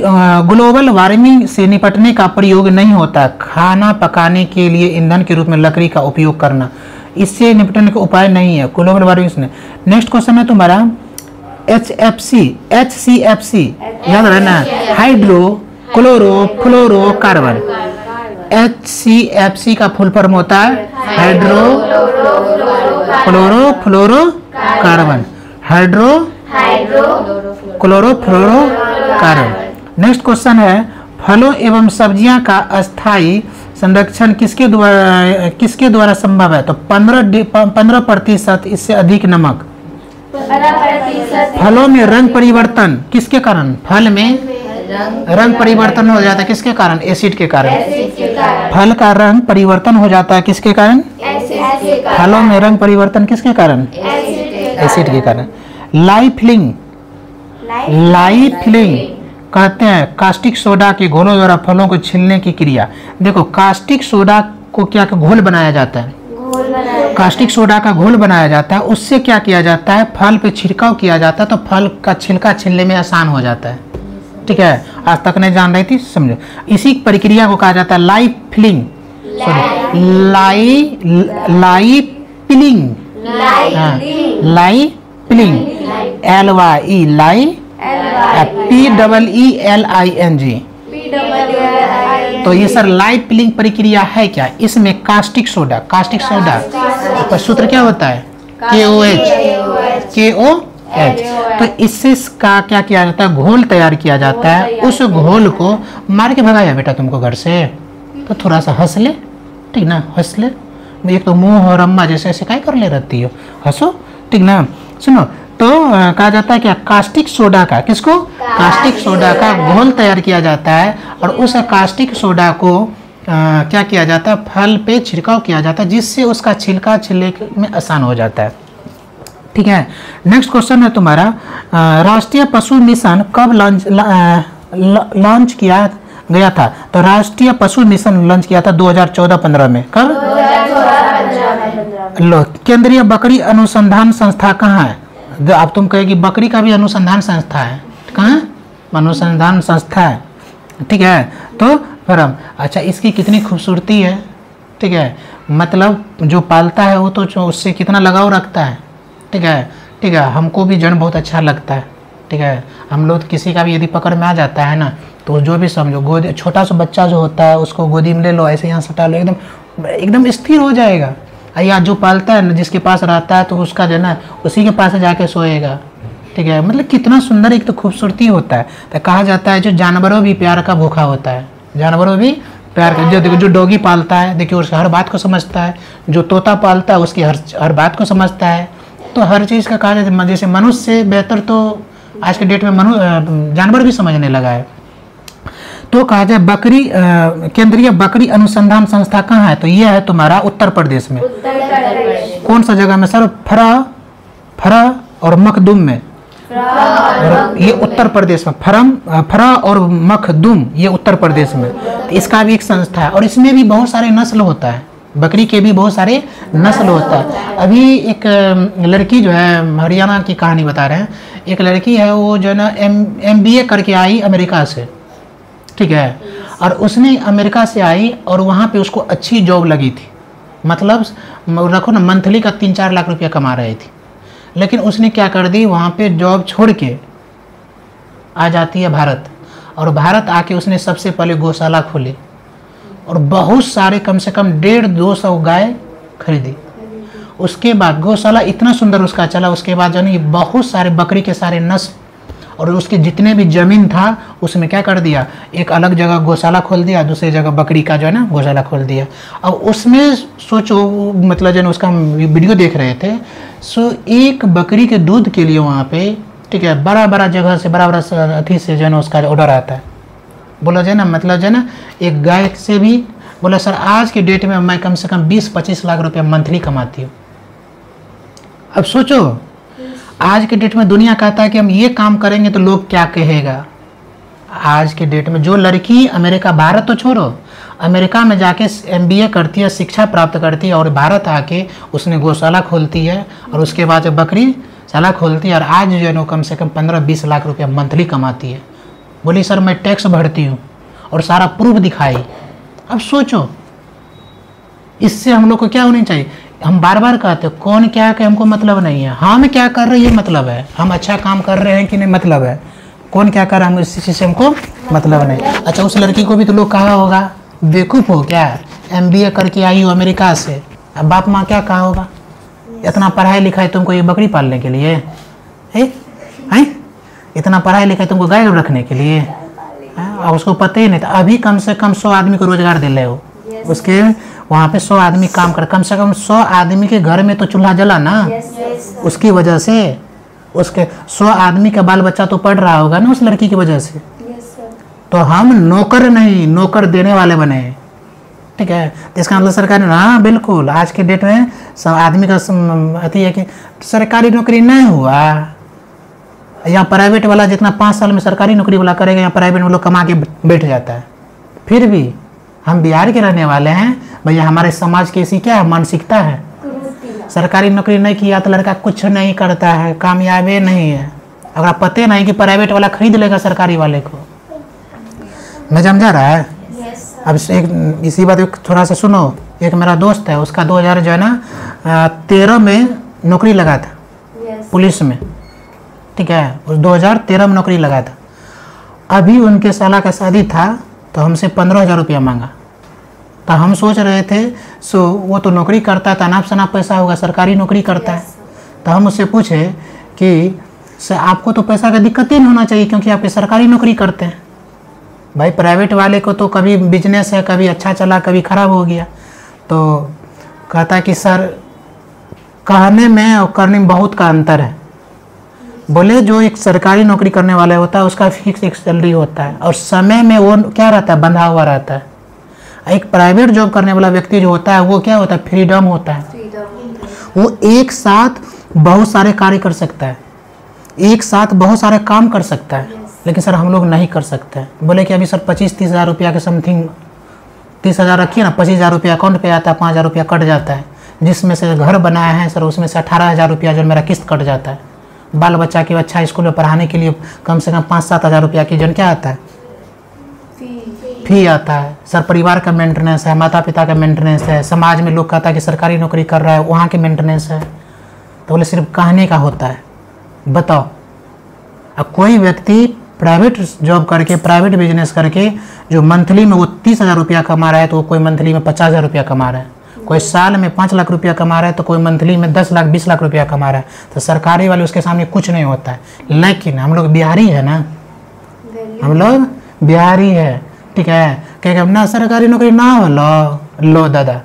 ग्लोबल वार्मिंग से निपटने का प्रयोग नहीं होता। खाना पकाने के लिए ईंधन के रूप में लकड़ी का उपयोग करना। इससे निपटने का उपाय नहीं है। ग्लोबल वार्मिंग से नेक्स्ट क्वेश्चन है तुम्हारा। H F C H C F C याद रहना hydro chloro fluoro carbon H C F C का फुल फॉर्म होता है hydro chloro fluoro carbon hydro chloro fluoro carbon next question है फलों एवं सब्ज़ियाँ का अस्थायी संरक्षण किसके द्वारा किसके द्वारा संभव है? तो पंद्रह पंद्रह प्रतिशत इससे अधिक नमक। फलों में रंग परिवर्तन किसके कारण? फल में रंग परिवर्तन हो जाता है किसके कारण? एसिड के कारण। फल का रंग परिवर्तन हो जाता है किसके कारण? फलों में रंग परिवर्तन किसके कारण? एसिड के कारण। लाइफलिंग। लाइफलिंग कहते हैं कास्टिक सोडा के घोलों द्वारा फलों को छीलने की क्रिया। देखो, कास्टिक सोडा को क्या घोल बनाया जाता है? कास्टिक सोडा का घोल बनाया जाता है। उससे क्या किया जाता है? फल पे छिड़काव किया जाता है तो फल का छिलका छीलने में आसान हो जाता है। ठीक है? आज तक नहीं जान रही थी समझो? इसी प्रक्रिया को कहा जाता है life filling. Sorry lye lye peeling. Lye peeling. L Y lye P double E L I N G. तो ये सर लाइट पिलिंग प्रक्रिया है क्या? इसमें कास्टिक सोडा कास्टिक सोडा पर सूत्र क्या होता है? के ओ एच के ओ एच तो इससे का क्या किया जाता है? घोल तैयार किया जाता है। उस घोल को मार के भगाया बेटा तुमको घर से। तो थोड़ा सा हंस ले। ठीक ना? हंस ले। एक तो मुँह और अम्मा जैसे ऐसे काय कर ले रहती हो? हंसो। ठीक ना? सुनो तो कहा जाता है क्या कास्टिक सोडा का किसको? कास्टिक सोडा का घोल तैयार किया जाता है और उस कास्टिक सोडा को अ, क्या किया जाता है? फल पे छिड़काव किया जाता है जिससे उसका छिलका छिलने में आसान हो जाता है। ठीक है? नेक्स्ट क्वेश्चन है तुम्हारा। राष्ट्रीय पशु मिशन कब लॉन्च लॉन्च किया गया था? तो राष्ट्रीय पशु मिशन लॉन्च किया था 2014-15 में। कब? लो केंद्रीय बकरी अनुसंधान संस्था कहाँ है? जो अब तुम कहेगी बकरी का भी अनुसंधान संस्था है। कहाँ? अनुसंधान संस्था है। ठीक है? तो फिर हम अच्छा इसकी कितनी खूबसूरती है? ठीक है? मतलब जो पालता है वो तो उससे कितना लगाव रखता है। ठीक है? ठीक है? हमको भी जन बहुत अच्छा लगता है। ठीक है? हम लोग किसी का भी यदि पकड़ में आ जाता है ना तो जो भी समझो, गोद छोटा सा बच्चा जो होता है, उसको गोदी में ले लो, ऐसे यहाँ सटा लो, एकदम एकदम स्थिर हो जाएगा। या जो पालता है ना, जिसके पास रहता है तो उसका जो है ना, उसी के पास जाके सोएगा। ठीक है? मतलब कितना सुंदर एक तो खूबसूरती होता है। तो कहा जाता है, जो जानवरों भी प्यार का भूखा होता है। जानवरों भी प्यार का जो देखो, जो डोगी पालता है, देखिए, उसकी हर बात को समझता है। जो तोता पालता है, उसकी हर हर बात को समझता है। तो हर चीज़ का कहा जाता है, जैसे मनुष्य से बेहतर तो आज के डेट में मनु जानवर भी समझने लगा है। तो कहा जाए बकरी केंद्रीय बकरी अनुसंधान संस्था कहाँ है? तो ये है तुम्हारा उत्तर प्रदेश में। कौन सा जगह में? सर फरा फरा और मखदुम में। और ये उत्तर प्रदेश में। फरम फरा और मखदुम ये उत्तर प्रदेश में। तो इसका भी एक संस्था है। और इसमें भी बहुत सारे नस्ल होता है। बकरी के भी बहुत सारे नस्ल होता है। अभी एक लड़की जो है हरियाणा की कहानी बता रहे हैं। एक लड़की है वो जो है ना एम एम बी ए करके आई अमेरिका से। ठीक है। और उसने अमेरिका से आई और वहाँ पे उसको अच्छी जॉब लगी थी। मतलब रखो ना मंथली का तीन चार लाख रुपया कमा रही थी। लेकिन उसने क्या कर दी, वहाँ पे जॉब छोड़ के आ जाती है भारत। और भारत आके उसने सबसे पहले गौशाला खोली और बहुत सारे, कम से कम डेढ़ दो सौ गाय खरीदी। उसके बाद गौशाला इतना सुंदर उसका चला, उसके बाद जो बहुत सारे बकरी के सारे नस्ल और उसके जितने भी ज़मीन था, उसमें क्या कर दिया? एक अलग जगह गौशाला खोल दिया, दूसरी जगह बकरी का जो है ना, गौशाला खोल दिया। अब उसमें सोचो मतलब जो उसका हम वीडियो देख रहे थे, सो एक बकरी के दूध के लिए वहाँ पे, ठीक है बड़ा बड़ा जगह से बड़ा बड़ा अथी से जो है ना उसका ऑर्डर आता है। बोला जाए ना मतलब जो है ना एक गाय से भी, बोला, सर, आज के डेट में मैं कम से कम 20-25 लाख रुपया मंथली कमाती हूँ। अब सोचो आज के डेट में दुनिया कहता है कि हम ये काम करेंगे तो लोग क्या कहेगा? आज के डेट में जो लड़की अमेरिका, भारत तो छोड़ो, अमेरिका में जाके एमबीए करती है, शिक्षा प्राप्त करती है और भारत आके उसने गौशाला खोलती है और उसके बाद जब बकरी शाला खोलती है और आज जो है ना कम से कम पंद्रह बीस लाख रुपया मंथली कमाती है। बोली, सर, मैं टैक्स भरती हूँ और सारा प्रूफ दिखाई। अब सोचो, इससे हम लोग को क्या होनी चाहिए? हम बार बार कहते हैं, कौन क्या के हमको मतलब नहीं है। हम क्या कर रहे हैं, ये मतलब है। हम अच्छा काम कर रहे हैं कि नहीं मतलब है। कौन क्या कर रहा है, हम इस चीज़ से हमको मतलब नहीं। अच्छा उस लड़की को भी तो लोग कहा होगा, बेवकूफ़ हो क्या? एम बी ए करके आई हो अमेरिका से। अब बाप माँ क्या कहा होगा? इतना पढ़ाई लिखाई तुमको ये बकरी पालने के लिए? है? हैं? इतना पढ़ाई लिखाई तुमको गाय रखने के लिए? और उसको पता ही नहीं था। अभी कम से कम सौ आदमी को रोज़गार दे रहे हो। उसके वहाँ पे सौ आदमी काम कर कम से कम सौ आदमी के घर में तो चूल्हा जला ना? उसकी वजह से? उसके सौ आदमी का बाल बच्चा तो पढ़ रहा होगा ना उस लड़की की वजह से? तो हम नौकर नहीं नौकर देने वाले बने। ठीक है? तो इसका मतलब सरकार ने हाँ बिल्कुल। आज के डेट में सब आदमी का अति है कि सरकारी नौकरी नहीं हुआ। यहाँ प्राइवेट वाला जितना पाँच साल में सरकारी नौकरी वाला करेगा यहाँ प्राइवेट में लोग कमा के बैठ जाता है। फिर भी हम बिहार के रहने वाले हैं भैया हमारे समाज की ऐसी क्या है मानसिकता है? सरकारी नौकरी नहीं किया तो लड़का कुछ नहीं करता है कामयाबी नहीं है। अगर पते नहीं कि प्राइवेट वाला खरीद लेगा सरकारी वाले को। मैं समझा रहा है? अब एक इसी बात को थोड़ा सा सुनो। एक मेरा दोस्त है उसका 2000 जो है ना तेरह में नौकरी लगा था। पुलिस में। ठीक है? उस 2013 में नौकरी लगा था। अभी उनके साला का शादी था तो हमसे पंद्रह हज़ार रुपया मांगा। तो हम सोच रहे थे सो वो तो नौकरी करता है तो अनाप शनाप पैसा होगा सरकारी नौकरी करता है। तो हम उससे पूछे कि सर आपको तो पैसा का दिक्कत ही नहीं होना चाहिए क्योंकि आपके सरकारी नौकरी करते हैं। भाई प्राइवेट वाले को तो कभी बिज़नेस है कभी अच्छा चला कभी ख़राब हो गया। तो कहता कि सर कहने में और करने में बहुत का अंतर है। बोले जो एक सरकारी नौकरी करने वाला होता है उसका फिक्स एक सैलरी होता है और समय में वो क्या रहता है बंधा हुआ रहता है। एक प्राइवेट जॉब करने वाला व्यक्ति जो होता है वो क्या होता है? फ्रीडम होता है। वो एक साथ बहुत सारे कार्य कर सकता है। एक साथ बहुत सारे काम कर सकता है। लेकिन सर हम लोग नहीं कर सकते हैं। बोले कि अभी सर पच्चीस तीस हज़ार रुपया के समथिंग तीस हज़ार रखिए ना पच्चीस हज़ार रुपया अकाउंट पे आता है पाँच हज़ार रुपया कट जाता है। जिसमें से घर बनाया है सर उसमें से अठारह हज़ार रुपया जो मेरा किस्त कट जाता है। बाल बच्चा के अच्छा स्कूल में पढ़ाने के लिए कम से कम पाँच सात हज़ार रुपया की जन क्या आता है? फ़ी आता है। सर परिवार का मेंटेनेंस है माता पिता का मेंटेनेंस है समाज में लोग कहता है कि सरकारी नौकरी कर रहा है वहाँ के मेंटेनेंस है। तो बोले सिर्फ़ कहने का होता है। बताओ अब कोई व्यक्ति प्राइवेट जॉब करके प्राइवेट बिज़नेस करके जो मंथली में वो तीस हज़ार रुपया कमा रहा है तो वो कोई मंथली में पचास हज़ार रुपया कमा रहा है। कोई साल में पाँच लाख रुपया कमा रहा है तो कोई मंथली में दस लाख बीस लाख रुपया कमा रहा है। तो सरकारी वाले उसके सामने कुछ नहीं होता है। लेकिन हम लोग बिहारी है ना? हम लोग बिहारी है। ठीक है? क्या ना सरकारी नौकरी ना हो लो लो दादा।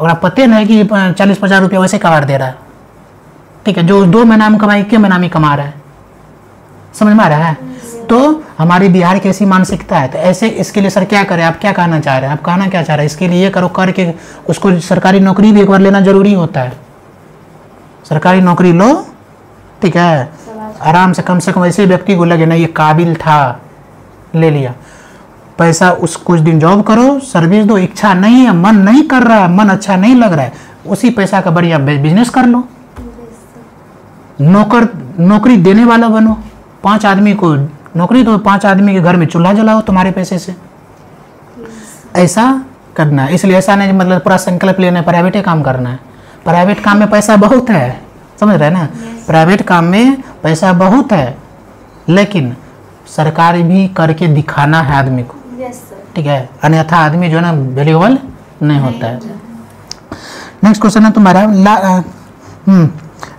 और पते नहीं कि चालीस पचास रुपया वैसे कमार दे रहा है। ठीक है, जो दो महीना में कमाई, के महीना में कमा रहा है? समझ में आ रहा है? तो हमारी बिहार की ऐसी मानसिकता है तो ऐसे इसके लिए सर क्या करें? आप क्या कहना चाह रहे हैं? आप कहना क्या चाह रहे हैं? इसके लिए ये करो करके उसको सरकारी नौकरी भी एक बार लेना ज़रूरी होता है। सरकारी नौकरी लो, ठीक है? आराम से कम से कम ऐसे व्यक्ति को लगे ना ये काबिल था, ले लिया। पैसा उस कुछ दिन जॉब करो सर्विस दो इच्छा नहीं है मन नहीं कर रहा है मन अच्छा नहीं लग रहा है उसी पैसा का बढ़िया बिज़नेस कर लो। नौकर नौकरी देने वाला बनो। पाँच आदमी को नौकरी दो पाँच आदमी के घर में चूल्हा जलाओ तुम्हारे पैसे से। ऐसा करना है। इसलिए ऐसा नहीं मतलब पूरा संकल्प लेना है प्राइवेट काम करना है। प्राइवेट काम में पैसा बहुत है समझ रहे ना? प्राइवेट काम में पैसा बहुत है लेकिन सरकार भी करके दिखाना है आदमी को। ठीक है? अन्यथा आदमी जो है ना वैल्यूबल नहीं होता है। नेक्स्ट क्वेश्चन है तुम्हारा। ला हम्म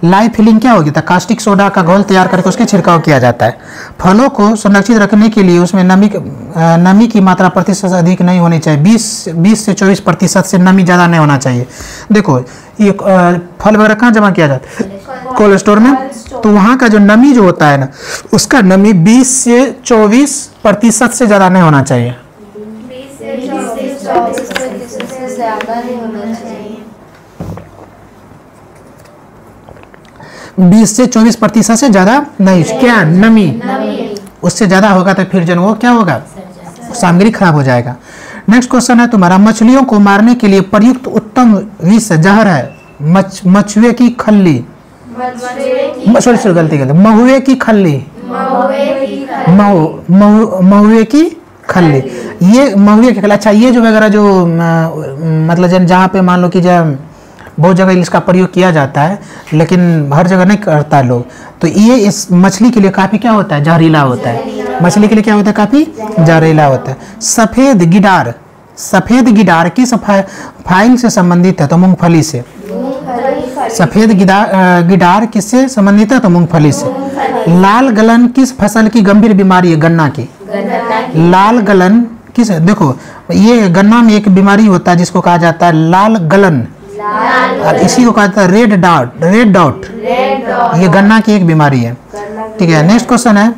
लाइव फिलिंग क्या होगी? तो कास्टिक सोडा का घोल तैयार करके उसके छिड़काव किया जाता है। फलों को संरक्षित रखने के लिए उसमें नमी नमी की मात्रा प्रतिशत अधिक नहीं होनी चाहिए। 20 20 से 24 प्रतिशत से नमी ज़्यादा नहीं होना चाहिए। देखो ये फल वगैरह कहाँ जमा किया जाता है? कोल्ड स्टोर में? तो वहाँ का जो नमी जो होता है ना उसका नमी 20 से 24 प्रतिशत से ज़्यादा नहीं होना चाहिए ज़्यादा नहीं होना चाहिए बीस से चौबीस प्रतिशत से ज़्यादा नहीं। क्या? नमी। उससे ज़्यादा होगा तो फिर जन वो क्या होगा? सामग्री खराब हो जाएगा। नेक्स्ट क्वेश्चन है तुम्हारा मछलियों को मारने के लिए प्रयुक्त उत्तम विष जहर है। मछ मछुए की खल्ली। सॉरी सॉरी गलती गलती। महुए की खल्ली। महुए की खल्ली। ये महुए की खल्ली। अच्छा ये जो वगैरह जो मतलब जन जहाँ पे मान लो कि जब बहुत जगह इसका प्रयोग किया जाता है, लेकिन हर जगह नहीं करता लोग। तो ये इस मछली के लिए काफ़ी क्या होता है? जहरीला होता है। मछली के लिए क्या होता है काफ़ी? जहरीला होता है। सफ़ेद गिडार सफ़ेद गिडार किस फ़ाइल से संबंधित है? तो मूंगफली से। सफ़ेद गिडार किससे संबंधित है? तो मूंगफली से। लाल गलन किस फ़सल की गंभीर बीमारी है? गन्ना की। लाल गलन किस, देखो, ये गन्ना में एक बीमारी होता है जिसको कहा जाता है लाल गलन। और इसी को कहा जाता है रेड डॉट रेड डॉट ये गन्ना की एक बीमारी है। ठीक है नेक्स्ट क्वेश्चन है।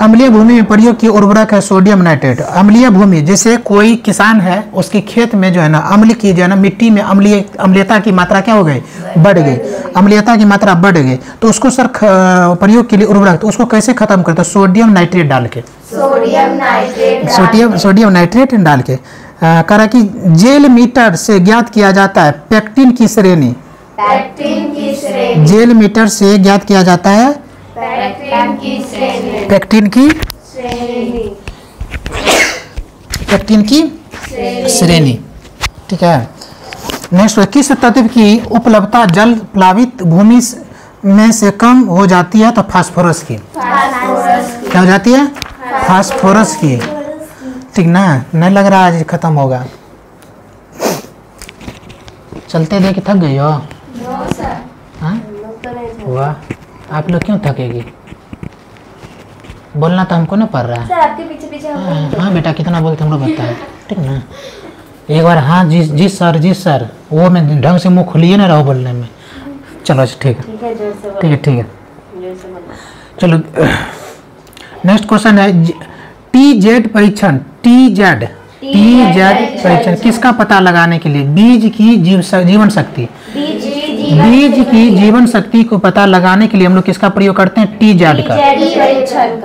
अम्लीय भूमि में प्रयोग की उर्वरक है सोडियम नाइट्रेट अम्लीय भूमि जैसे कोई किसान है उसके खेत में जो है ना अम्ल की जो है ना मिट्टी में अम्लीय अम्लीयता की मात्रा क्या हो गई? बढ़ गई। अम्लीयता की मात्रा बढ़ गई। तो उसको सर प्रयोग के लिए उर्वरक तो उसको कैसे खत्म करते सोडियम नाइट्रेट डाल के। Sodium nitrate sodium sodium nitrate डाल के। करा कि जेल मीटर से ज्ञात किया जाता है पेक्टिन की श्रेणी। पैक्टिन की श्रेणी। जेल मीटर से ज्ञात किया जाता है पैक्टिन की श्रेणी। पेक्टिन की श्रेणी। पेक्टिन की श्रेणी। ठीक है। नेक्स्ट किस तत्व की उपलब्धता जल प्लावित भूमि में से कम हो जाती है? तो फास्फोरस की। फास्फोरस क्या हो जाती है? फास्फोरस की। ठीक ना? नहीं लग रहा आज खत्म होगा। चलते देख थक गई हो? सर हाँ? वाह। आप लोग क्यों थकेगी? बोलना तो हमको ना पड़ रहा है। आपके पीछे पीछे हाँ हाँ बेटा कितना बोलते हम लोग बताएँ। ठीक ना? एक बार हाँ जी जी सर जी सर। वो मैं ढंग से मुँह खुलिए ना रहो बोलने में। चलो अच्छा ठीक है। ठीक है ठीक है चलो नेक्स्ट क्वेश्चन है टी जेड परीक्षण टी जेड टी जेड परीक्षण। किसका पता लगाने के लिए? बीज की जीव जीवन शक्ति। बीज की जीवन शक्ति। को पता लगाने के लिए हम लोग किसका प्रयोग करते हैं? टी जेड का।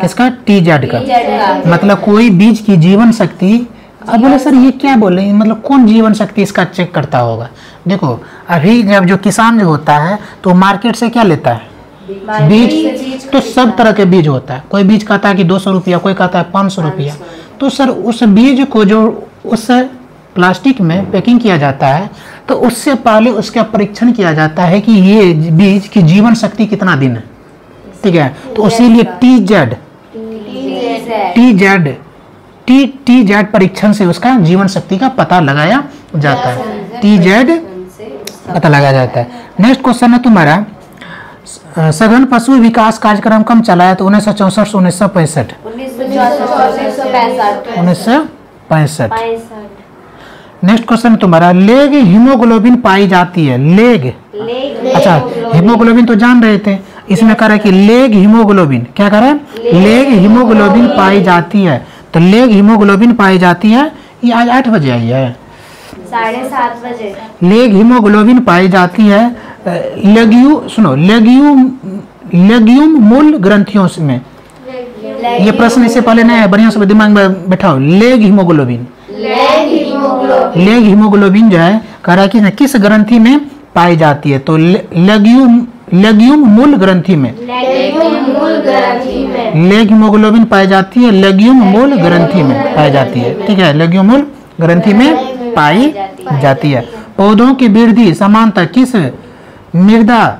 किसका? टी जेड का। जेड का। मतलब कोई बीज की जीवन शक्ति अब बोले सर ये क्या बोले मतलब कौन जीवन शक्ति इसका चेक करता होगा? देखो अभी जब जो किसान जो होता है तो मार्केट से क्या लेता है? बीज तो सब तरह के बीज होता है। कोई बीज कहता है कि दो सौ रुपया कोई कहता है पाँच सौ रुपया। तो सर उस बीज को जो उस प्लास्टिक में पैकिंग किया जाता है तो उससे पहले उसका परीक्षण किया जाता है कि ये बीज की जीवन शक्ति कितना दिन है। ठीक है? तो इसीलिए T Z T Z T T Z परीक्षण से उसका जीवन शक्ति का पता लगाया जाता है। टी जेड पता लगाया जाता है। नेक्स्ट क्वेश्चन है तुम्हारा। सघन पशु विकास कार्यक्रम कम चलाया तो उन्नीस सौ चौसठ से उन्नीस सौ पैंसठ। उन्नीस सौ पैंसठ। नेक्स्ट क्वेश्चन तुम्हारा लेग हीमोग्लोबिन पाई जाती है? लेग। लेग अच्छा हीमोग्लोबिन। तो जान रहे थे इसमें कह रहा है कि लेग हीमोग्लोबिन क्या कह रहा है? Leg haemoglobin. पाई जाती है। तो लेग हीमोग्लोबिन पाई जाती है ये आज आठ बजे आई है। साढ़े सात बजे। लेग हीमोग्लोबिन पाई जाती है लेग्यू सुनो लेग्यूम लेग्यूम मूल ग्रंथियों में। ये प्रश्न इससे पहले नहीं है बढ़िया से दिमाग में बैठाओ। Leg haemoglobin. Leg haemoglobin. जो है कह रहा है कि किस ग्रंथि में पाई जाती है? तो लेग्यूम लेग्यूम मूल ग्रंथि में। लेग्यूम मूल ग्रंथि में। लेग हीमोग्लोबिन पाई जाती है लेग्यूम मूल ग्रंथि में पाई जाती है। ठीक है लेग्यूम मूल ग्रंथि में पाई जाती है। पौधों की वृद्धि समानता किस मृदा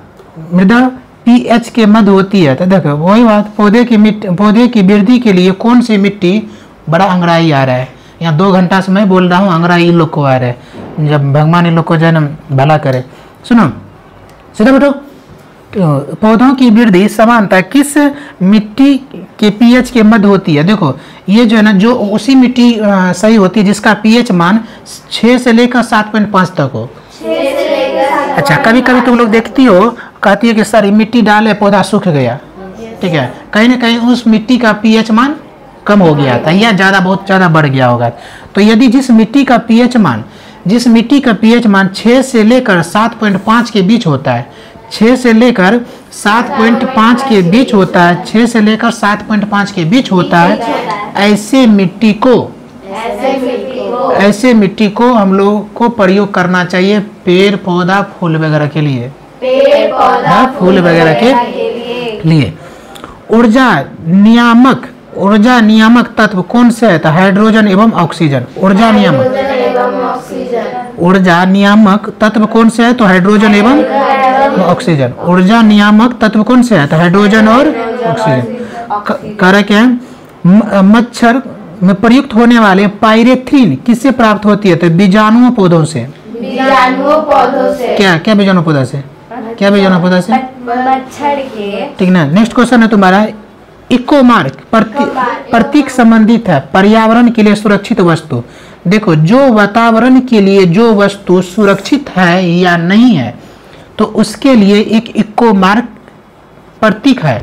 मृदा पीएच के मध्य होती है। तो देखो, वही बात, पौधे की मिट्टी, पौधे की वृद्धि के लिए कौन सी मिट्टी बड़ा अंगड़ाई आ रहा है? यहाँ दो घंटा से मैं बोल रहा हूँ, अंगड़ाई इन लोग को आ रहा है। जब भगवान इन लोग को जन्म भला करे। सुनो, सीधा बैठो तो पौधों की वृद्धि समानता किस मिट्टी के पीएच के मध्य होती है? देखो, ये जो है ना, जो उसी मिट्टी सही होती है जिसका पीएच मान 6 से लेकर 7.5 तक हो। अच्छा कभी कभी तुम लोग देखती हो, कहती है कि सर मिट्टी डाले, पौधा सूख गया। ठीक है? कहीं ना कहीं उस मिट्टी का पीएच मान कम हो गया था, या ज़्यादा बहुत, ज़्यादा बढ़ गया होगा। तो यदि जिस मिट्टी का पीएच मान, जिस मिट्टी का पीएच मान 6 से लेकर 7.5 के बीच होता है 6 से लेकर 7.5 के बीच होता है 6 से लेकर 7.5 के बीच होता है, ऐसे मिट्टी को ऐसे मिट्टी को। ऐसे मिट्टी को हम लोग को प्रयोग करना चाहिए पेड़ पौधा फूल वगैरह के लिए। पेड़ पौधा हाँ, फूल वगैरह के के लिए। ऊर्जा नियामक ऊर्जा नियामक तत्व कौन से है? तो हाइड्रोजन एवं ऑक्सीजन। ऊर्जा नियामक। ऊर्जा नियामक तत्व कौन से है? तो हाइड्रोजन एवं ऑक्सीजन। ऊर्जा नियामक तत्व कौन से है? तो हाइड्रोजन और ऑक्सीजन। क- कारक है मच्छर में प्रयुक्त होने वाले पायरेथ्रिन किससे प्राप्त होती है? तो बीजाणुओं पौधों से। बीजाणुओं पौधों से। क्या क्या बीजाणु पौधा से? क्या बीजाणु पौधा से? मच्छर के। ठीक ना। नेक्स्ट क्वेश्चन है तुम्हारा। इको मार्क प्रतीक संबंधित है। पर्यावरण के लिए सुरक्षित वस्तु। देखो जो वातावरण के लिए जो वस्तु सुरक्षित है या नहीं है तो उसके लिए एक इको मार्क प्रतीक है।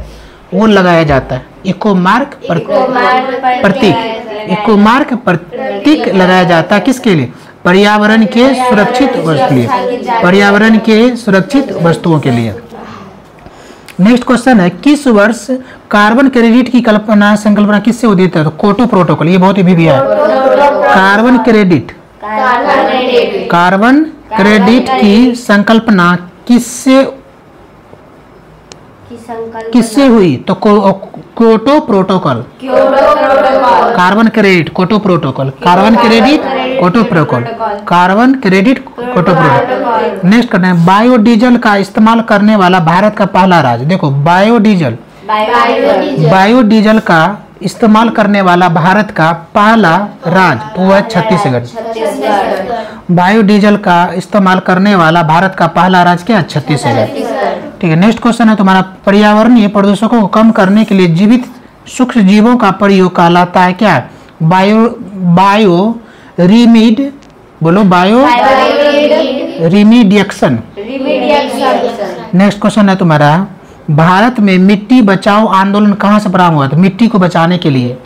वो लगाया जाता है। इको मार्क प्रतीक। इको मार्क प्रतीक लगाया जाता है किसके लिए? पर्यावरण के सुरक्षित वस्तु लिए। पर्यावरण के सुरक्षित वस्तुओं के लिए। नेक्स्ट क्वेश्चन है किस वर्ष कार्बन क्रेडिट की कल्पना संकल्पना किससे उदित है? तो कोटो प्रोटोकॉल ये बहुत ही भी है। कार्बन क्रेडिट कार्बन क्रेडिट की संकल्पना किससे किससे हुई? तो को, Kyoto protocol carbon credit Kyoto protocol carbon credit Kyoto protocol carbon credit Kyoto protocol next करना है बायोडीजल का इस्तेमाल करने वाला भारत का पहला राज्य। देखो बायोडीजल बायोडीजल का इस्तेमाल करने वाला भारत का पहला राज्य वह है छत्तीसगढ़। बायोडीजल का इस्तेमाल करने वाला भारत का पहला राज्य क्या छत्तीसगढ़। ठीक है नेक्स्ट क्वेश्चन है तुम्हारा। पर्यावरणीय प्रदूषकों को कम करने के लिए जीवित सूक्ष्म जीवों का प्रयोग कहलाता है क्या? बायो बायो रिमीड बोलो बायो रिमीडिएक्शन नेक्स्ट क्वेश्चन है तुम्हारा भारत में मिट्टी बचाओ आंदोलन कहाँ से प्रारंभ हुआ था? मिट्टी को बचाने के लिए।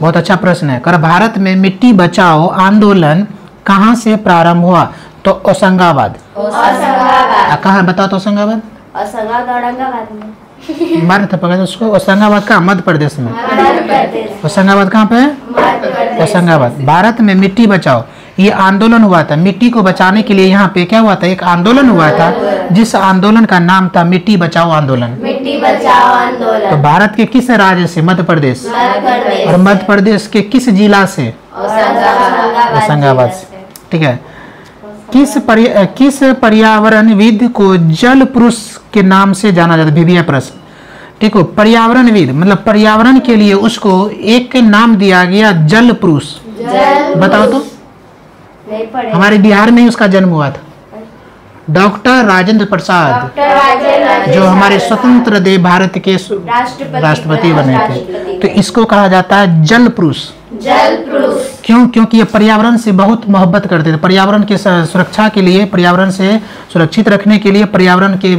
बहुत अच्छा प्रश्न है। कर भारत में मिट्टी बचाओ आंदोलन कहाँ से प्रारंभ हुआ? तो होशंगाबाद कहाँ बताओ तो होशंगाबाद असंगाबाद औरंगाबाद में मार था पकड़ उसको? होशंगाबाद कहाँ? मध्य प्रदेश में। होशंगाबाद कहाँ पे? है होशंगाबाद। भारत में मिट्टी बचाओ। ये आंदोलन हुआ था। मिट्टी को बचाने के लिए यहाँ पे क्या हुआ था? एक आंदोलन हुआ था जिस आंदोलन का नाम था मिट्टी बचाओ आंदोलन। मिट्टी बचाओ आंदोलन। तो भारत के किस राज्य से? मध्य प्रदेश। और मध्य प्रदेश के किस जिला से? होशंगाबाद से। ठीक है। किस पर्य, किस पर्यावरणविद को जल पुरुष के नाम से जाना जाता है? प्रश्न। ठीक हो पर्यावरणविद मतलब पर्यावरण के लिए उसको एक नाम दिया गया जल पुरुष। बताओ तो। नहीं हमारे बिहार में ही उसका जन्म हुआ था। डॉक्टर राजेंद्र प्रसाद जो हमारे स्वतंत्र देव भारत के राष्ट्रपति राष्ट्रपति बने थे। तो इसको कहा जाता है जल पुरुष। जल पुरुष। क्यों? क्योंकि ये पर्यावरण से बहुत मोहब्बत करते थे। पर्यावरण के सुरक्षा के लिए पर्यावरण से सुरक्षित रखने के लिए पर्यावरण के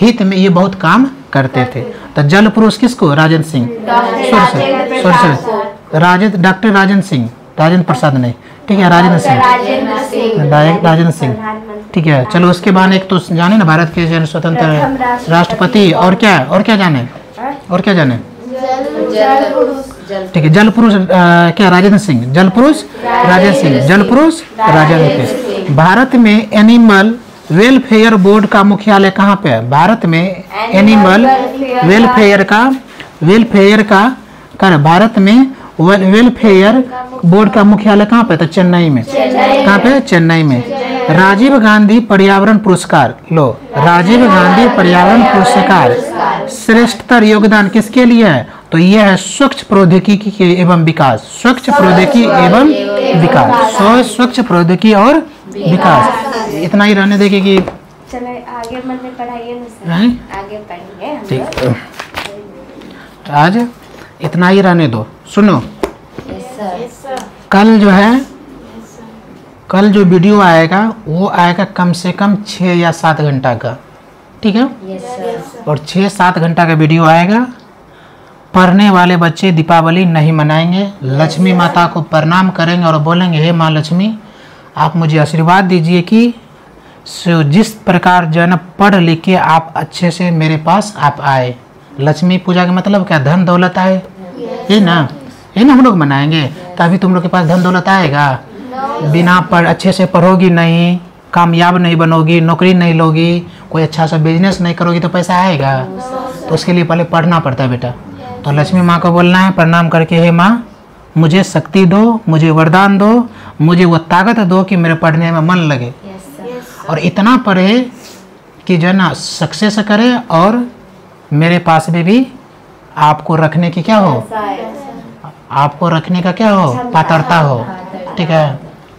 हित में ये बहुत काम करते थे। तो जल पुरुष किसको? राजेंद्र सिंह। राजेंद्र राजेंद्र डॉक्टर राजेंद्र सिंह। राजेंद्र प्रसाद नहीं। ठीक है राजेंद्र सिंह। राजेंद्र सिंह। राजे- ठीक है चलो उसके बाद एक तो जाने ना भारत के जन स्वतंत्र राष्ट्रपति। और क्या और क्या जाने? और क्या जाने? ठीक है जल पुरुष क्या राजेंद्र सिंह? जल पुरुष राजेंद्र सिंह। जल पुरुष राजेंद्र सिंह। भारत में एनिमल वेलफेयर बोर्ड का मुख्यालय कहाँ पे है? भारत में एनिमल वेलफेयर का वेलफेयर का कर भारत में वेलफेयर बोर्ड का मुख्यालय कहाँ पे तो चेन्नई में। कहाँ पे चेन्नई में। राजीव गांधी पर्यावरण पुरस्कार। लो। राजीव गांधी पर्यावरण पुरस्कार। श्रेष्ठतर योगदान किसके लिए है? तो यह है स्वच्छ प्रौद्योगिकी के एवं विकास। स्वच्छ प्रौद्योगिकी एवं विकास। स्व स्वच्छ प्रौद्योगिकी और विकास। इतना ही रहने देंगे कि चलो आगे पढ़ाइए ना सर? आगे पढ़ेंगे ठीक। आज इतना ही रहने दो। सुनो। कल जो है कल जो वीडियो आएगा वो आएगा कम से कम छः या सात घंटा का। ठीक है? और छः सात घंटा का वीडियो आएगा। पढ़ने वाले बच्चे दीपावली नहीं मनाएँगे। लक्ष्मी माता को प्रणाम करेंगे और बोलेंगे, हे माँ लक्ष्मी, आप मुझे आशीर्वाद दीजिए कि जिस प्रकार जो है ना पढ़ लिख के आप अच्छे से मेरे पास आप आए। लक्ष्मी पूजा का मतलब क्या? धन दौलत आए। ये ना? ये ना हम लोग मनाएँगे। तभी तुम लोग के पास धन दौलत आएगा। बिना पढ़, अच्छे से पढ़ोगी नहीं, कामयाब नहीं बनोगी, नौकरी नहीं लोगी, कोई अच्छा सा बिज़नेस नहीं करोगी तो पैसा आएगा। तो उसके लिए पहले पढ़ना पड़ता है बेटा। तो लक्ष्मी माँ को बोलना है प्रणाम करके हे माँ मुझे शक्ति दो मुझे वरदान दो मुझे वो ताकत दो कि मेरे पढ़ने में मन लगे। और इतना पढ़े कि जो है ना सक्सेस करे और मेरे पास में भी आपको रखने की क्या हो? आपको रखने का क्या हो? पात्रता हो। ठीक है?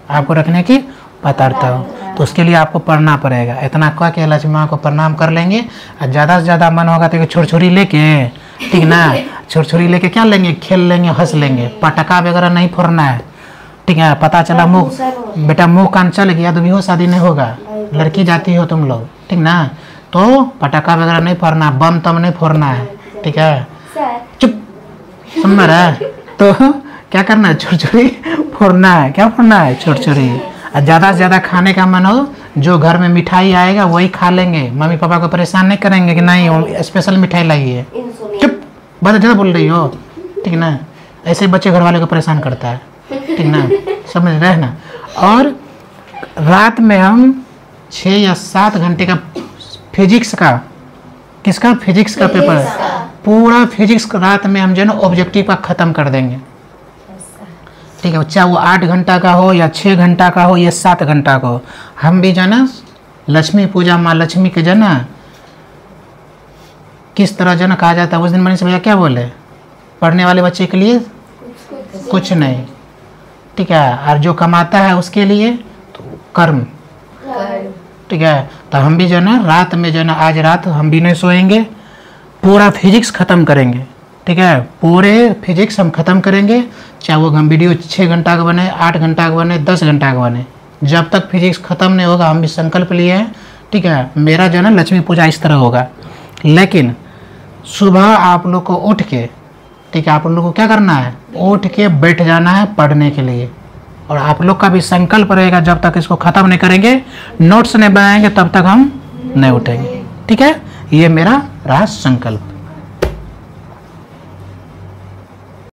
आपको रखने की पात्रता हो। तो उसके लिए आपको पढ़ना पड़ेगा। इतना कह के लक्ष्मी माँ को प्रणाम कर लेंगे। और ज़्यादा से ज़्यादा मन होगा तो छुरछुरी लेके ठीक ना? छुरछुरी लेके क्या लेंगे? खेल लेंगे हंस लेंगे। पटाखा वगैरह नहीं फोड़ना है। ठीक है पता चला मुँह बेटा मुँह कान चल गया तो भी हो शादी नहीं होगा। लड़की जाती हो तुम लोग। ठीक ना? तो पटाखा वगैरह नहीं फोड़ना बम तम नहीं फोड़ना है। ठीक है? चुप। समझ रहा है। तो क्या करना है? छुरछुरी फोड़ना है। क्या फोड़ना है? छुरछुरी। और ज़्यादा से ज़्यादा खाने का मन हो जो घर में मिठाई आएगा वही खा लेंगे। मम्मी पापा को परेशान नहीं करेंगे कि नहीं वो स्पेशल मिठाई लाई है। चुप बहुत ज़्यादा बोल रही हो। ठीक ना? ऐसे ही बच्चे घर वाले को परेशान करता है। ठीक ना? समझ रहे ना? और रात में हम छः या सात घंटे का फिजिक्स का किसका फिजिक्स का पेपर है? पूरा फिजिक्स रात में हम जो है ना ऑब्जेक्टिव का ख़त्म कर देंगे। ठीक है, चाहे वो आठ घंटा का हो या छः घंटा का हो या सात घंटा का हो। हम भी जो है ना लक्ष्मी पूजा, माँ लक्ष्मी के जो है ना किस तरह जो है कहा जाता है? उस दिन मनीष भैया क्या बोले? पढ़ने वाले बच्चे के लिए? कुछ नहीं। ठीक है, और जो कमाता है उसके लिए? तो कर्म। ठीक है तो हम भी जो है ना रात में जो है ना आज रात हम भी नहीं सोएँगे। पूरा फिजिक्स ख़त्म करेंगे। ठीक है? पूरे फिजिक्स हम ख़त्म करेंगे। चाहे वो हम वीडियो छः घंटा का बने, आठ घंटा का बने, दस घंटा का बने। जब तक फिजिक्स ख़त्म नहीं होगा, हम भी संकल्प लिए हैं। ठीक है? मेरा जो है लक्ष्मी पूजा इस तरह होगा। लेकिन सुबह आप लोग को उठ के, ठीक है, आप लोग को क्या करना है? उठ के बैठ जाना है पढ़ने के लिए। और आप लोग का भी संकल्प रहेगा, जब तक इसको ख़त्म नहीं करेंगे नोट्स नहीं बनाएँगे, तब तक हम नहीं उठेंगे। ठीक है? ये मेरा रहा संकल्प।